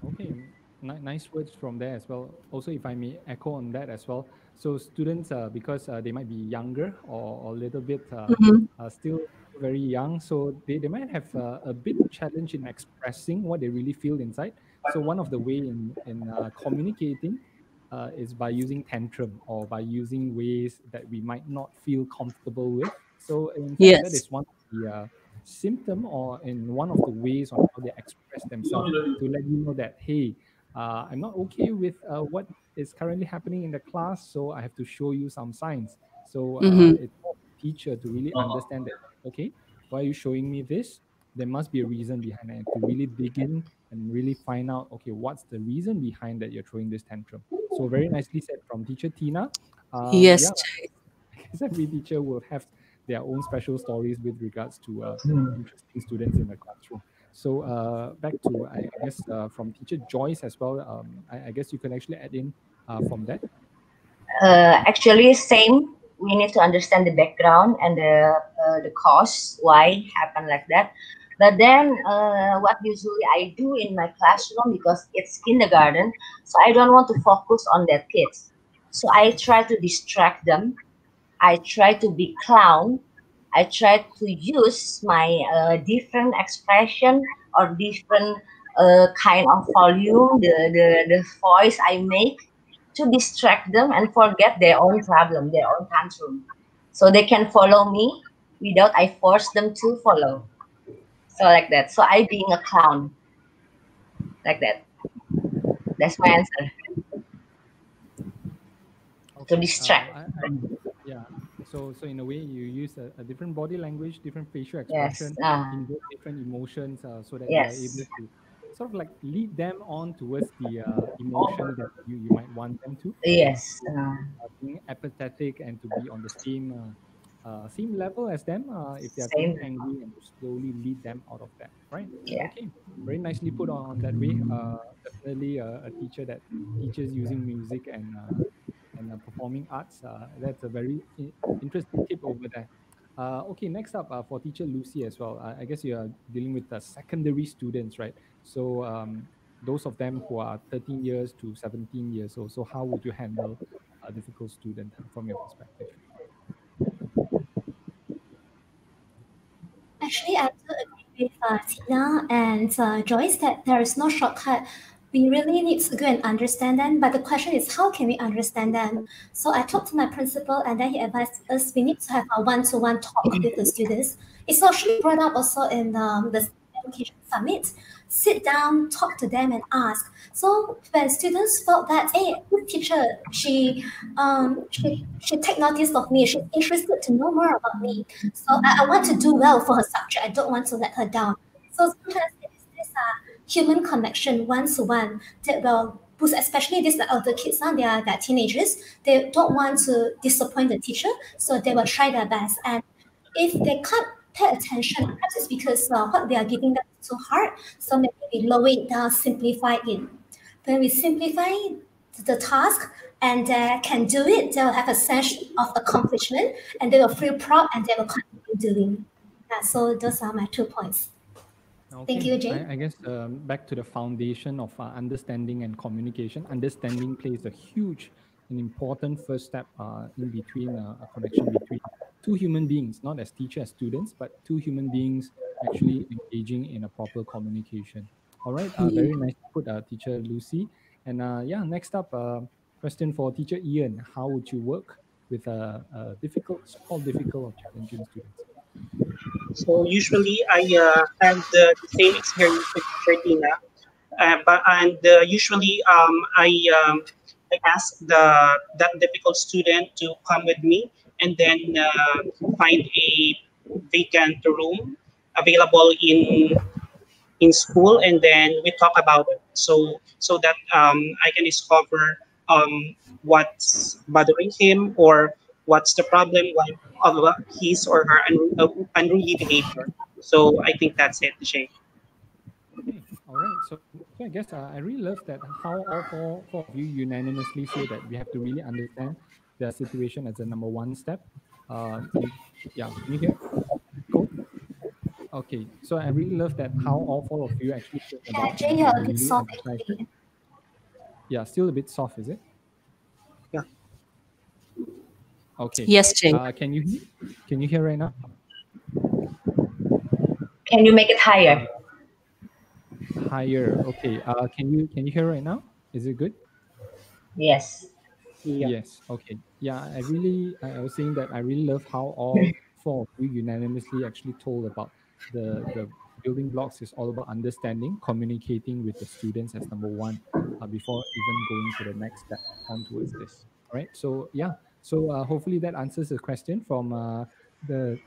Okay, nice words from there as well. Also, if I may echo on that as well. So students, uh, because uh, they might be younger or, a little bit uh, mm -hmm. still very young, so they, they might have uh, a bit of challenge in expressing what they really feel inside. So one of the way in, in uh, communicating uh, is by using tantrum or by using ways that we might not feel comfortable with. So in fact, Yes. that is one of the uh, symptom or in one of the ways on how they express themselves to let you know that hey, uh, I'm not okay with uh, what is currently happening in the class, so I have to show you some signs. So uh, Mhm. it's for the teacher to really understand that okay, why are you showing me this? There must be a reason behind it, and to really dig in and really find out okay, what's the reason behind that you're throwing this tantrum. So very nicely said from teacher Teena. Um, Yes, yeah, I guess every teacher will have their own special stories with regards to uh, Hmm. interesting students in the classroom. So uh, back to I I guess uh, from teacher Joice as well. Um, I, I guess you can actually add in uh, from that. Uh, actually, same. We need to understand the background and the uh, the cause why happen like that. But then, uh, what usually I do in my classroom because it's kindergarten, so I don't want to focus on that kids. So I try to distract them. I try to be clown. I try to use my uh, different expression or different uh, kind of volume, the, the the voice I make to distract them and forget their own problem, their own tantrum. So they can follow me without I force them to follow. So like that. So I being a clown. Like that. That's my answer. Okay, distract. Uh, I- I- yeah. So so in a way you use a, a different body language, different facial Yes. expression, Uh, invoke different emotions, uh, so that Yes. you are able to sort of like lead them on towards the uh, emotion that you, you might want them to. yes. Uh, uh, being apathetic and to be on the same uh, uh, same level as them uh, if they are Same. angry and to slowly lead them out of that right? Yeah. okay. Very nicely put on, that way. Uh, definitely a, a teacher that teaches using music and uh, and uh, performing arts uh, that's a very interesting tip over there. Uh, okay next up uh, for teacher lucy as well. Uh, i guess you are dealing with the secondary students right? So um, those of them who are 13 years to 17 years old. So how would you handle a difficult student from your perspective Actually, I do agree with uh, Teena and uh, Joice that there is no shortcut. We really need to go and understand them, but the question is how can we understand them? So I talked to my principal, and then he advised us we need to have a one-to-one talk with the students. It's actually brought up also in um, the education summit. Sit down, talk to them, and ask. So when students felt that, hey, this teacher, she um, she, she take notice of me. She's interested to know more about me. So I, I want to do well for her subject. I don't want to let her down. So sometimes it is this uh, human connection, one to one, that will boost, especially these elder kids, now they are they're teenagers. They don't want to disappoint the teacher, so they will try their best. And if they can't pay attention, perhaps it's because uh, what they are giving them is too hard. So maybe we lower it down, simplify it. When we simplify the task and they can do it, they'll have a sense of accomplishment and they will feel proud and they will continue doing. Yeah, so those are my two points. Thank you, Jane. I, I guess um, back to the foundation of uh, understanding and communication. Understanding plays a huge and important first step uh, in between uh, a connection between two human beings, not as teacher as students, but two human beings actually engaging in a proper communication. All right, uh, very nice put, uh, teacher Lucy. And uh, yeah, next up, uh, question for teacher Ian: How would you work with a, a difficult, small, difficult, or challenging students? So usually I uh, have the same experience with Fertina, uh, but and uh, usually um, I um, I ask the that difficult student to come with me and then uh, find a vacant room available in in school and then we talk about it so so that um, I can discover um, what's bothering him or what's the problem of his or her uh, unruly behavior. So I think that's it, Jay. All right. So, so I guess uh, I really love that how all four, four of you unanimously say that we have to really understand the situation as a number one step. Uh, yeah, can you hear? Cool. Okay, so I really love that how all four of you actually Yeah, about Jane, you're a bit really soft emphasize- actually. Yeah, still a bit soft, is it? Yeah. Okay. Yes, Jane. Uh, can you hear? Can you hear right now? can you make it higher? Higher. Okay. Uh, can you can you hear right now? Is it good? Yes. Yeah. Yes. Okay. Yeah, I really, I was saying that I really love how all four of you unanimously actually told about the the building blocks is all about understanding, communicating with the students as number one uh, before even going to the next step on towards this. All right. So yeah. So uh, hopefully that answers the question from uh, the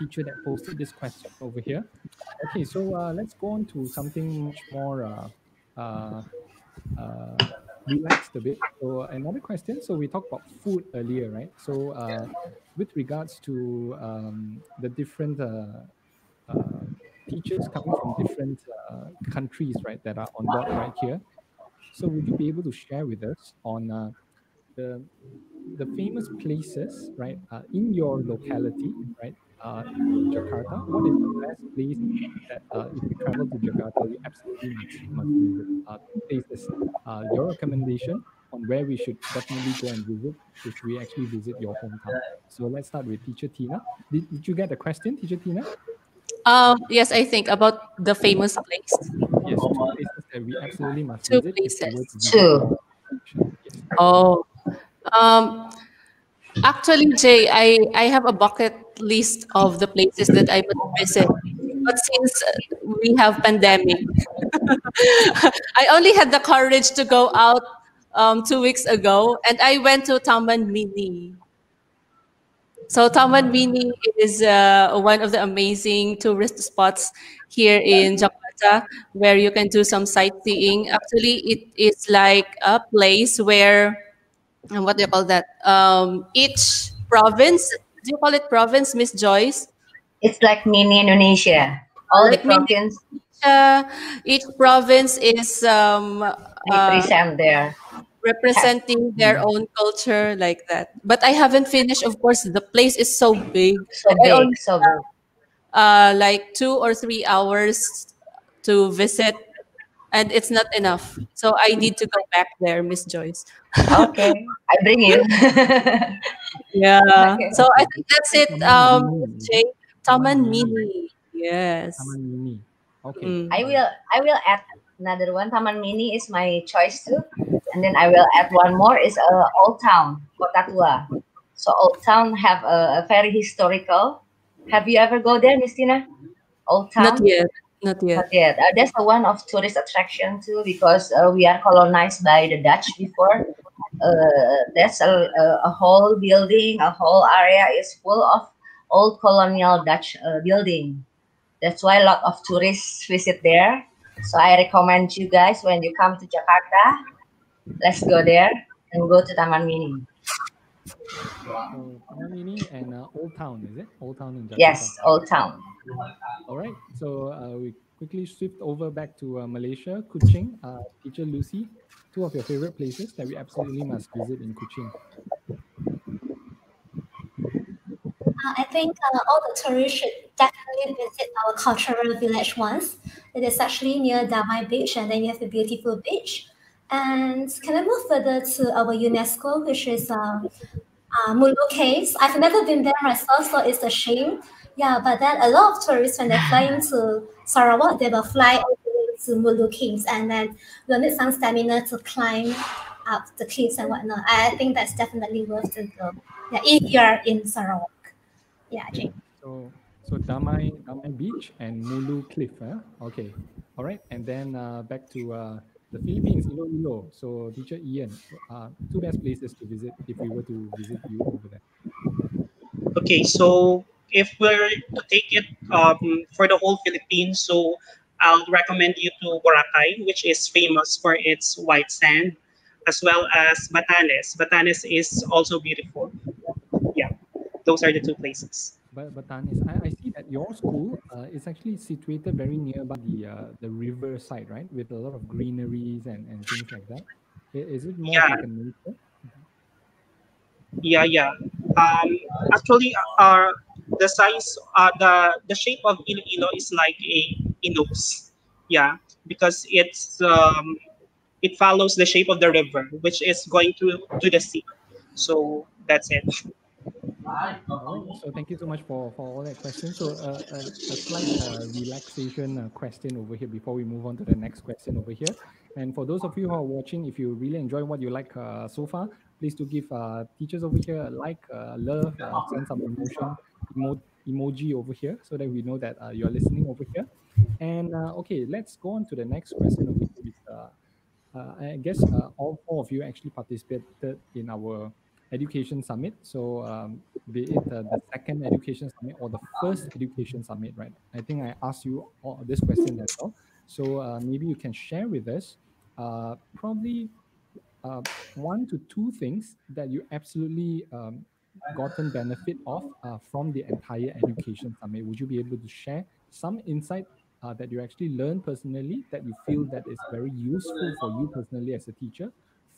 teacher that posted this question over here. Okay. So uh, let's go on to something much more. Uh, uh, uh, relaxed a bit. So another question. So we talked about food earlier, right? So uh, with regards to um, the different uh, uh, teachers coming from different uh, countries, right, that are on board right here. So would you be able to share with us on uh, the the famous places, right, uh, in your locality, right, uh, Jakarta? What is the best place that uh, if you travel to Jakarta, you absolutely must, must visit? Uh, places. Uh, your recommendation on where we should definitely go and visit if we actually visit your hometown. So let's start with Teacher Teena. Did, did you get the question, Teacher Teena? Um, yes, I think about the famous place. Yes, two places that we absolutely must Two visit. if we places. Two. your. Yes. Oh, um, actually, Jay, I, I have a bucket list of the places that I would visit. But since we have pandemic, I only had the courage to go out um, two weeks ago, and I went to Taman Mini. So Taman Mini is uh, one of the amazing tourist spots here in Jakarta, where you can do some sightseeing. Actually, it is like a place where what do you call that? Um, each province, do you call it province, Miss Joice? It's like mini Indonesia. All the Like mini- province Uh, each province is um, uh, represent there. representing their own culture like that. But I haven't finished. Of course, the place is so big. So big, only so big. uh, like two or three hours to visit, and it's not enough. So I need to go back there, Miss Joice. Okay, I bring you. Yeah. Okay. So I think that's it. Um, Jay, Taman Taman Mini. Yes. Taman Mini. Okay. Mm. I will I will add another one. Taman Mini is my choice too, and then I will add one more is uh, Old Town Kota Tua. So Old Town have a, a very historical. Have you ever go there, Miss Teena? Old Town. Not yet. Not yet. Not yet. Uh, that's the one of tourist attraction too because uh, we are colonized by the Dutch before. Uh, that's a, a, a whole building, a whole area is full of old colonial Dutch uh, building. That's why a lot of tourists visit there. So I recommend you guys when you come to Jakarta, let's go there and go to Taman Mini. Taman Mini and uh, Old Town, is it? Old Town in Jakarta. Yes, Old Town. All right. So uh, we quickly shift over back to uh, Malaysia, Kuching. Uh, Teacher Lucy, two of your favorite places that we absolutely must visit in Kuching. Uh, I think uh, all the tourists should definitely visit our cultural village once. It is actually near Damai Beach, and then you have a beautiful beach. And can I move further to our UNESCO, which is uh, uh, Mulu Caves? I've never been there myself, so it's a shame. Yeah, but then a lot of tourists, when they're flying to Sarawak, they will fly all the way to Mulu Caves, and then you'll need some stamina to climb up the cliffs and whatnot. I I think that's definitely worth to go. Yeah, if you're in Sarawak. Yeah, Jane. So so Damai Damai Beach and Mulu Cliff. Huh? Okay. All right. And then uh, back to uh, the Philippines, Iloilo. So Teacher Ian, uh, two best places to visit if we were to visit you over there. Okay, so if we're to take it um, for the whole Philippines, so I'll recommend you to Boracay, which is famous for its white sand, as well as Batanes. Batanes is also beautiful. Yeah, those are the two places. But Batanes, I, I see that your school uh, is actually situated very nearby the uh, the river side, right? With a lot of greeneries and, and things like that. Is it more Yeah. like a nature? Yeah, yeah. Um, actually, uh, the size, uh, the the shape of Iloilo is like a, a nose. Yeah, because it's um, it follows the shape of the river, which is going to to the sea. So that's it. So thank you so much for, for all that question. So uh, a, a slight uh, relaxation uh, question over here before we move on to the next question over here. And for those of you who are watching, if you really enjoy what you like uh, so far, please do give uh, teachers over here a like, uh, love, send some emotion, emo emoji over here so that we know that you're listening over here. And okay, let's go on to the next question here. I guess all four of you actually participated in our education summit. So um, be it uh, the second education summit or the first education summit, right? I think I asked you all this question as well. So uh, maybe you can share with us uh, probably uh, one to two things that you absolutely um, gotten benefit of uh, from the entire education summit. Would you be able to share some insight uh, that you actually learned personally that you feel that is very useful for you personally as a teacher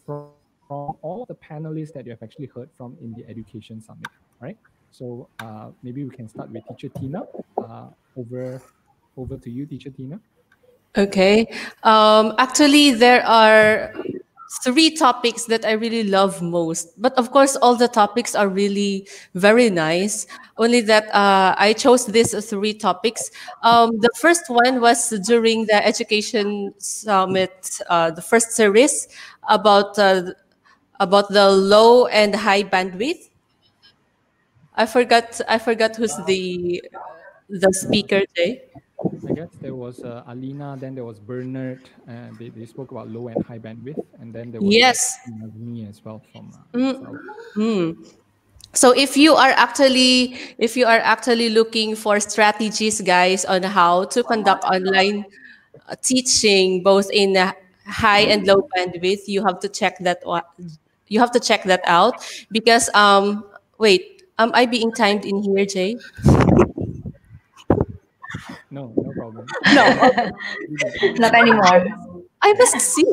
from from all the panelists that you have actually heard from in the Education Summit, right? So uh, maybe we can start with Teacher Teena. Uh, over, over to you, Teacher Teena. Okay. Um, actually, there are three topics that I really love most. But of course, all the topics are really very nice. Only that uh, I chose these three topics. Um, the first one was during the Education Summit, uh, the first series about uh, about the low and high bandwidth. I forgot. I forgot who's the the speaker, Jay. I guess there was uh, Alina, then there was Bernard, and they, they spoke about low and high bandwidth, and then there was yes. me as well from. Uh, mm. Mm. So if you are actually if you are actually looking for strategies, guys, on how to conduct online uh, teaching both in high and low bandwidth, you have to check that you have to check that out because um wait am i being timed in here jay no no problem. No. Not anymore. I must sing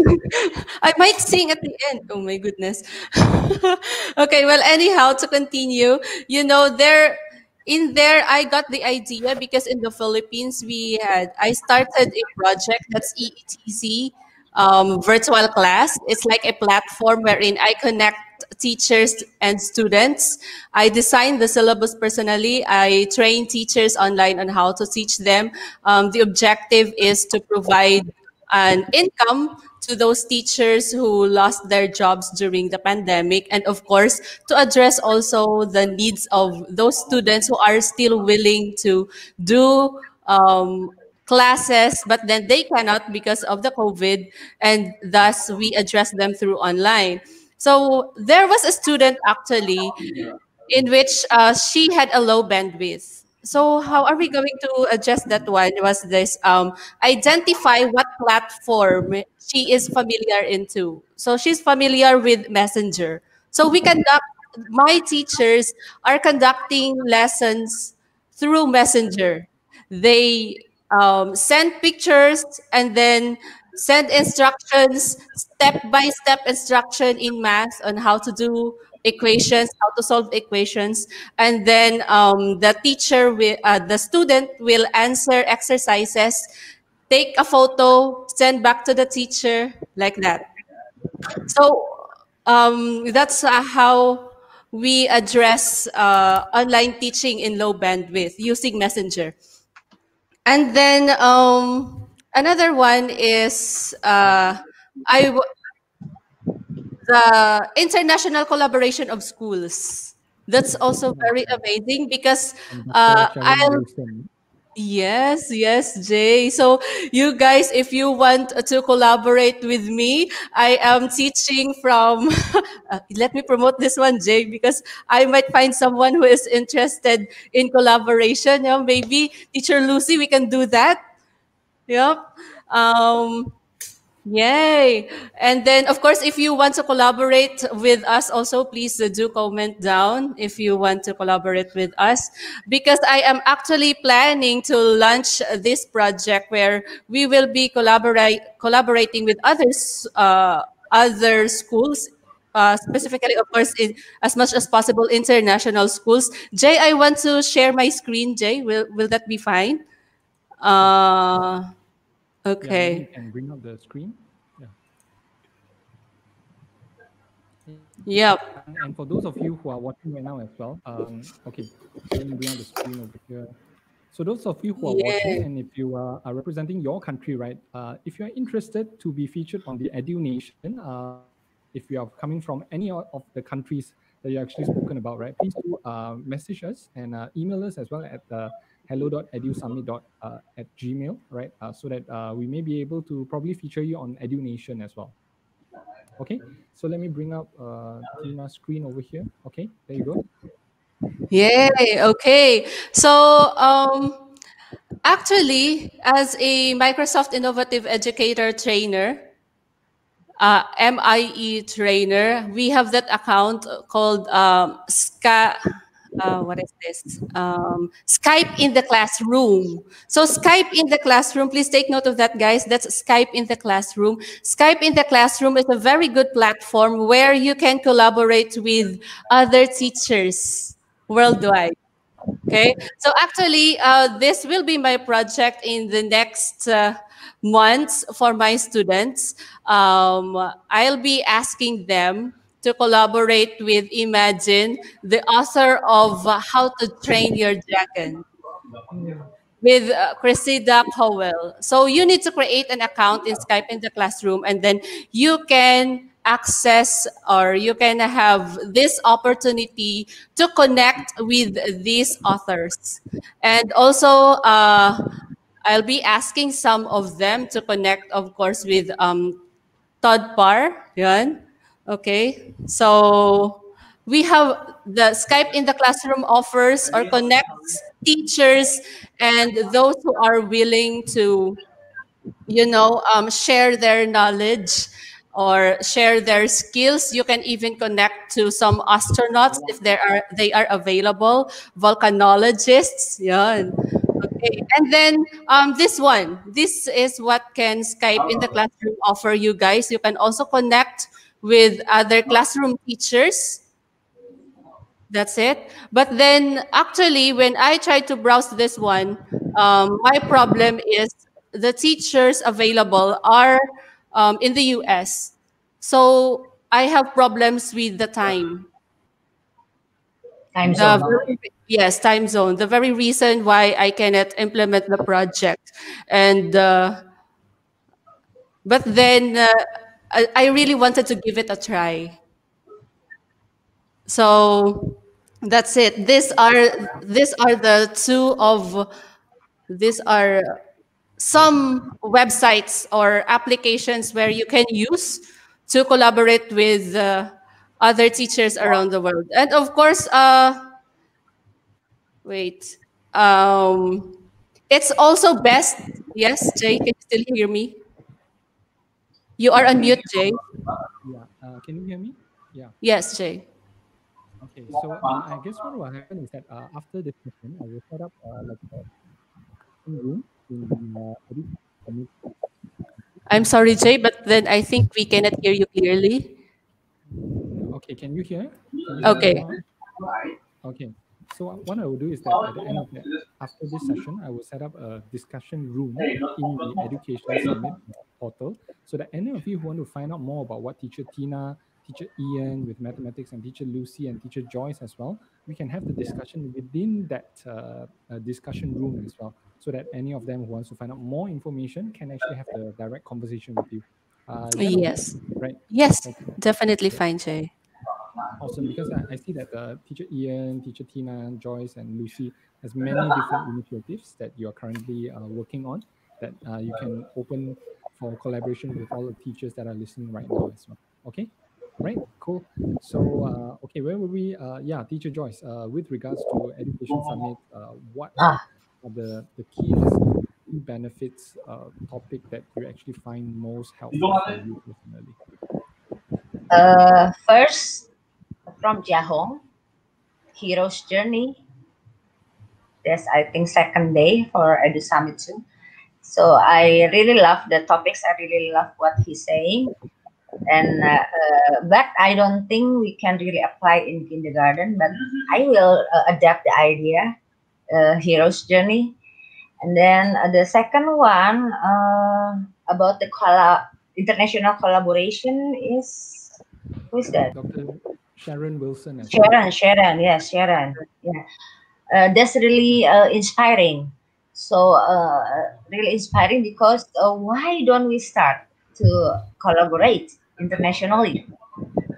i might sing at the end. Oh my goodness. Okay well anyhow to continue you know there in there i got the idea because in the philippines we had i started a project that's eetc um, virtual class. It's like a platform wherein I connect teachers and students. I design the syllabus personally. I train teachers online on how to teach them. Um, the objective is to provide an income to those teachers who lost their jobs during the pandemic and of course to address also the needs of those students who are still willing to do um, classes, but then they cannot because of the COVID, and thus we address them through online. So there was a student actually in which uh, she had a low bandwidth. So how are we going to adjust that one? Was this um, identify what platform she is familiar into? So she's familiar with Messenger. So we conduct. My teachers are conducting lessons through Messenger. They um, send pictures and then send instructions, step-by-step instruction in math on how to do equations, how to solve equations. And then um, the teacher, will, uh, the student will answer exercises, take a photo, send back to the teacher, like that. So um, that's uh, how we address uh, online teaching in low bandwidth using Messenger. And then um, another one is uh, I the international collaboration of schools. That's also very amazing because uh, I'll Yes, yes, Jay. So you guys, if you want to collaborate with me, I am teaching from, uh, let me promote this one, Jay, because I might find someone who is interested in collaboration. Yeah, maybe teacher Lucy, we can do that. Yep. Um, Yay. And then, of course, if you want to collaborate with us also, please do comment down if you want to collaborate with us. Because I am actually planning to launch this project where we will be collaborate, collaborating with others, uh, other schools uh, specifically, of course, in, as much as possible, international schools. Jay, I want to share my screen. Jay, will will that be fine? Uh, Okay. Yeah, you can bring up the screen. Yeah. Yep. And for those of you who are watching right now as well, um, okay, so let me bring on the screen over here. So those of you who are Yeah. watching and if you are, are representing your country, right, uh, if you are interested to be featured on the Edu Nation, uh, if you are coming from any of the countries that you actually spoken about, right, please do uh, message us and uh, email us as well at uh, hello.edusummit uh, at gmail, right, uh, so that uh, we may be able to probably feature you on Edu Nation as well. Okay, so let me bring up uh, Teena's screen over here. Okay, there you go. Yay. Okay. So, um, actually, as a Microsoft Innovative Educator trainer, uh, MIE trainer, we have that account called um, Ska. Uh, what is this? Um, Skype in the classroom. So Skype in the classroom, please take note of that, guys. That's Skype in the classroom. Skype in the classroom is a very good platform where you can collaborate with other teachers worldwide. Okay, so actually, uh, this will be my project in the next uh, months for my students. Um, I'll be asking them to collaborate with Imagine, the author of uh, How to Train Your Dragon with uh, Cressida Cowell. So you need to create an account in Skype in the classroom, and then you can access or you can have this opportunity to connect with these authors. And also, uh, I'll be asking some of them to connect, of course, with um, Todd Parr. Okay. So we have the Skype in the classroom offers or connects teachers and those who are willing to, you know, um, share their knowledge or share their skills. You can even connect to some astronauts if they are they are available, volcanologists. Yeah. Okay. And then um, this one, this is what can Skype in the classroom offer you guys. You can also connect with other classroom teachers that's it. But then actually, when I try to browse this one, um, my problem is the teachers available are um, in the US. So I have problems with the time. Time zone. very, yes, time zone. The very reason why I cannot implement the project. And, uh, but then uh, I, I really wanted to give it a try. So that's it. These are these are the two of these are some websites or applications where you can use to collaborate with uh, other teachers around the world. And of course, uh, wait, um, it's also best. Yes, Jay, can you still hear me? You are on mute, Jay. Yeah, uh, can you hear me? Yeah. Yes, Jay. Okay, so uh, I guess what will happen is that uh, after this session, I will set up uh, like a room in the uh. I'm sorry, Jay, but then I think we cannot hear you clearly. Okay, can you hear? Can you Okay. now? Okay. So uh, what I will do is that at the end of the, after this session, I will set up a discussion room in the Education Summit portal, so that any of you who want to find out more about what Teacher Teena, Teacher Ian with mathematics, and Teacher Lucy and Teacher Joice as well, we can have the discussion within that uh, uh, discussion room as well, so that any of them who wants to find out more information can actually have the direct conversation with you. Uh, is that okay? Yes. Right. Yes, Okay. definitely fine, Jay. Awesome, because I, I see that uh, teacher Ian, teacher Teena, Joice, and Lucy has many different initiatives that you are currently uh, working on that uh, you can open for collaboration with all the teachers that are listening right now as well. Okay, right, cool. So, uh, okay, where were we? Uh, yeah, teacher Joice, uh, with regards to Education Summit, uh, what Ah. are the, the key benefits uh, topic that you actually find most helpful for you personally? Uh, first, from Jiahong, Hero's Journey. That's, I think, second day for Edu Summit too. So I really love the topics. I really love what he's saying. And uh, uh, but I don't think we can really apply in kindergarten. But I will uh, adapt the idea, uh, Hero's Journey. And then uh, the second one uh, about the colla- international collaboration is Who is that? Dr. Sharon Wilson. as. Sharon, Sharon, yes, Sharon. Yeah, uh, that's really uh, inspiring. So uh, really inspiring because uh, why don't we start to collaborate internationally?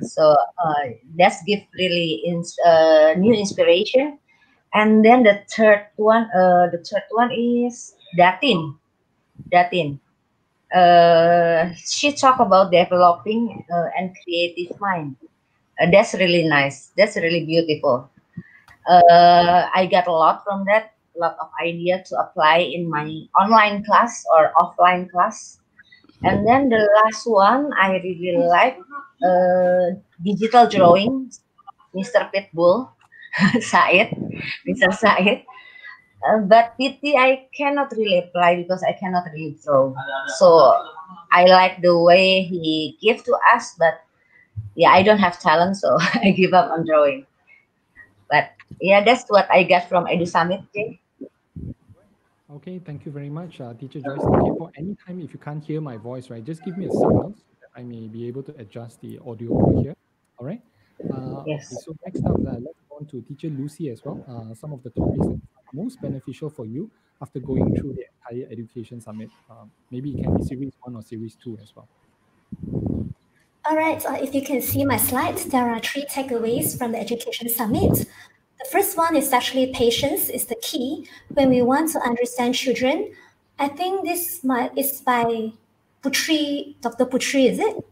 So uh, that's give really ins- uh, new inspiration. And then the third one, uh, the third one is Datin. Datin. Uh, she talk about developing uh, and creative mind. Uh, that's really nice. That's really beautiful. Uh, I got a lot from that, a lot of idea to apply in my online class or offline class. And then the last one I really like uh, digital drawing, Mr. Pitbull, Said, Mr. Said. Uh, but PT I cannot really apply because I cannot really draw. So I like the way he give to us, but yeah, I don't have talent, so I give up on drawing. But yeah, that's what I got from Edu Summit. Jay. Okay, thank you very much, uh, Teacher Joice. Okay, for any time if you can't hear my voice, right, just give me a signal so I may be able to adjust the audio over here. All right. Uh, Yes. Okay, so next up, uh, let's go on to Teacher Lucy as well. Uh, some of the topics that are most beneficial for you after going through the entire education summit. Um, maybe it can be series one or series two as well. All right, uh, if you can see my slides, there are three takeaways from the Education Summit. The first one is actually patience is the key when we want to understand children. I think this is by Putri, Dr. Putri, is it?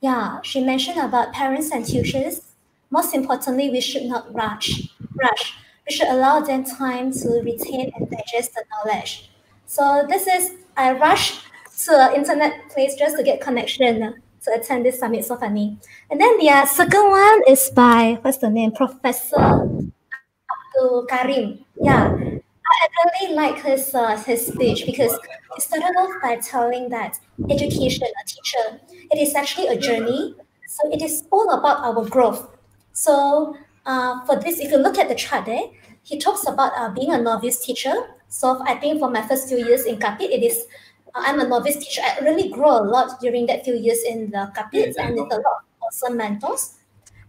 Yeah, she mentioned about parents and tutors. Most importantly, we should not rush. Rush. We should allow them time to retain and digest the knowledge. So this is I rush to an internet place just to get connection to attend this summit. So funny. And then the uh, second one is by what's the name? Professor Abdul Karim. Yeah. I really like his uh, his speech because he started off by telling that education, a teacher, it is actually a journey. So it is all about our growth. So uh, for this, if you look at the chart there, he talks about uh, being a novice teacher. So I think for my first few years in Kapit, it is I'm a novice teacher. I really grow a lot during that few years in the Kapit and with a lot of awesome mentors.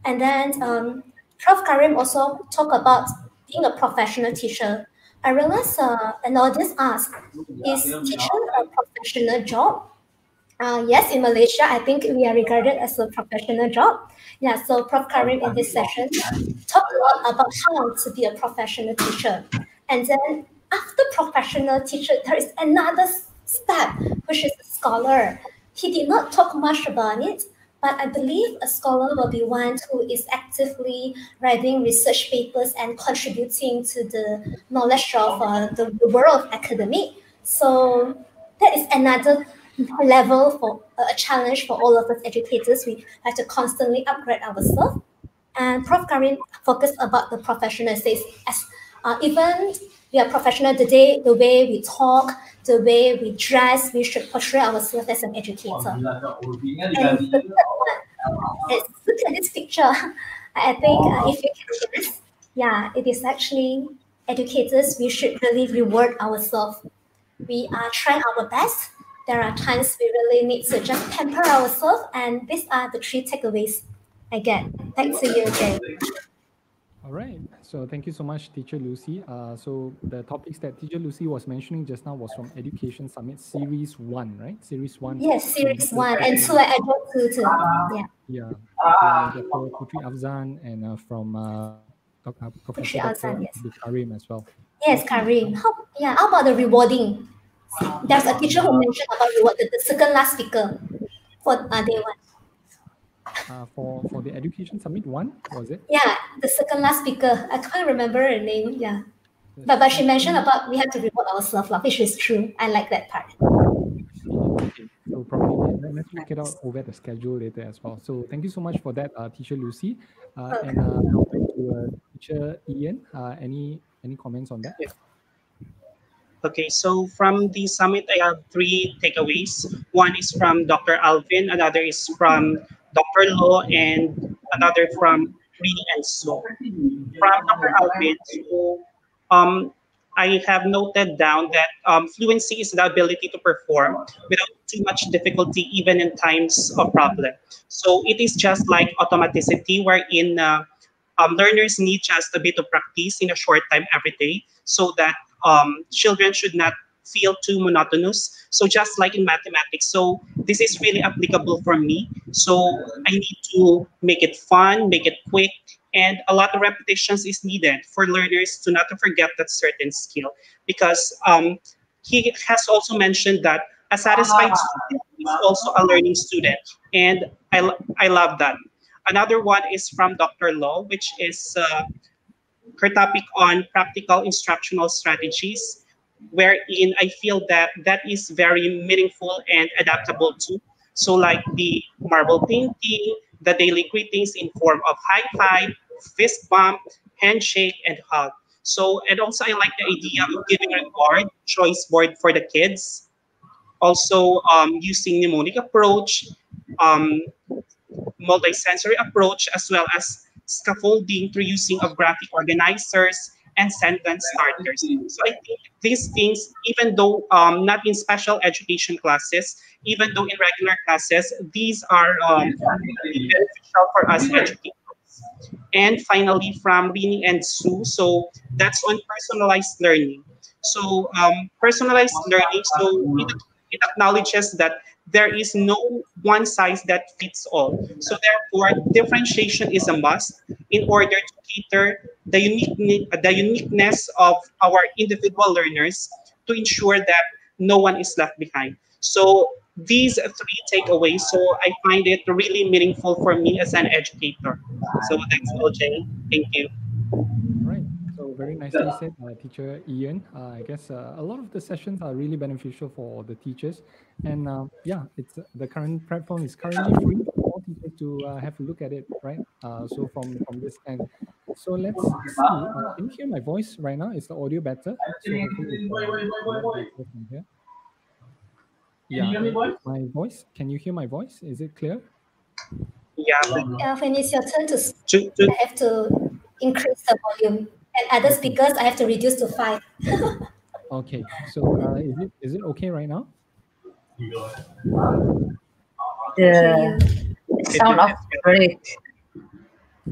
And then um, Prof. Karim also talk about being a professional teacher. I realized uh, an audience asked, is teaching a professional job? Uh, yes, in Malaysia, I think we are regarded as a professional job. Yeah, so Prof. Karim in this session talked a lot about how to be a professional teacher. And then after professional teacher, there is another step, which is a scholar. He did not talk much about it, but I believe a scholar will be one who is actively writing research papers and contributing to the knowledge of uh, the, the world of academic. So that is another level for a challenge for all of us educators. We have to constantly upgrade ourselves. And Prof. Karim focused about the professional says as uh, even we are professional today, the way we talk, the way we dress, we should portray ourselves as an educator. And the one look at this picture. I think uh, if you can guess, yeah, it is actually educators. We should really reward ourselves. We are trying our best. There are times we really need to just pamper ourselves, and these are the three takeaways I get. Thanks to you, Jay. All right. So thank you so much, Teacher Lucy. Uh, so the topics that Teacher Lucy was mentioning just now was from Education Summit Series 1, right? Series 1. Yes, series one and two. I added two too. Yeah, Yeah. Uh, Dr. Putri Afzan and uh, from uh, Doc- uh, Professor Afzan, Dr. yes. Karim as well. yes, Karim. How, yeah, how about the rewarding? There's a teacher who mentioned about reward the, the second last speaker for uh, day one. Uh, for, for the Education Summit 1, was it? Yeah, the second last speaker. I can't remember her name. Yeah, but but she mentioned about we have to reward ourselves, lah, which is true. I like that part. Okay, so probably let- let's check it out over the schedule later as well. So thank you so much for that, uh, Teacher Lucy. Uh, and uh, now back to uh, Teacher Ian. Uh, any any comments on that? Okay, so from the summit, I have three takeaways. One is from Dr. Alvin, another is from Dr. Lo, and another from Rini and So. From Dr. Alvin, so, um, I have noted down that um, fluency is the ability to perform without too much difficulty, even in times of problem. So it is just like automaticity, wherein uh, um, learners need just a bit of practice in a short time every day, so that um, children should not feel too monotonous. So just like in mathematics, so this is really applicable for me. So I need to make it fun, make it quick, and a lot of repetitions is needed for learners to not to forget that certain skill. Because um, he has also mentioned that a satisfied student is also a learning student, and I, I love that. Another one is from Dr. Law, which is uh, her topic on practical instructional strategies wherein I feel that that is very meaningful and adaptable too. So like the marble painting, the daily greetings in form of high five, fist bump, handshake, and hug. So, and also I like the idea of giving reward, choice board for the kids. Also um, using mnemonic approach, um, multi-sensory approach, as well as scaffolding through using of graphic organizers, and sentence starters. So I think these things, even though um, not in special education classes, even though in regular classes, these are um, beneficial for us educators. And finally, from Rini and Sue, so that's on personalized learning. So um, personalized learning, so it, it acknowledges that there is no one size that fits all. So therefore, differentiation is a must in order to cater the unique the uniqueness of our individual learners to ensure that no one is left behind. So these three takeaways, so I find it really meaningful for me as an educator. So thanks, OJ. Thank you. Right. So very nicely said, uh, Teacher Ian. Uh, I guess uh, a lot of the sessions are really beneficial for the teachers, and uh, yeah, it's the current platform is currently free for all teachers to uh, have a look at it, right? Uh, so from from this end, so let's see. can you hear my voice right now? Is the audio better? So yeah, my voice. Can you hear my voice? Is it clear? Yeah. Uh, when it's your turn to speak, I have to increase the volume and other speakers I have to reduce to five. okay, so uh, is it is it okay right now? The sound of break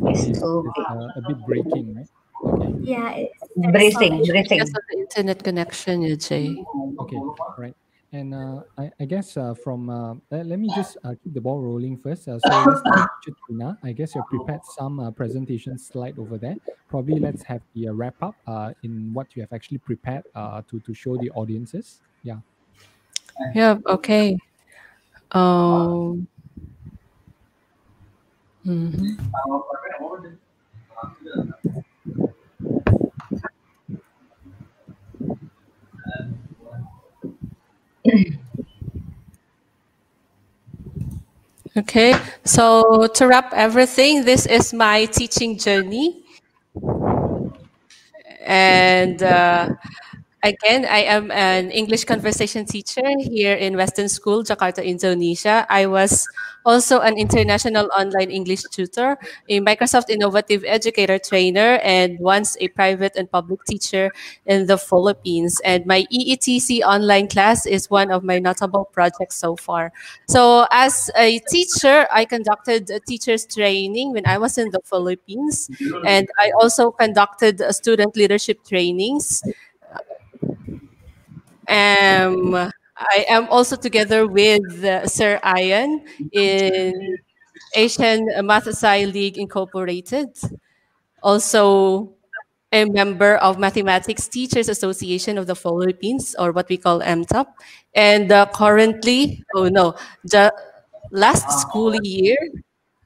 is uh, a bit breaking, right? Okay. Yeah, it's breathing, breathing. Because of the internet connection, you'd say. Okay, right. And uh, I, I, guess uh, from uh, let me just uh, keep the ball rolling first. Uh, so, Teena, I guess you've prepared some uh, presentation slide over there. Probably let's have the wrap up in what you have actually prepared to to show the audiences. Yeah. Yeah. Okay. Um. Mm -hmm. Okay, so to wrap everything, this is my teaching journey. And uh, Again, I am an English conversation teacher here in Western School, Jakarta, Indonesia. I was also an international online English tutor, a Microsoft Innovative Educator trainer, and once a private and public teacher in the Philippines. And my EETC online class is one of my notable projects so far. So as a teacher, I conducted a teacher's training when I was in the Philippines. And I also conducted student leadership trainings um, I am also together with uh, Sir Ian in Asian MathSci League Incorporated. Also a member of Mathematics Teachers Association of the Philippines, or what we call MTAP. And uh, currently, oh no, the last school year,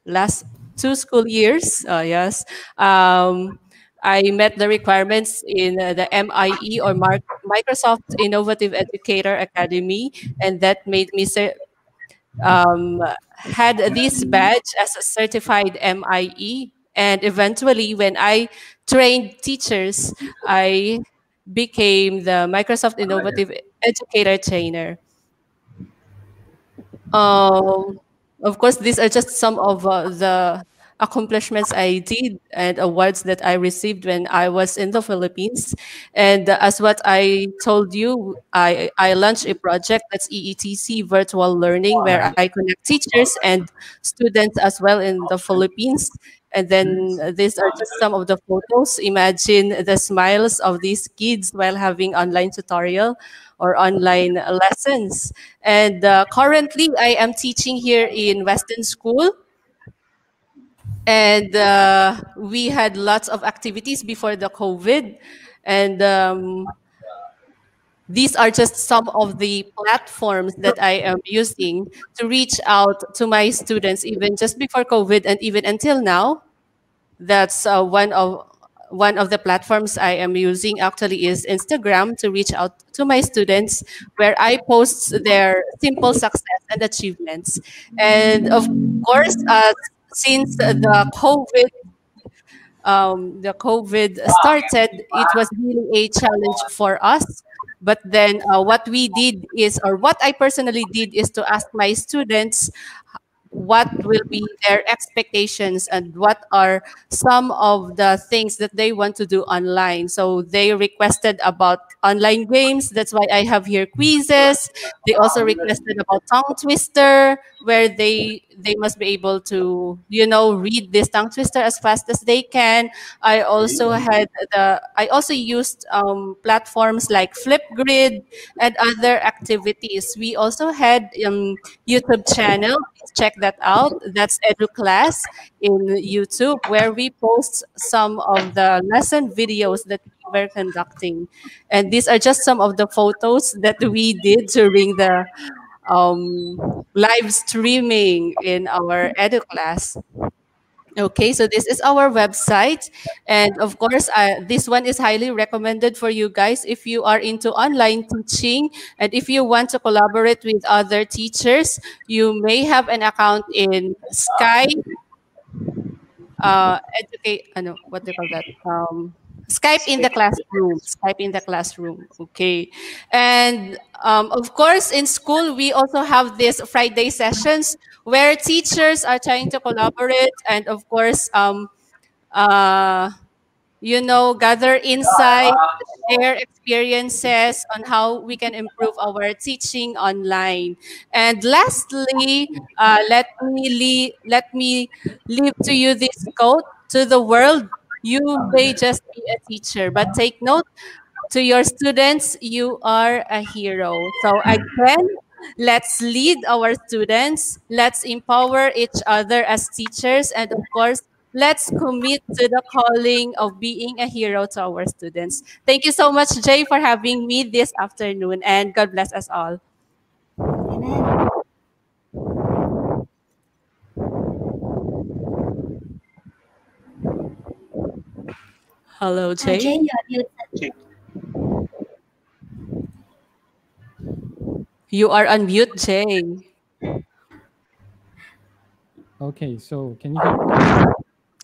last two school years, uh, yes, um, I met the requirements in uh, the MIE or Microsoft Innovative Educator Academy, and that made me um, had this badge as a certified MIE. And eventually, when I trained teachers, I became the Microsoft Innovative Educator Trainer. Um, of course, these are just some of uh, the accomplishments I did and awards that I received when I was in the Philippines. And as what I told you, I, I launched a project that's EETC Virtual Learning, where I connect teachers and students as well in the Philippines. And then these are just some of the photos. Imagine the smiles of these kids while having online tutorial or online lessons. And uh, currently, I am teaching here in Western School and uh, we had lots of activities before the COVID, and um, these are just some of the platforms that I am using to reach out to my students, even just before COVID and even until now. That's uh, one of one of the platforms I am using actually is Instagram to reach out to my students, where I post their simple success and achievements, and of course, uh, since the COVID um, the COVID started, it was really a challenge for us. But then uh, what we did is, or what I personally did is to ask my students what will be their expectations and what are some of the things that they want to do online. So they requested about online games. That's why I have here Quizizz. They also requested about tongue twister, where they they must be able to you know read this tongue twister as fast as they can. I also had the i also used um, platforms like flipgrid and other activities. We also had um, youtube channel. Check that out. That's educlass in youtube where we post some of the lesson videos that we were conducting. And these are just some of the photos that we did during the um, live streaming in our edu class. Okay, so this is our website. And of course, uh, this one is highly recommended for you guys if you are into online teaching and if you want to collaborate with other teachers, you may have an account in Sky, uh, educate, ano, what do you call that? Um, Skype in the classroom. Skype in the classroom. Okay. And um, of course, in school, we also have these Friday sessions where teachers are trying to collaborate and, of course, um, uh, you know, gather insight, share experiences on how we can improve our teaching online. And lastly, uh, let me leave, let me leave to you this quote to the world you oh, may just be a teacher, but take note to your students, you are a hero. So again, let's lead our students. Let's empower each other as teachers. And of course, let's commit to the calling of being a hero to our students. Thank you so much, Jay, for having me this afternoon. And God bless us all. Amen. Hello, Jay. Jay, you're muted. You are unmute, Jay. Okay, so can you hear me?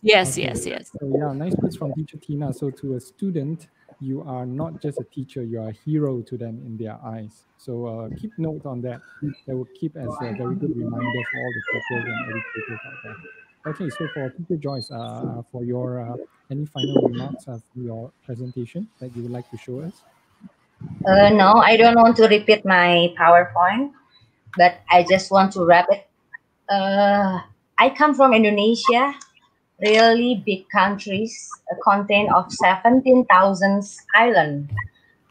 Yes, okay. yes, yes. So yeah, nice words from teacher Teena. So to a student, you are not just a teacher, you are a hero to them in their eyes. So uh, keep note on that. That will keep as a very good reminder for all the teachers and educators out there. Okay, so for teacher Joice, uh, for your uh, any final remarks of your presentation that you would like to show us? Uh, no, I don't want to repeat my PowerPoint, but I just want to wrap it. Uh, I come from Indonesia, really big countries, a contain of 17,000 islands,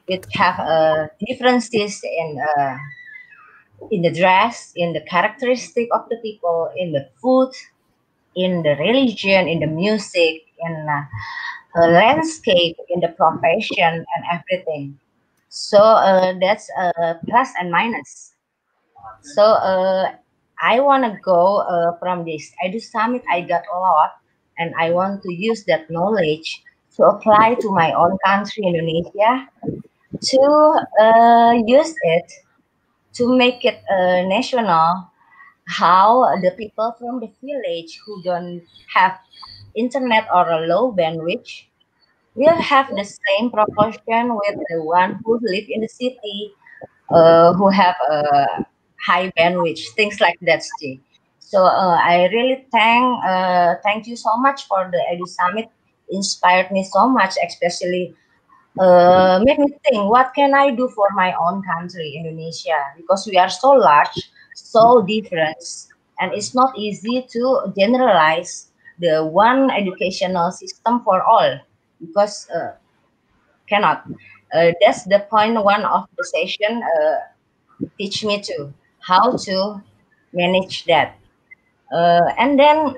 which have uh, differences in uh, in the dress, in the characteristic of the people, in the food, in the religion, in the music, in uh, landscape, in the profession, and everything. So uh, that's a plus and minus. So uh, I want to go uh, from this Edu Summit. I got a lot, and I want to use that knowledge to apply to my own country, Indonesia, to uh, use it to make it uh, national how the people from the village who don't have internet or a low bandwidth will have the same proportion with the one who live in the city uh, who have a high bandwidth things like that Steve. So uh, I really thank uh, thank you so much for the Edu Summit. Inspired me so much, especially uh, made me think what can I do for my own country, Indonesia, because we are so large, so different, and it's not easy to generalize the one educational system for all because uh, cannot. Uh, that's the point one of the session uh, teach me to how to manage that. Uh, and then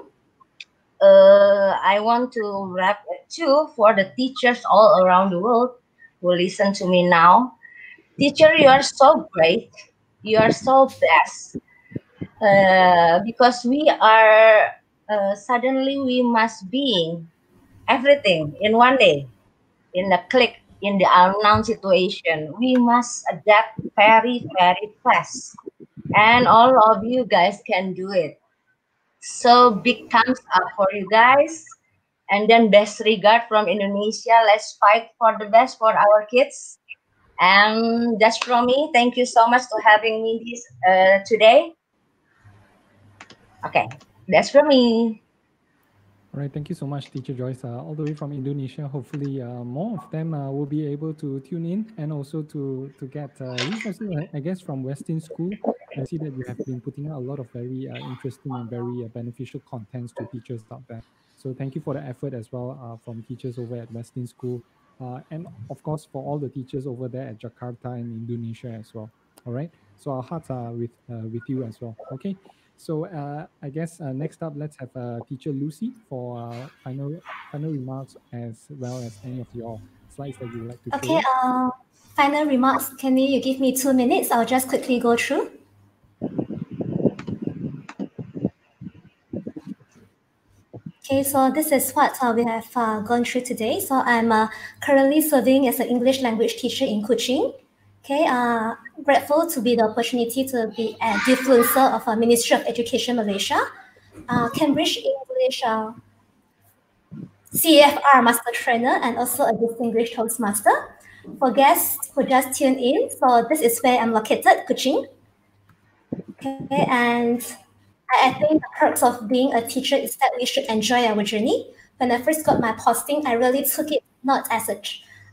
uh, I want to wrap it too for the teachers all around the world who listen to me now. Teacher, you are so great. You are so best. Uh, because we are uh, suddenly we must be everything in one day, in a click, in the unknown situation. We must adapt very, very fast. And all of you guys can do it. So big thumbs up for you guys. And then best regard from Indonesia. Let's fight for the best for our kids. And that's from me. Thank you so much for having me this uh, today. Okay, that's from me. All right, thank you so much, Teacher Joice. Uh, all the way from Indonesia. Hopefully, uh, more of them uh, will be able to tune in and also to to get uh, resources, I guess, from Western School. I see that you have been putting out a lot of very uh, interesting and very uh, beneficial contents to teachers out there. So thank you for the effort as well uh, from teachers over at Western School, uh, and of course for all the teachers over there at Jakarta and Indonesia as well. All right. So our hearts are with uh, with you as well. Okay. So uh, I guess uh, next up, let's have uh, Teacher Lucy for uh, final final remarks as well as any of your slides that you would like to Okay. Uh, final remarks. Can you give me two minutes? I'll just quickly go through. Okay, so this is what uh, we have uh, gone through today. So I'm uh, currently serving as an English language teacher in Kuching. Okay, uh, grateful to be the opportunity to be a influencer of uh, Ministry of Education Malaysia, uh, Cambridge English uh, CEFR Master Trainer, and also a distinguished Toastmaster. For guests who just tuned in, so this is where I'm located, Kuching. Okay, and I, think the perks of being a teacher is that we should enjoy our journey. When I first got my posting, I really took it not as a,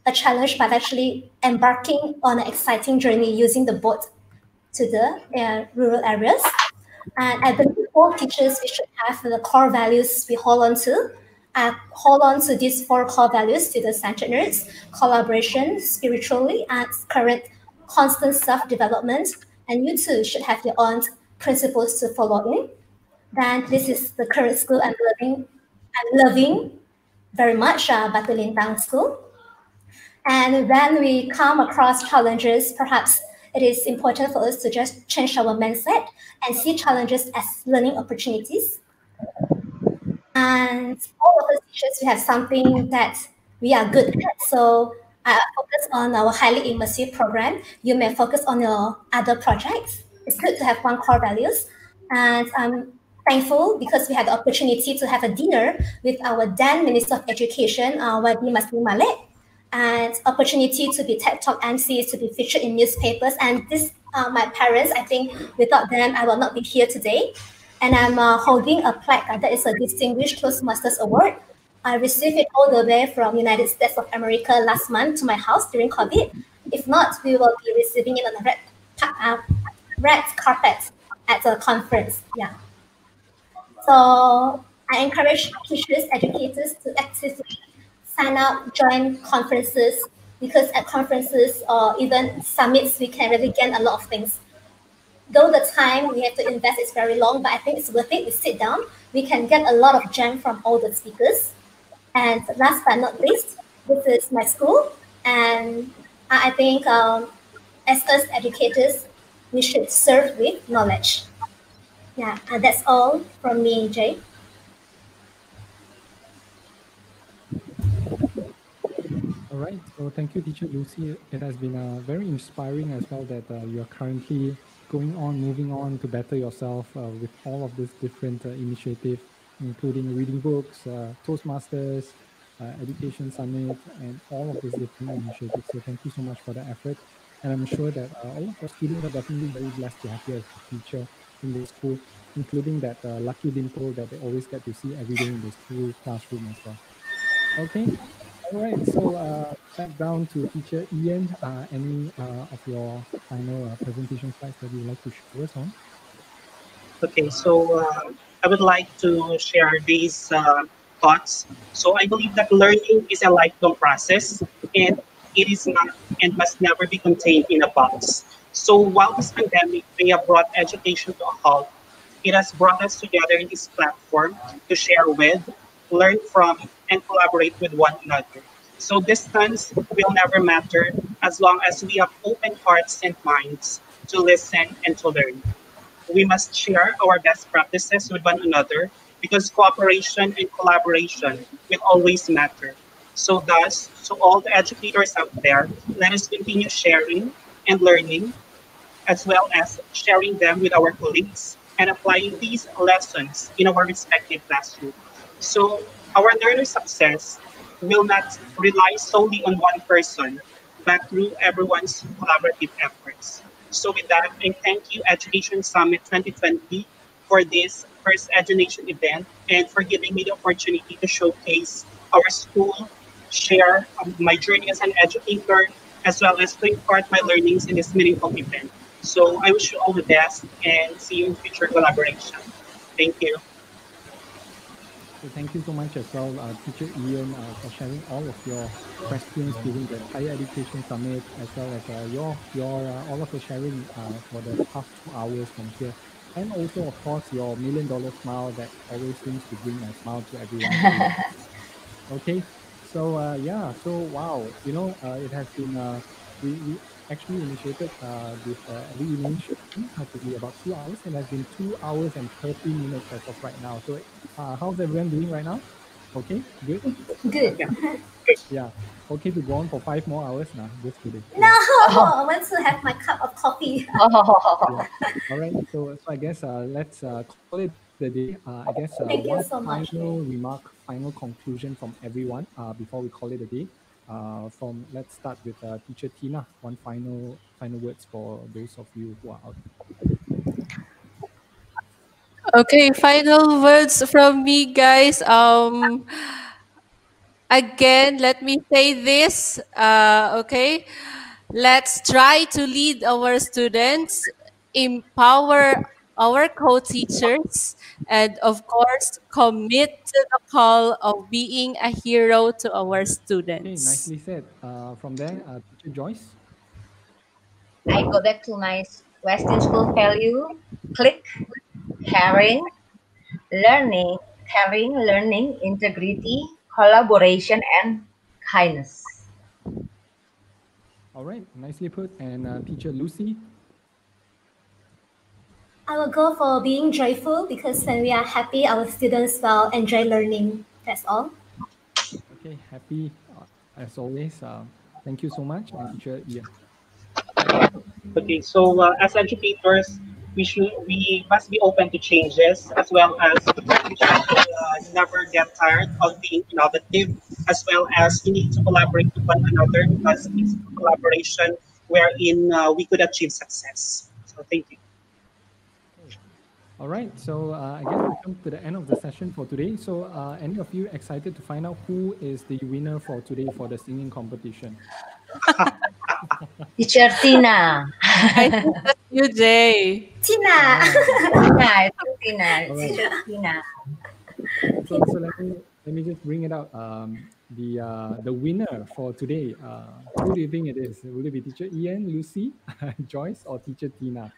a challenge, but actually embarking on an exciting journey using the boat to the uh, rural areas. And I believe all teachers, we should have the core values we hold on to. I hold on to these four core values to the centeredness, collaboration, spiritually, and current constant self-development. And you too should have your own principles to follow in. Then this is the current school I'm loving. I'm loving very much uh, Batu Lintang School. And when we come across challenges, perhaps it is important for us to just change our mindset and see challenges as learning opportunities. And all of us teachers, we have something that we are good at. So I focus on our highly immersive program. You may focus on your other projects. It's good to have one core values. And I'm thankful because we had the opportunity to have a dinner with our then Minister of Education, uh, Wadi Maszlee Malik, and opportunity to be TED Talk MCs, to be featured in newspapers. And this, uh, my parents, I think without them, I will not be here today. And I'm uh, holding a plaque uh, that is a Distinguished Toastmasters Award. I received it all the way from United States of America last month to my house during COVID. If not, we will be receiving it on a red, uh, red carpet at the conference. Yeah. So I encourage teachers, educators to actively sign up, join conferences, because at conferences or even summits, we can really gain a lot of things. Though the time we have to invest is very long, but I think it's worth it. We sit down, we can get a lot of gem from all the speakers. And last but not least, this is my school, and I think um, as us educators, we should serve with knowledge. Yeah, and that's all from me, Jay. All right. So thank you, Teacher Lucy. It has been uh, very inspiring as well that uh, you are currently going on, moving on to better yourself uh, with all of these different uh, initiatives, including reading books, uh, Toastmasters, uh, Education Summit, and all of these different initiatives. So thank you so much for the effort. And I'm sure that uh, all of our students are definitely very blessed to have you as a teacher in this school. including that uh, lucky dimple that they always get to see every day in the school classroom as well. Okay, all right. So uh, back down to teacher Ian. Uh, any uh, of your final uh, presentation slides that you would like to show us on? Okay, so uh, I would like to share these thoughts. So I believe that learning is a lifelong process and it is not and must never be contained in a box. So while this pandemic may have brought education to a halt, it has brought us together in this platform to share with, learn from, and collaborate with one another. So distance will never matter as long as we have open hearts and minds to listen and to learn. We must share our best practices with one another because cooperation and collaboration will always matter. So thus, to all the educators out there, let us continue sharing and learning, as well as sharing them with our colleagues and applying these lessons in our respective classroom. So our learner success will not rely solely on one person, but through everyone's collaborative efforts. So with that, I thank you Education Summit 2020 for this first Education event and for giving me the opportunity to showcase our school, share um, my journey as an educator, as well as to impart my learnings in this meaningful event. So I wish you all the best and see you in future collaboration. Thank you. So thank you so much as well, uh, Teacher Ian, uh, for sharing all of your questions during the Higher Education Summit, as well as uh, your your uh, all of the sharing uh, for the past two hours from here, and also of course your million dollar smile that always seems to bring a smile to everyone. okay, so uh, yeah, so wow, you know, uh, it has been uh, we, we actually initiated uh, this uh, re-initiation had to be about two hours and has been two hours and 30 minutes as of right now. So uh, how's everyone doing right now? Okay, good. Good. Yeah, okay to go on for five more hours now. Just kidding. No, I want to have my cup of coffee. Oh, All right, so so I guess uh, let's uh, call it the day. Uh, I guess uh, Thank you one so much. final remark, final conclusion from everyone uh, before we call it a day. Uh, from let's start with uh, teacher Teena. One final final words for those of you who are out. Okay, final words from me, guys. Um, again, let me say this. Uh, okay, let's try to lead our students, empower our co-teachers, and of course, commit to the call of being a hero to our Okay, students. nicely said. Uh, from there, uh, teacher Joice. I go back to my Western school value. Click, caring, learning, caring, learning, integrity, collaboration, and kindness. All right, nicely put. And uh, teacher Lucy. I will go for being joyful because when we are happy, our students will enjoy learning. That's all. Okay, happy uh, as always. Uh, thank you so much, and teacher Ian. Okay, so uh, as educators, we should we must be open to changes as well as we should uh, never get tired of being innovative, as well as we need to collaborate with one another because it's collaboration wherein uh, we could achieve success. So thank you. All right, so uh, I guess we come to the end of the session for today. So, uh, any of you excited to find out who is the winner for today for the singing competition? Teacher Teena. I think that's you, Jay. Teena. Teena, Teena. Teacher Teena. So, so let me let me just bring it out. Um, the uh, the winner for today. Uh, who do you think it is? Will it be Teacher Ian, Lucy, Joice, or Teacher Teena?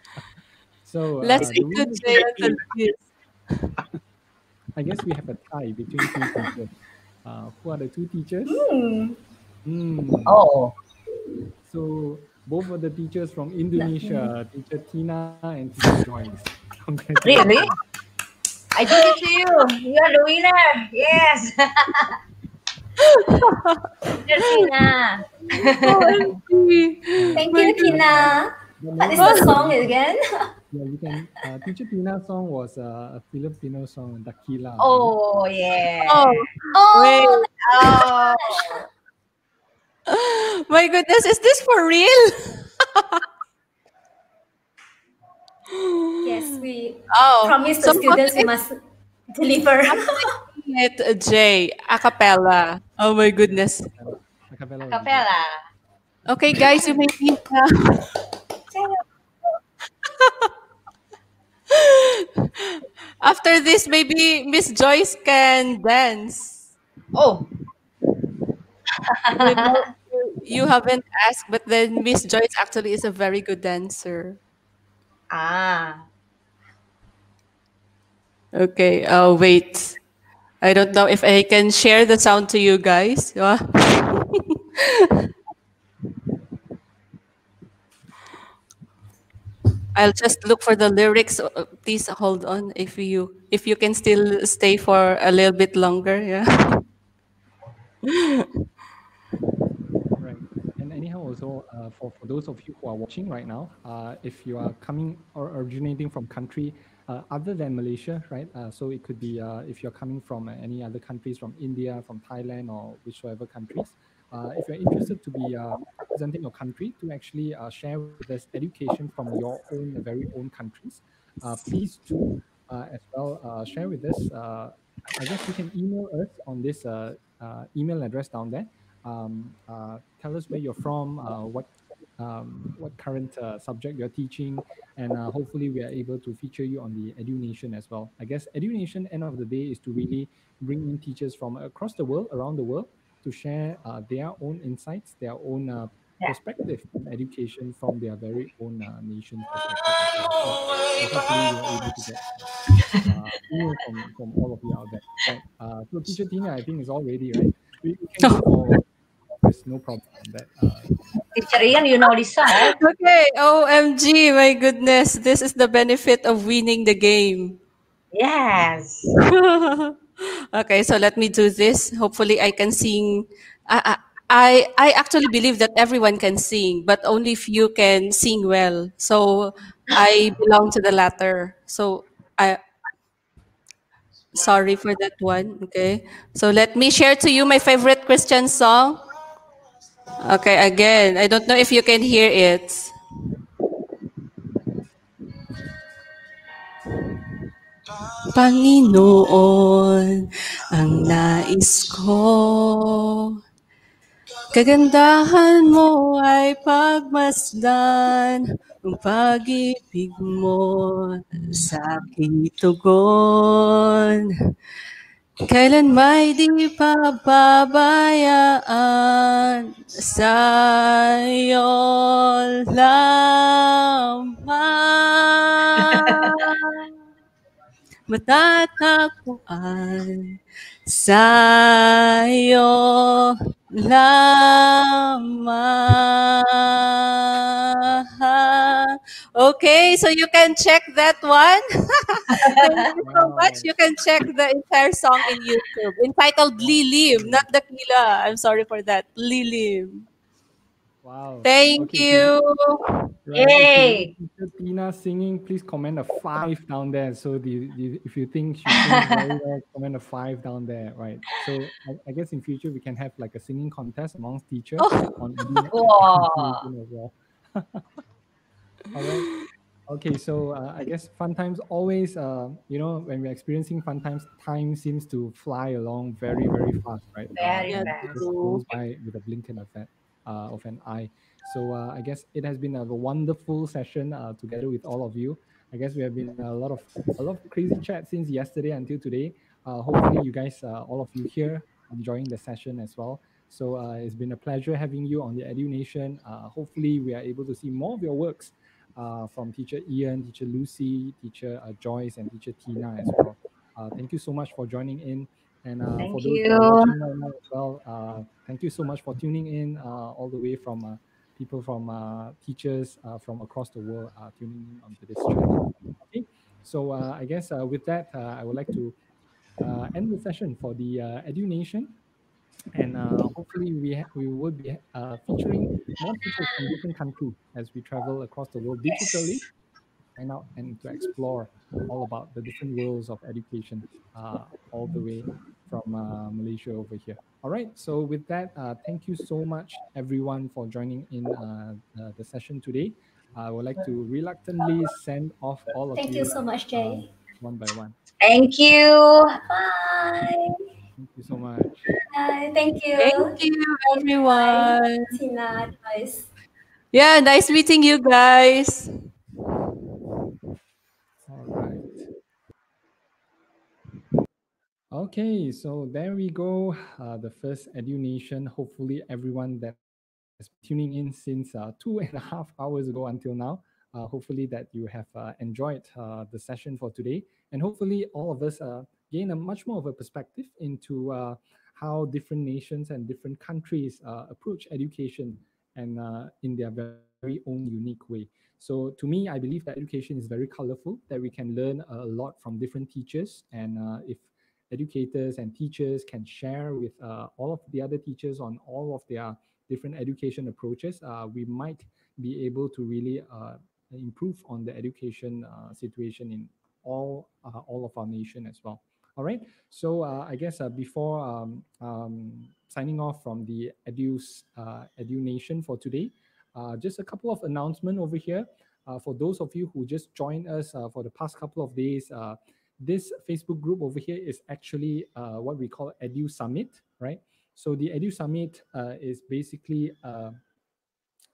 So uh, Let's the see winner to is Jay actually- until this. I guess we have a tie between two teachers. Uh, who are the two teachers? Hmm. Hmm. Oh, So both of the teachers from Indonesia, teacher Teena and teacher Joice. Really? I give it to you. You are the winner. Yes. Teacher Teena. OMG. Thank My you, Teena. But What is the song again? Yeah, you can. Uh, teacher Teena's song was uh, a Filipino song, Dakila. Oh, yeah. Oh, Oh, Wait. Oh. my goodness, is this for real? Yes, we Oh, promise the students we must deliver. it J, a cappella. Oh my goodness. A cappella. be good. Capella. Okay, guys, you may leave now. After this, maybe Miss Joice can dance. Oh, You haven't asked, but then Miss Joice actually is a very good dancer. ah. Okay, uh, wait. I don't know if I can share the sound to you guys. I'll just look for the lyrics. Uh, Please hold on if you if you can still stay for a little bit longer. Yeah. Right. And anyhow, also uh, for, for those of you who are watching right now, uh, if you are coming or originating from country uh, other than Malaysia, right? Uh, so it could be uh, if you're coming from any other countries, from India, from Thailand, or whichever countries. Uh, if you're interested to be uh, representing your country to actually uh, share with us education from your own very own countries, please do as well share with us. I guess you can email us on this email address down there. Um, tell us where you're from, what um, what current uh, subject you're teaching, and uh, hopefully we are able to feature you on the EduNation as well. I guess EduNation, end of the day, is to really bring in teachers from across the world, around the world, to share uh, their own insights, their own uh, perspective on education from their very own uh, nation's perspective. So hopefully we're able to get uh, from, from all of you out there. Right? Uh, so teacher Teena, I think is all ready, right? We, we can go for there's no problem on that. Uh, Teacher Ian, you know this song, right? Okay. OMG, my goodness. This is the benefit of winning the game. Yes. okay, so let me do this. Hopefully, I can sing. I, I, I actually believe that everyone can sing, but only few can sing well. So I belong to the latter. So I. Sorry for that one. Okay. So let me share to you my favorite Christian song. Okay, again, I don't know if you can hear it. Panginoon, ang nais ko. Kagandahan mo ay pagmasdan ang pag-ibig mo sa aking tugon. Kailan may di pababayaan sa iyo lamang. Matatakbuhan sa iyo lamang. Okay, so you can check that one. Thank you so much. You can check the entire song in YouTube entitled Lilim, not Dakila. I'm sorry for that. Lilim. Wow. Thank Okay, you. Right. Yay. You Teena singing, please comment a five down there. So the, the if you think she sings very well, comment a five down there. Right. So I, I guess in future we can have like a singing contest amongst teachers Oh. on Edu- Wow. Education as well. All right. Okay, so uh, I guess fun times always, uh, you know, when we're experiencing fun times, time seems to fly along very, very fast, right? Very Uh, fast. it goes by with a blink of an, uh, of an eye. So uh, I guess it has been a wonderful session uh, together with all of you. I guess we have been a lot of a lot of crazy chat since yesterday until today. Uh, hopefully, you guys, uh, all of you here, enjoying the session as well. So uh, it's been a pleasure having you on the Edu Nation. Uh, hopefully, we are able to see more of your works uh, from Teacher Ian, Teacher Lucy, Teacher uh, Joice, and Teacher Teena as well. Uh, thank you so much for joining in. And uh, Thank for those you. watching right now as well, uh, thank you so much for tuning in uh, all the way from uh, people from uh, teachers uh, from across the world uh, tuning in onto this channel. Okay, so uh, I guess uh, with that, uh, I would like to uh, end the session for the uh, Edu Nation. And uh, hopefully we we will be uh, featuring more teachers from different countries as we travel across the world digitally and out and to explore all about the different worlds of education uh, all the way from uh, Malaysia over here. All right. So with that, uh, thank you so much everyone for joining in uh, uh, the session today. I would like to reluctantly send off all of Thank you. Thank you so much, Jay. uh, one by one. Thank you. Bye. Thank you so much. Bye. Thank you. Thank you, everyone. Teena, Joice. Yeah, nice meeting you guys. All right. Okay, so there we go. Uh, the first EduNation. Hopefully, everyone that is tuning in since uh, two and a half hours ago until now. Uh, hopefully that you have uh, enjoyed uh, the session for today, and hopefully all of us uh, gain a much more of a perspective into how different nations and different countries approach education and in their very own unique way. So to me, I believe that education is very colorful, that we can learn a lot from different teachers. And if educators and teachers can share with uh, all of the other teachers on all of their different education approaches, uh, we might be able to really uh, improve on the education uh, situation in all uh, all of our nation as well. All right. So uh, I guess before um, um, signing off from the Edu uh, Edu Nation for today, just a couple of announcements over here. For those of you who just joined us for the past couple of days, this Facebook group over here is actually uh, what we call Edu Summit, right? So the Edu Summit uh, is basically uh,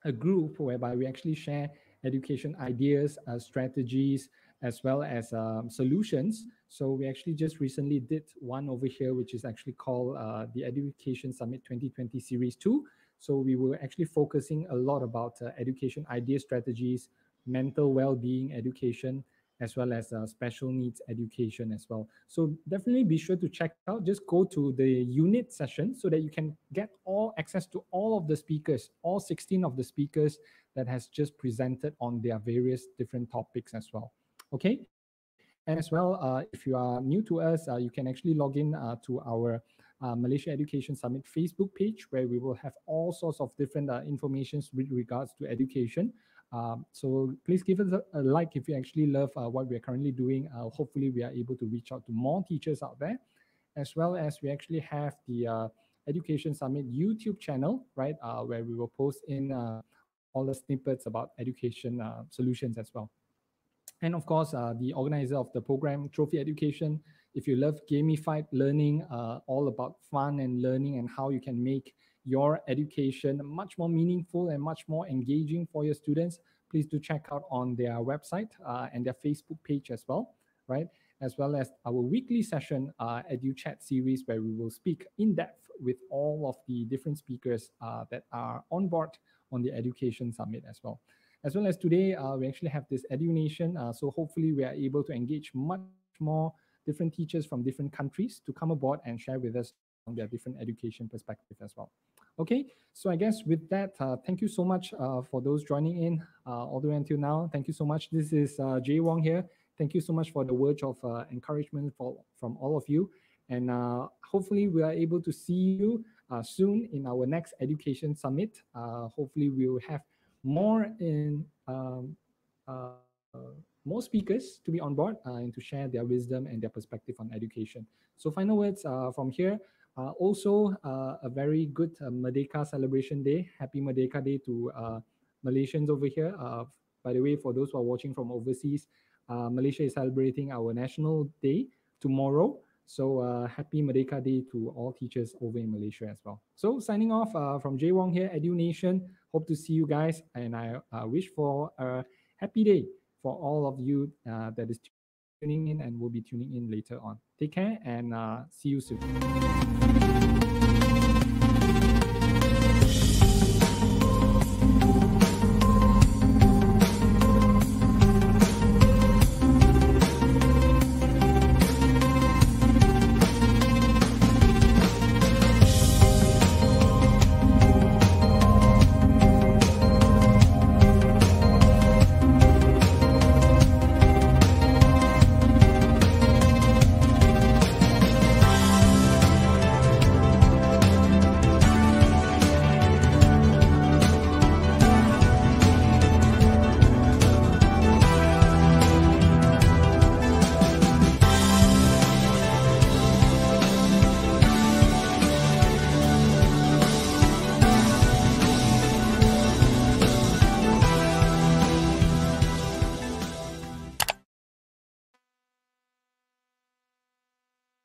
a group whereby we actually share education ideas, uh, strategies, as well as um, solutions. So we actually just recently did one over here, which is actually called uh, the Education Summit 2020 Series 2. So we were actually focusing a lot about uh, education idea strategies, mental well-being education, as well as uh, special needs education as well. So definitely be sure to check out. Just go to the unit session so that you can get all access to all of the speakers, all 16 of the speakers that has just presented on their various different topics as well. Okay. And as well, uh, if you are new to us, uh, you can actually log in uh, to our uh, Malaysia Education Summit Facebook page, where we will have all sorts of different uh, informations with regards to education. Um, so please give us a, a, like if you actually love uh, what we are currently doing. Uh, hopefully, we are able to reach out to more teachers out there, as well as we actually have the uh, Education Summit YouTube channel, right, uh, where we will post in uh, all the snippets about education uh, solutions as well. And of course, the organizer of the program, Trophy Education. If you love gamified learning, all about fun and learning and how you can make your education much more meaningful and much more engaging for your students, please do check out on their website uh, and their Facebook page as well, right? As well as our weekly session, uh, Edu Chat series, where we will speak in depth with all of the different speakers uh, that are on board on the Education Summit as well. As well as today, uh, we actually have this Edu Nation. Uh, so hopefully we are able to engage much more different teachers from different countries to come aboard and share with us on their different education perspective as well. Okay, so I guess with that, uh, thank you so much uh, for those joining in uh, all the way until now. Thank you so much. This is uh, Jay Wong here. Thank you so much for the words of uh, encouragement for, from all of you. And uh, hopefully we are able to see you soon in our next education summit. hopefully we will have more in um, more speakers to be on board and to share their wisdom and their perspective on education. So final words from here. Uh, also, uh, a very good uh, Merdeka celebration day. Happy Merdeka Day to Malaysians over here. by the way, for those who are watching from overseas, Malaysia is celebrating our National Day tomorrow. So uh, happy Merdeka Day to all teachers over in Malaysia as well. So signing off uh, from Jay Wong here, Edu Nation. Hope to see you guys, and I uh, wish for a happy day for all of you that is tuning in and will be tuning in later on. Take care and see you soon.